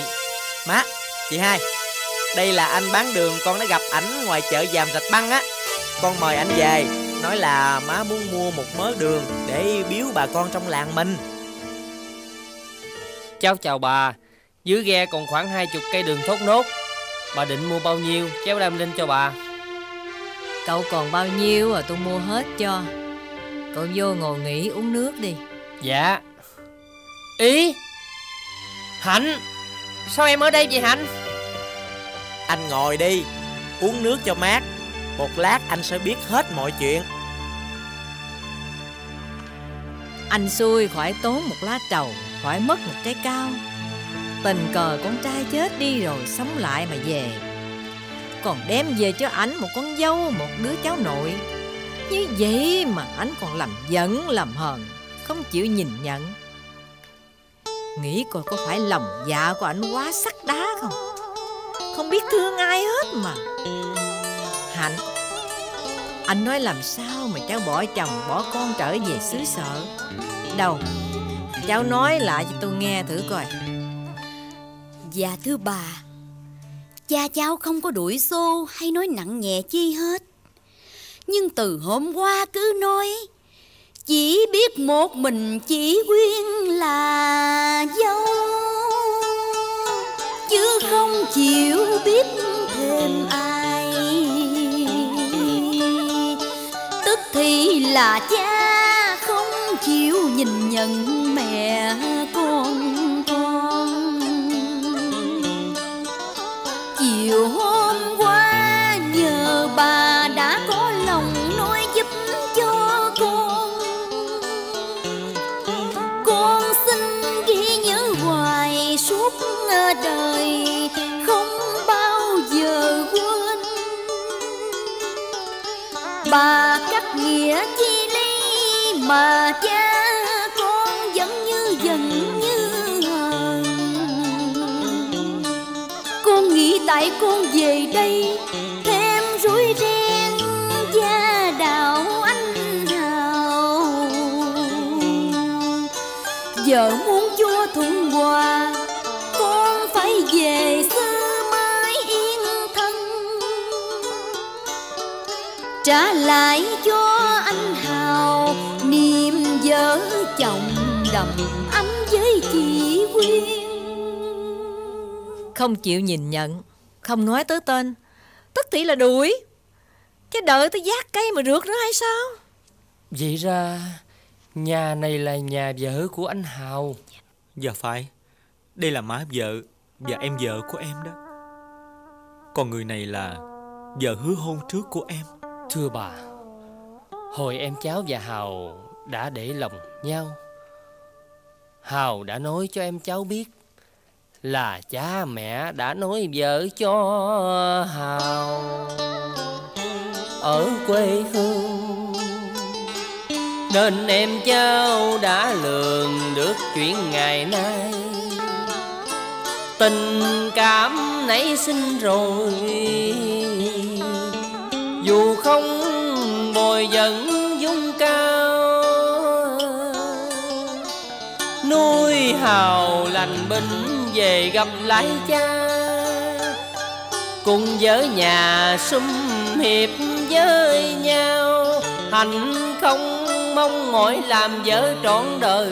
Má, chị hai Đây là anh bán đường con đã gặp ảnh ngoài chợ giàm rạch băng á. Con mời anh về Nói là má muốn mua một mớ đường Để biếu bà con trong làng mình. Cháu chào bà Dưới ghe còn khoảng hai chục cây đường thốt nốt. Bà định mua bao nhiêu Cháu đem lên cho bà. Cậu còn bao nhiêu à tôi mua hết cho. Cậu vô ngồi nghỉ uống nước đi. Dạ. Ý Hạnh Sao em ở đây vậy Hạnh? Anh ngồi đi Uống nước cho mát. Một lát anh sẽ biết hết mọi chuyện. Anh xui khỏi tốn một lá trầu Khỏi mất một trái cao. Tình cờ con trai chết đi rồi sống lại mà về. Còn đem về cho ảnh một con dâu Một đứa cháu nội. Như vậy mà ảnh còn làm giận làm hờn Không chịu nhìn nhận Nghĩ coi có phải lòng dạ của anh quá sắt đá không? Không biết thương ai hết mà. Hạnh, Anh nói làm sao mà cháu bỏ chồng, bỏ con trở về xứ sở? Đâu, Cháu nói lại cho tôi nghe thử coi. Dạ thưa bà, Cha cháu không có đuổi xô hay nói nặng nhẹ chi hết. Nhưng từ hôm qua cứ nói chỉ biết một mình chỉ Quyên là dâu. Chứ không chịu biết thêm ai. Tức thì là cha không chịu nhìn nhận mẹ con con. Chiều hôm qua nhờ bà mà cắt nghĩa chi ly mà cha con vẫn như dần như hờn. Con nghĩ tại con về đây thêm rối ren gia đạo anh hào. Giờ muốn cho thuận hòa trả lại cho anh hào niềm vợ chồng đầm ấm với chị quyên. Không chịu nhìn nhận Không nói tới tên. Tức tỷ là đuổi. Chứ đợi tới giác cây mà rượt nữa hay sao? Vậy ra Nhà này là nhà vợ của anh Hào. Dạ phải. Đây là má vợ Và em vợ của em đó. Còn người này là Vợ hứa hôn trước của em Thưa bà, Hồi em cháu và Hào đã để lòng nhau. Hào đã nói cho em cháu biết Là cha mẹ đã nói vợ cho Hào. Ở quê hương, Nên em cháu đã lường được chuyện ngày nay. Tình cảm nảy sinh rồi dù không bồi dẫn dung cao Nuôi hào lành binh về gặp lại cha. Cùng với nhà sum hiệp với nhau, Hạnh không mong mỏi làm vợ trọn đời.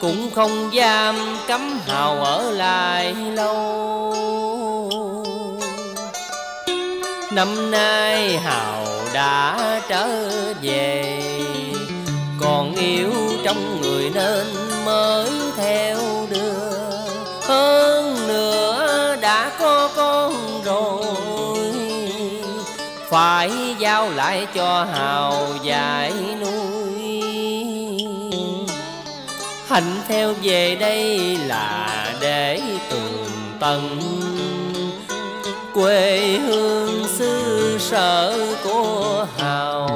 Cũng không giam cấm hào ở lại lâu. Năm nay Hào đã trở về. Còn yêu trong người nên mới theo đưa Hơn nữa đã có con rồi. Phải giao lại cho Hào dạy nuôi. Hạnh theo về đây là để tường tầng quê hương xứ sở của hào.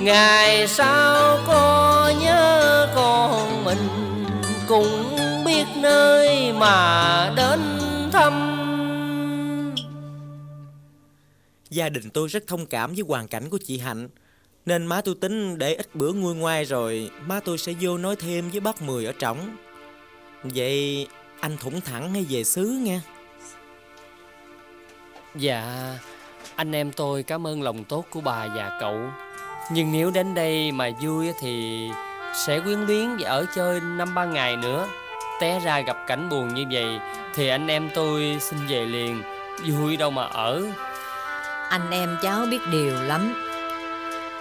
Ngày sau có nhớ con mình, cũng biết nơi mà đến thăm. Gia đình tôi rất thông cảm với hoàn cảnh của chị Hạnh, Nên má tôi tính để ít bữa nguôi ngoai rồi Má tôi sẽ vô nói thêm với bác Mười ở trỏng. Vậy anh thủng thẳng hay về xứ nghe? Dạ, anh em tôi cảm ơn lòng tốt của bà và cậu. Nhưng nếu đến đây mà vui thì sẽ quyến luyến và ở chơi năm ba ngày nữa. Té ra gặp cảnh buồn như vậy thì anh em tôi xin về liền, vui đâu mà ở. Anh em cháu biết điều lắm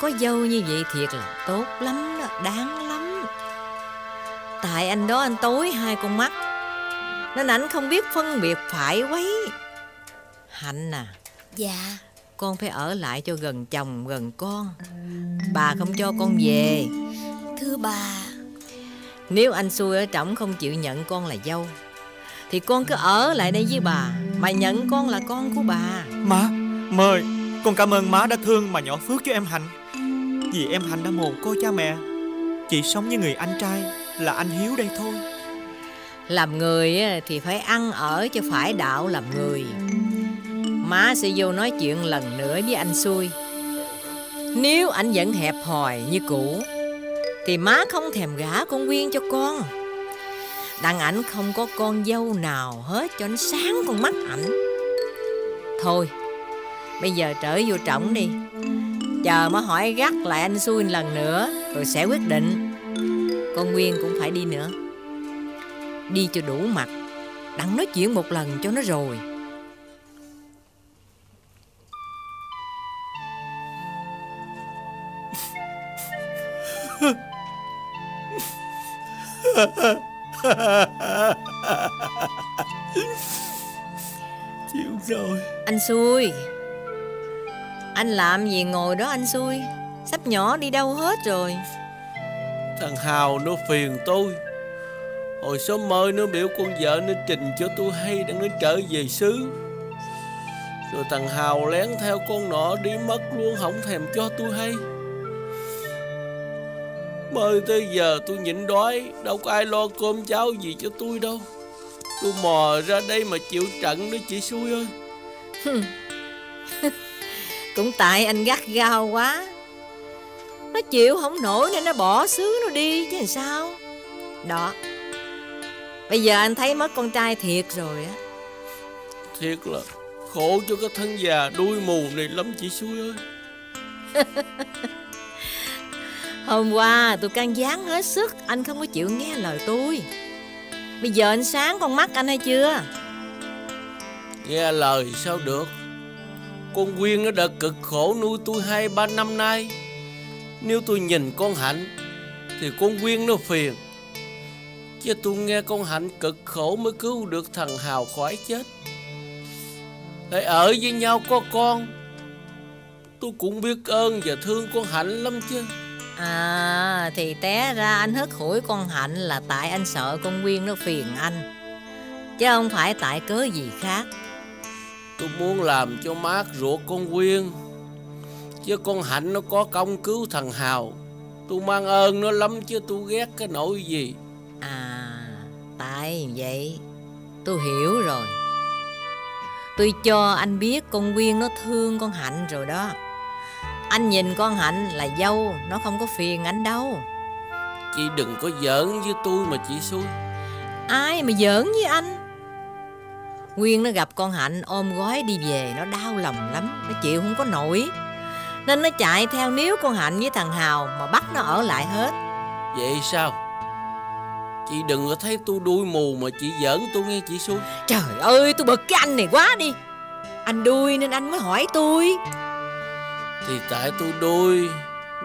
Có dâu như vậy thiệt là tốt lắm đó Đáng lắm Tại anh đó anh tối hai con mắt Nên ảnh không biết phân biệt phải quấy Hạnh à. Dạ. Con phải ở lại cho gần chồng gần con. Bà không cho con về. Thưa bà. Nếu anh xui ở trỏng không chịu nhận con là dâu Thì con cứ ở lại đây với bà. Mà nhận con là con của bà. Má, mời. Con cảm ơn má đã thương mà nhỏ phước cho em Hạnh. Vì em Hạnh đã mồ côi cha mẹ. Chỉ sống với người anh trai Là anh Hiếu đây thôi. Làm người á, thì phải ăn ở cho phải đạo làm người Má sẽ vô nói chuyện lần nữa với anh xui. Nếu anh vẫn hẹp hòi như cũ, Thì má không thèm gả con Quyên cho con. Đằng ảnh không có con dâu nào hết, cho anh sáng con mắt ảnh. Thôi, Bây giờ trở vô trọng đi. Chờ má hỏi gắt lại anh xui lần nữa, Rồi sẽ quyết định. Con Nguyên cũng phải đi nữa. Đi cho đủ mặt. Đặng nói chuyện một lần cho nó rồi. Chịu rồi. Anh xui. Anh làm gì ngồi đó anh xui? Sắp nhỏ đi đâu hết rồi? Thằng Hào nó phiền tôi. Hồi sớm mơ nó biểu con vợ nó trình cho tôi hay đang nó trở về xứ. Rồi thằng Hào lén theo con nọ đi mất luôn không thèm cho tôi hay Mơ tới giờ tôi nhịn đói Đâu có ai lo cơm cháo gì cho tôi đâu. Tôi mò ra đây mà chịu trận đó chị xui ơi. Cũng tại anh gắt gao quá. Nó chịu không nổi nên nó bỏ xứ nó đi chứ làm sao. Đó. Bây giờ anh thấy mất con trai thiệt rồi á. Thiệt là khổ cho cái thân già đuôi mù này lắm chị xui ơi Hôm qua tôi can gián hết sức, Anh không có chịu nghe lời tôi. Bây giờ anh sáng con mắt anh hay chưa? Nghe lời sao được? Con Quyên nó đã cực khổ nuôi tôi hai, ba năm nay. Nếu tôi nhìn con Hạnh, Thì con Quyên nó phiền. Chứ tôi nghe con Hạnh cực khổ mới cứu được thằng Hào khỏi chết. Để ở với nhau có con, Tôi cũng biết ơn và thương con Hạnh lắm chứ. À thì té ra anh hất hủi con Hạnh là tại anh sợ con Nguyên nó phiền anh. Chứ không phải tại cớ gì khác. Tôi muốn làm cho mát ruột con Quyên Chứ con Hạnh nó có công cứu thằng Hào. Tôi mang ơn nó lắm chứ tôi ghét cái nỗi gì. À Tại vậy Tôi hiểu rồi. Tôi cho anh biết con Quyên nó thương con Hạnh rồi đó Anh nhìn con Hạnh là dâu Nó không có phiền anh đâu. Chị đừng có giỡn với tôi mà chị xui. Ai mà giỡn với anh? Quyên nó gặp con Hạnh ôm gói đi về Nó đau lòng lắm Nó chịu không có nổi. Nên nó chạy theo níu con Hạnh với thằng Hào Mà bắt nó ở lại hết. Vậy sao? Chị đừng có thấy tôi đuôi mù mà chị giỡn tôi nghe chị xui. Trời ơi tôi bực cái anh này quá đi. Anh đuôi nên anh mới hỏi tôi Thì tại tôi đuôi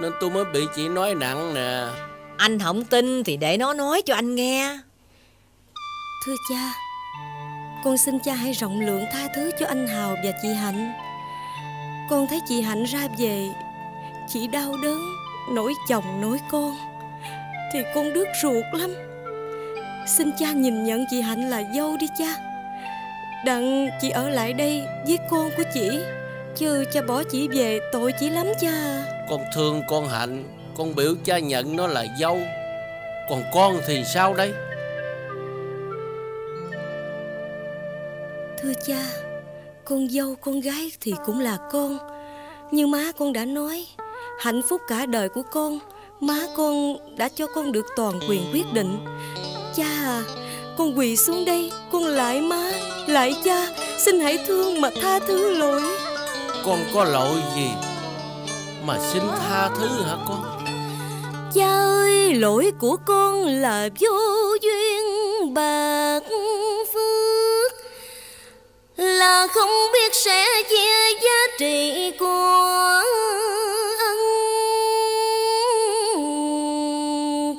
Nên tôi mới bị chị nói nặng nè. Anh không tin thì để nó nói cho anh nghe. Thưa cha Con xin cha hãy rộng lượng tha thứ cho anh Hào và chị Hạnh. Con thấy chị Hạnh ra về Chị đau đớn Nỗi chồng nỗi con Thì con đứt ruột lắm. Xin cha nhìn nhận chị Hạnh là dâu đi cha. Đặng chị ở lại đây với con của chị Chứ cha bỏ chị về tội chị lắm cha. Con thương con Hạnh Con biểu cha nhận nó là dâu. Còn con thì sao đây? Thưa cha Con dâu con gái thì cũng là con. Như má con đã nói Hạnh phúc cả đời của con Má con đã cho con được toàn quyền quyết định. Cha à Con quỳ xuống đây Con lại má Lại cha Xin hãy thương mà tha thứ lỗi con có lỗi gì? Mà xin tha thứ hả con? Cha ơi, lỗi của con là vô duyên bạc phước. Là không biết sẽ chia giá trị của ân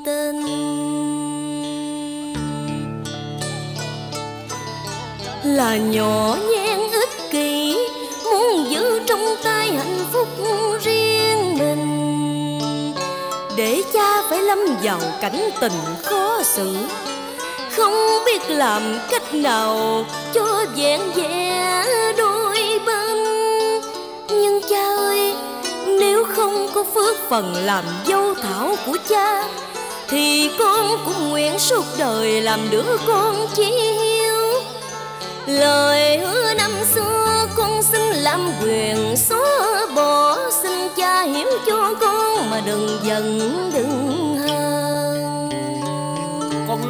tình. Là nhỏ nhé lâm vào cảnh tình khó xử. Không biết làm cách nào cho vẹn vẹn đôi bên. Nhưng cha ơi, nếu không có phước phần làm dâu thảo của cha, thì con cũng nguyện suốt đời làm đứa con chỉ hiếu. Lời hứa năm xưa, con xin làm quyền, xóa bỏ xin cha hiểu cho con, mà đừng giận đừng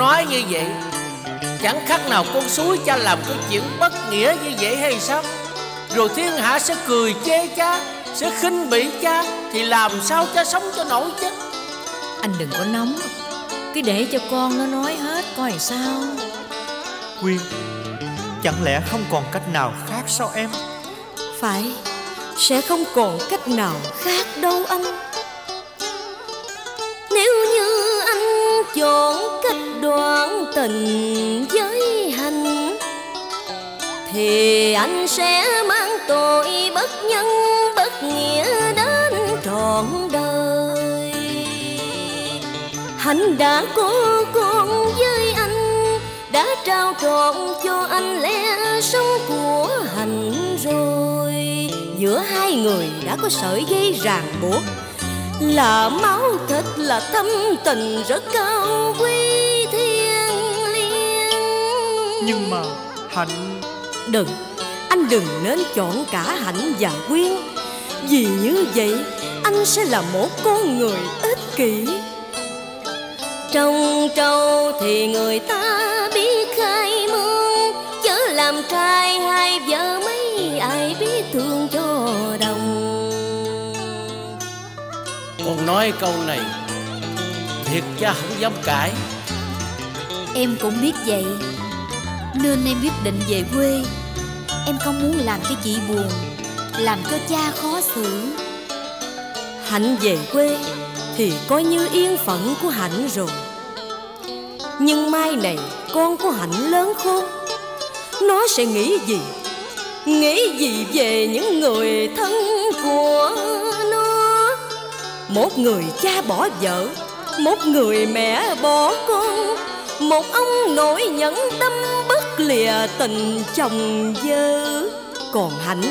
nói như vậy Chẳng khác nào con suối cha làm cái chuyện bất nghĩa như vậy hay sao? Rồi thiên hạ sẽ cười chê cha Sẽ khinh bỉ cha Thì làm sao cha sống cho nổi chứ? Anh đừng có nóng Cứ để cho con nó nói hết coi sao. Quyên Chẳng lẽ không còn cách nào khác sao em? Phải sẽ không còn cách nào khác đâu anh. Nếu như anh chọn cách đoán tình với hành. Thì anh sẽ mang tội bất nhân, bất nghĩa đến trọn đời. Hạnh đã có con với anh, đã trao trọn cho anh lẽ sống của hạnh rồi. Giữa hai người đã có sợi dây ràng buộc, là máu thịt là thâm tình rất cao quý. Nhưng mà Hạnh đừng. Anh đừng nên chọn cả hạnh và quyên vì như vậy anh sẽ là một con người ích kỷ. Trong trâu thì người ta biết khai mương chớ làm trai hai vợ mấy ai biết thương cho đồng. Con nói câu này Thiệt cha không dám cãi. Em cũng biết vậy nên em quyết định về quê. Em không muốn làm cho chị buồn, Làm cho cha khó xử. Hạnh về quê thì coi như yên phận của hạnh rồi. Nhưng mai này con của hạnh lớn khôn, nó sẽ nghĩ gì? Nghĩ gì về những người thân của nó? Một người cha bỏ vợ, một người mẹ bỏ con, một ông nội nhẫn tâm bất lìa tình chồng dơ. Còn hạnh,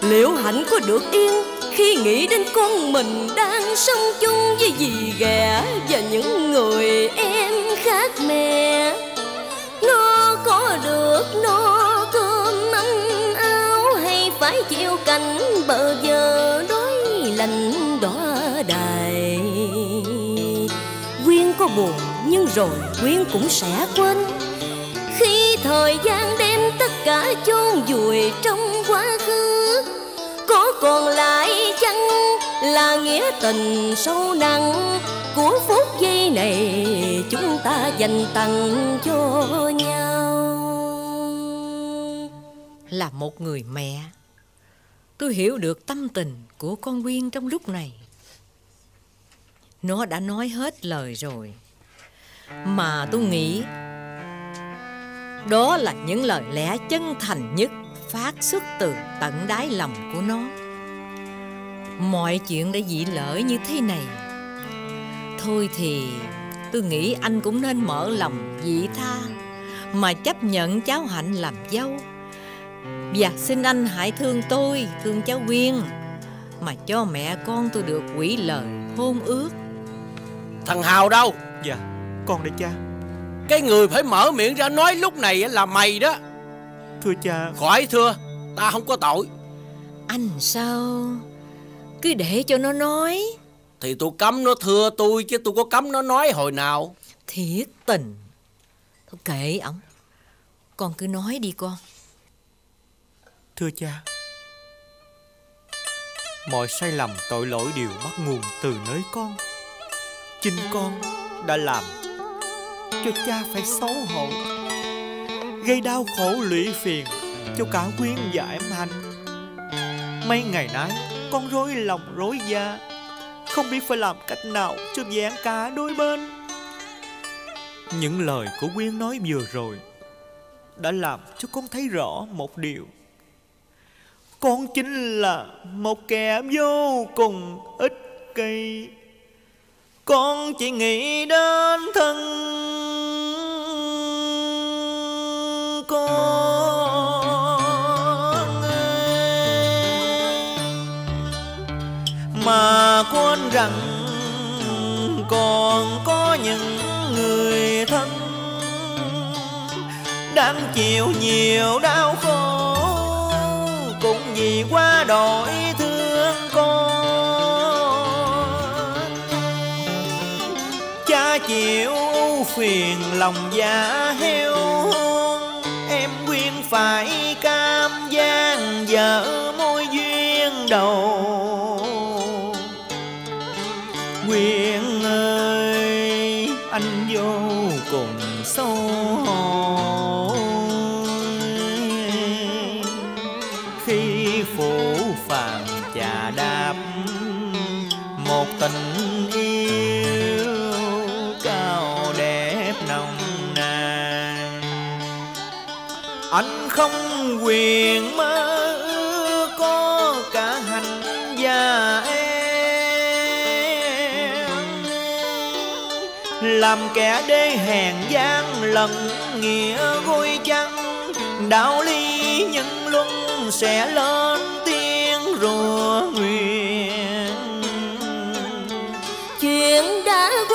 liệu hạnh có được yên khi nghĩ đến con mình đang sống chung với dì ghẻ và những người em khác mẹ? Nó có được no cơm ăn, áo hay phải chịu cảnh bờ giờ đói lạnh đỏ đài? Quyên có buồn nhưng rồi quyên cũng sẽ quên thời gian đem tất cả chôn vùi trong quá khứ. Có còn lại chăng là nghĩa tình sâu nặng của phút giây này? Chúng ta dành tặng cho nhau. Là một người mẹ. Tôi hiểu được tâm tình của con Quyên trong lúc này. Nó đã nói hết lời rồi. Mà tôi nghĩ đó là những lời lẽ chân thành nhất Phát xuất từ tận đáy lòng của nó. Mọi chuyện đã dị lỡ như thế này. Thôi thì tôi nghĩ anh cũng nên mở lòng dị tha Mà chấp nhận cháu Hạnh làm dâu. Và xin anh hãy thương tôi, thương cháu Quyên Mà cho mẹ con tôi được quỷ lời hôn ước. Thằng Hào đâu? Dạ con đây cha Cái người phải mở miệng ra nói lúc này là mày đó. Thưa cha. Khỏi thưa Ta không có tội. Anh sao? Cứ để cho nó nói. Thì tôi cấm nó thưa tôi Chứ tôi có cấm nó nói hồi nào. Thiệt tình. Thôi kệ ổng Con cứ nói đi con. Thưa cha. Mọi sai lầm tội lỗi đều bắt nguồn từ nơi con. Chính con đã làm cho cha phải xấu hổ, Gây đau khổ lụy phiền Cho cả quyến và em Hành. Mấy ngày nay, Con rối lòng rối da, Không biết phải làm cách nào Cho vẹn cả đôi bên. Những lời của Quyên nói vừa rồi Đã làm cho con thấy rõ một điều. Con chính là một kẻ vô cùng ích kỷ. Con chỉ nghĩ đến thân con Mà quên rằng còn có những người thân Đang chịu nhiều đau khổ, cũng vì quá đổi phiền lòng dạ heo hôn em quyên phải cam gian vợ môi duyên đầu. Không quyền mơ ước có cả hành và em. Làm kẻ đê hèn gian lần nghĩa gôi chăng? Đạo lý nhân luân sẽ lên tiếng rùa nguyện. Chuyện đã qua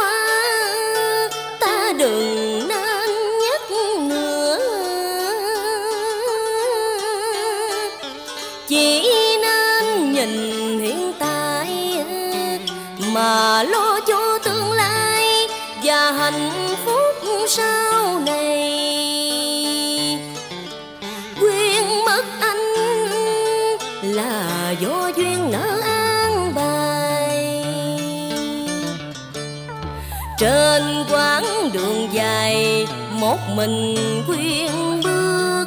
trên quãng đường dài, một mình quyên bước.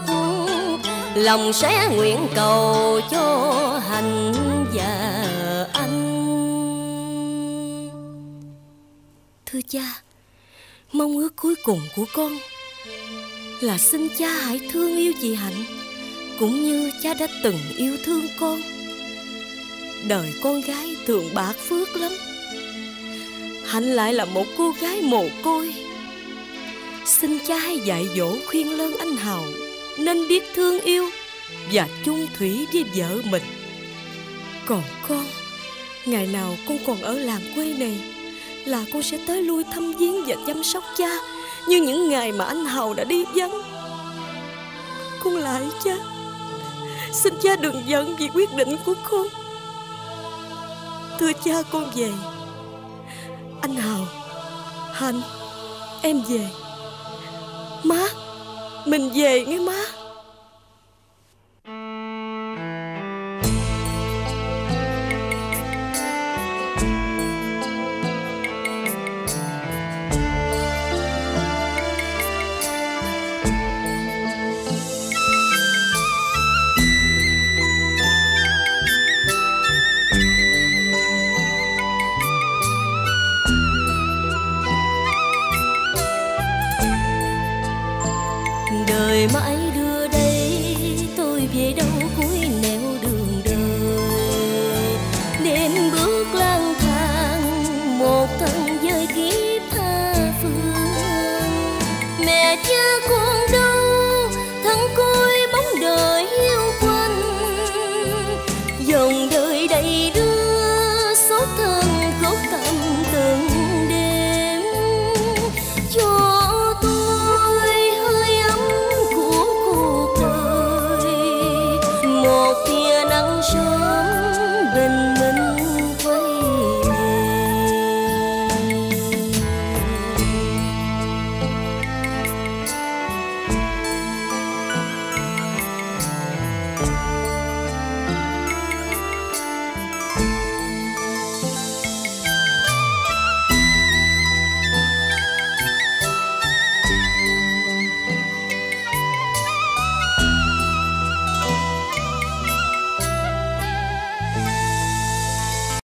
Lòng sẽ nguyện cầu cho hành và anh. Thưa cha, mong ước cuối cùng của con là xin cha hãy thương yêu chị hạnh, cũng như cha đã từng yêu thương con. Đời con gái thường bạc phước lắm hạnh lại là một cô gái mồ côi. Xin cha hãy dạy dỗ khuyên lơn anh hào, nên biết thương yêu và chung thủy với vợ mình. Còn con, ngày nào con còn ở làng quê này, là con sẽ tới lui thăm viếng và chăm sóc cha như những ngày mà anh hào đã đi vắng. Con lại cha, Xin cha đừng giận vì quyết định của con. Thưa cha con về anh Hào. Hạnh Em về. Má Mình về nghe má.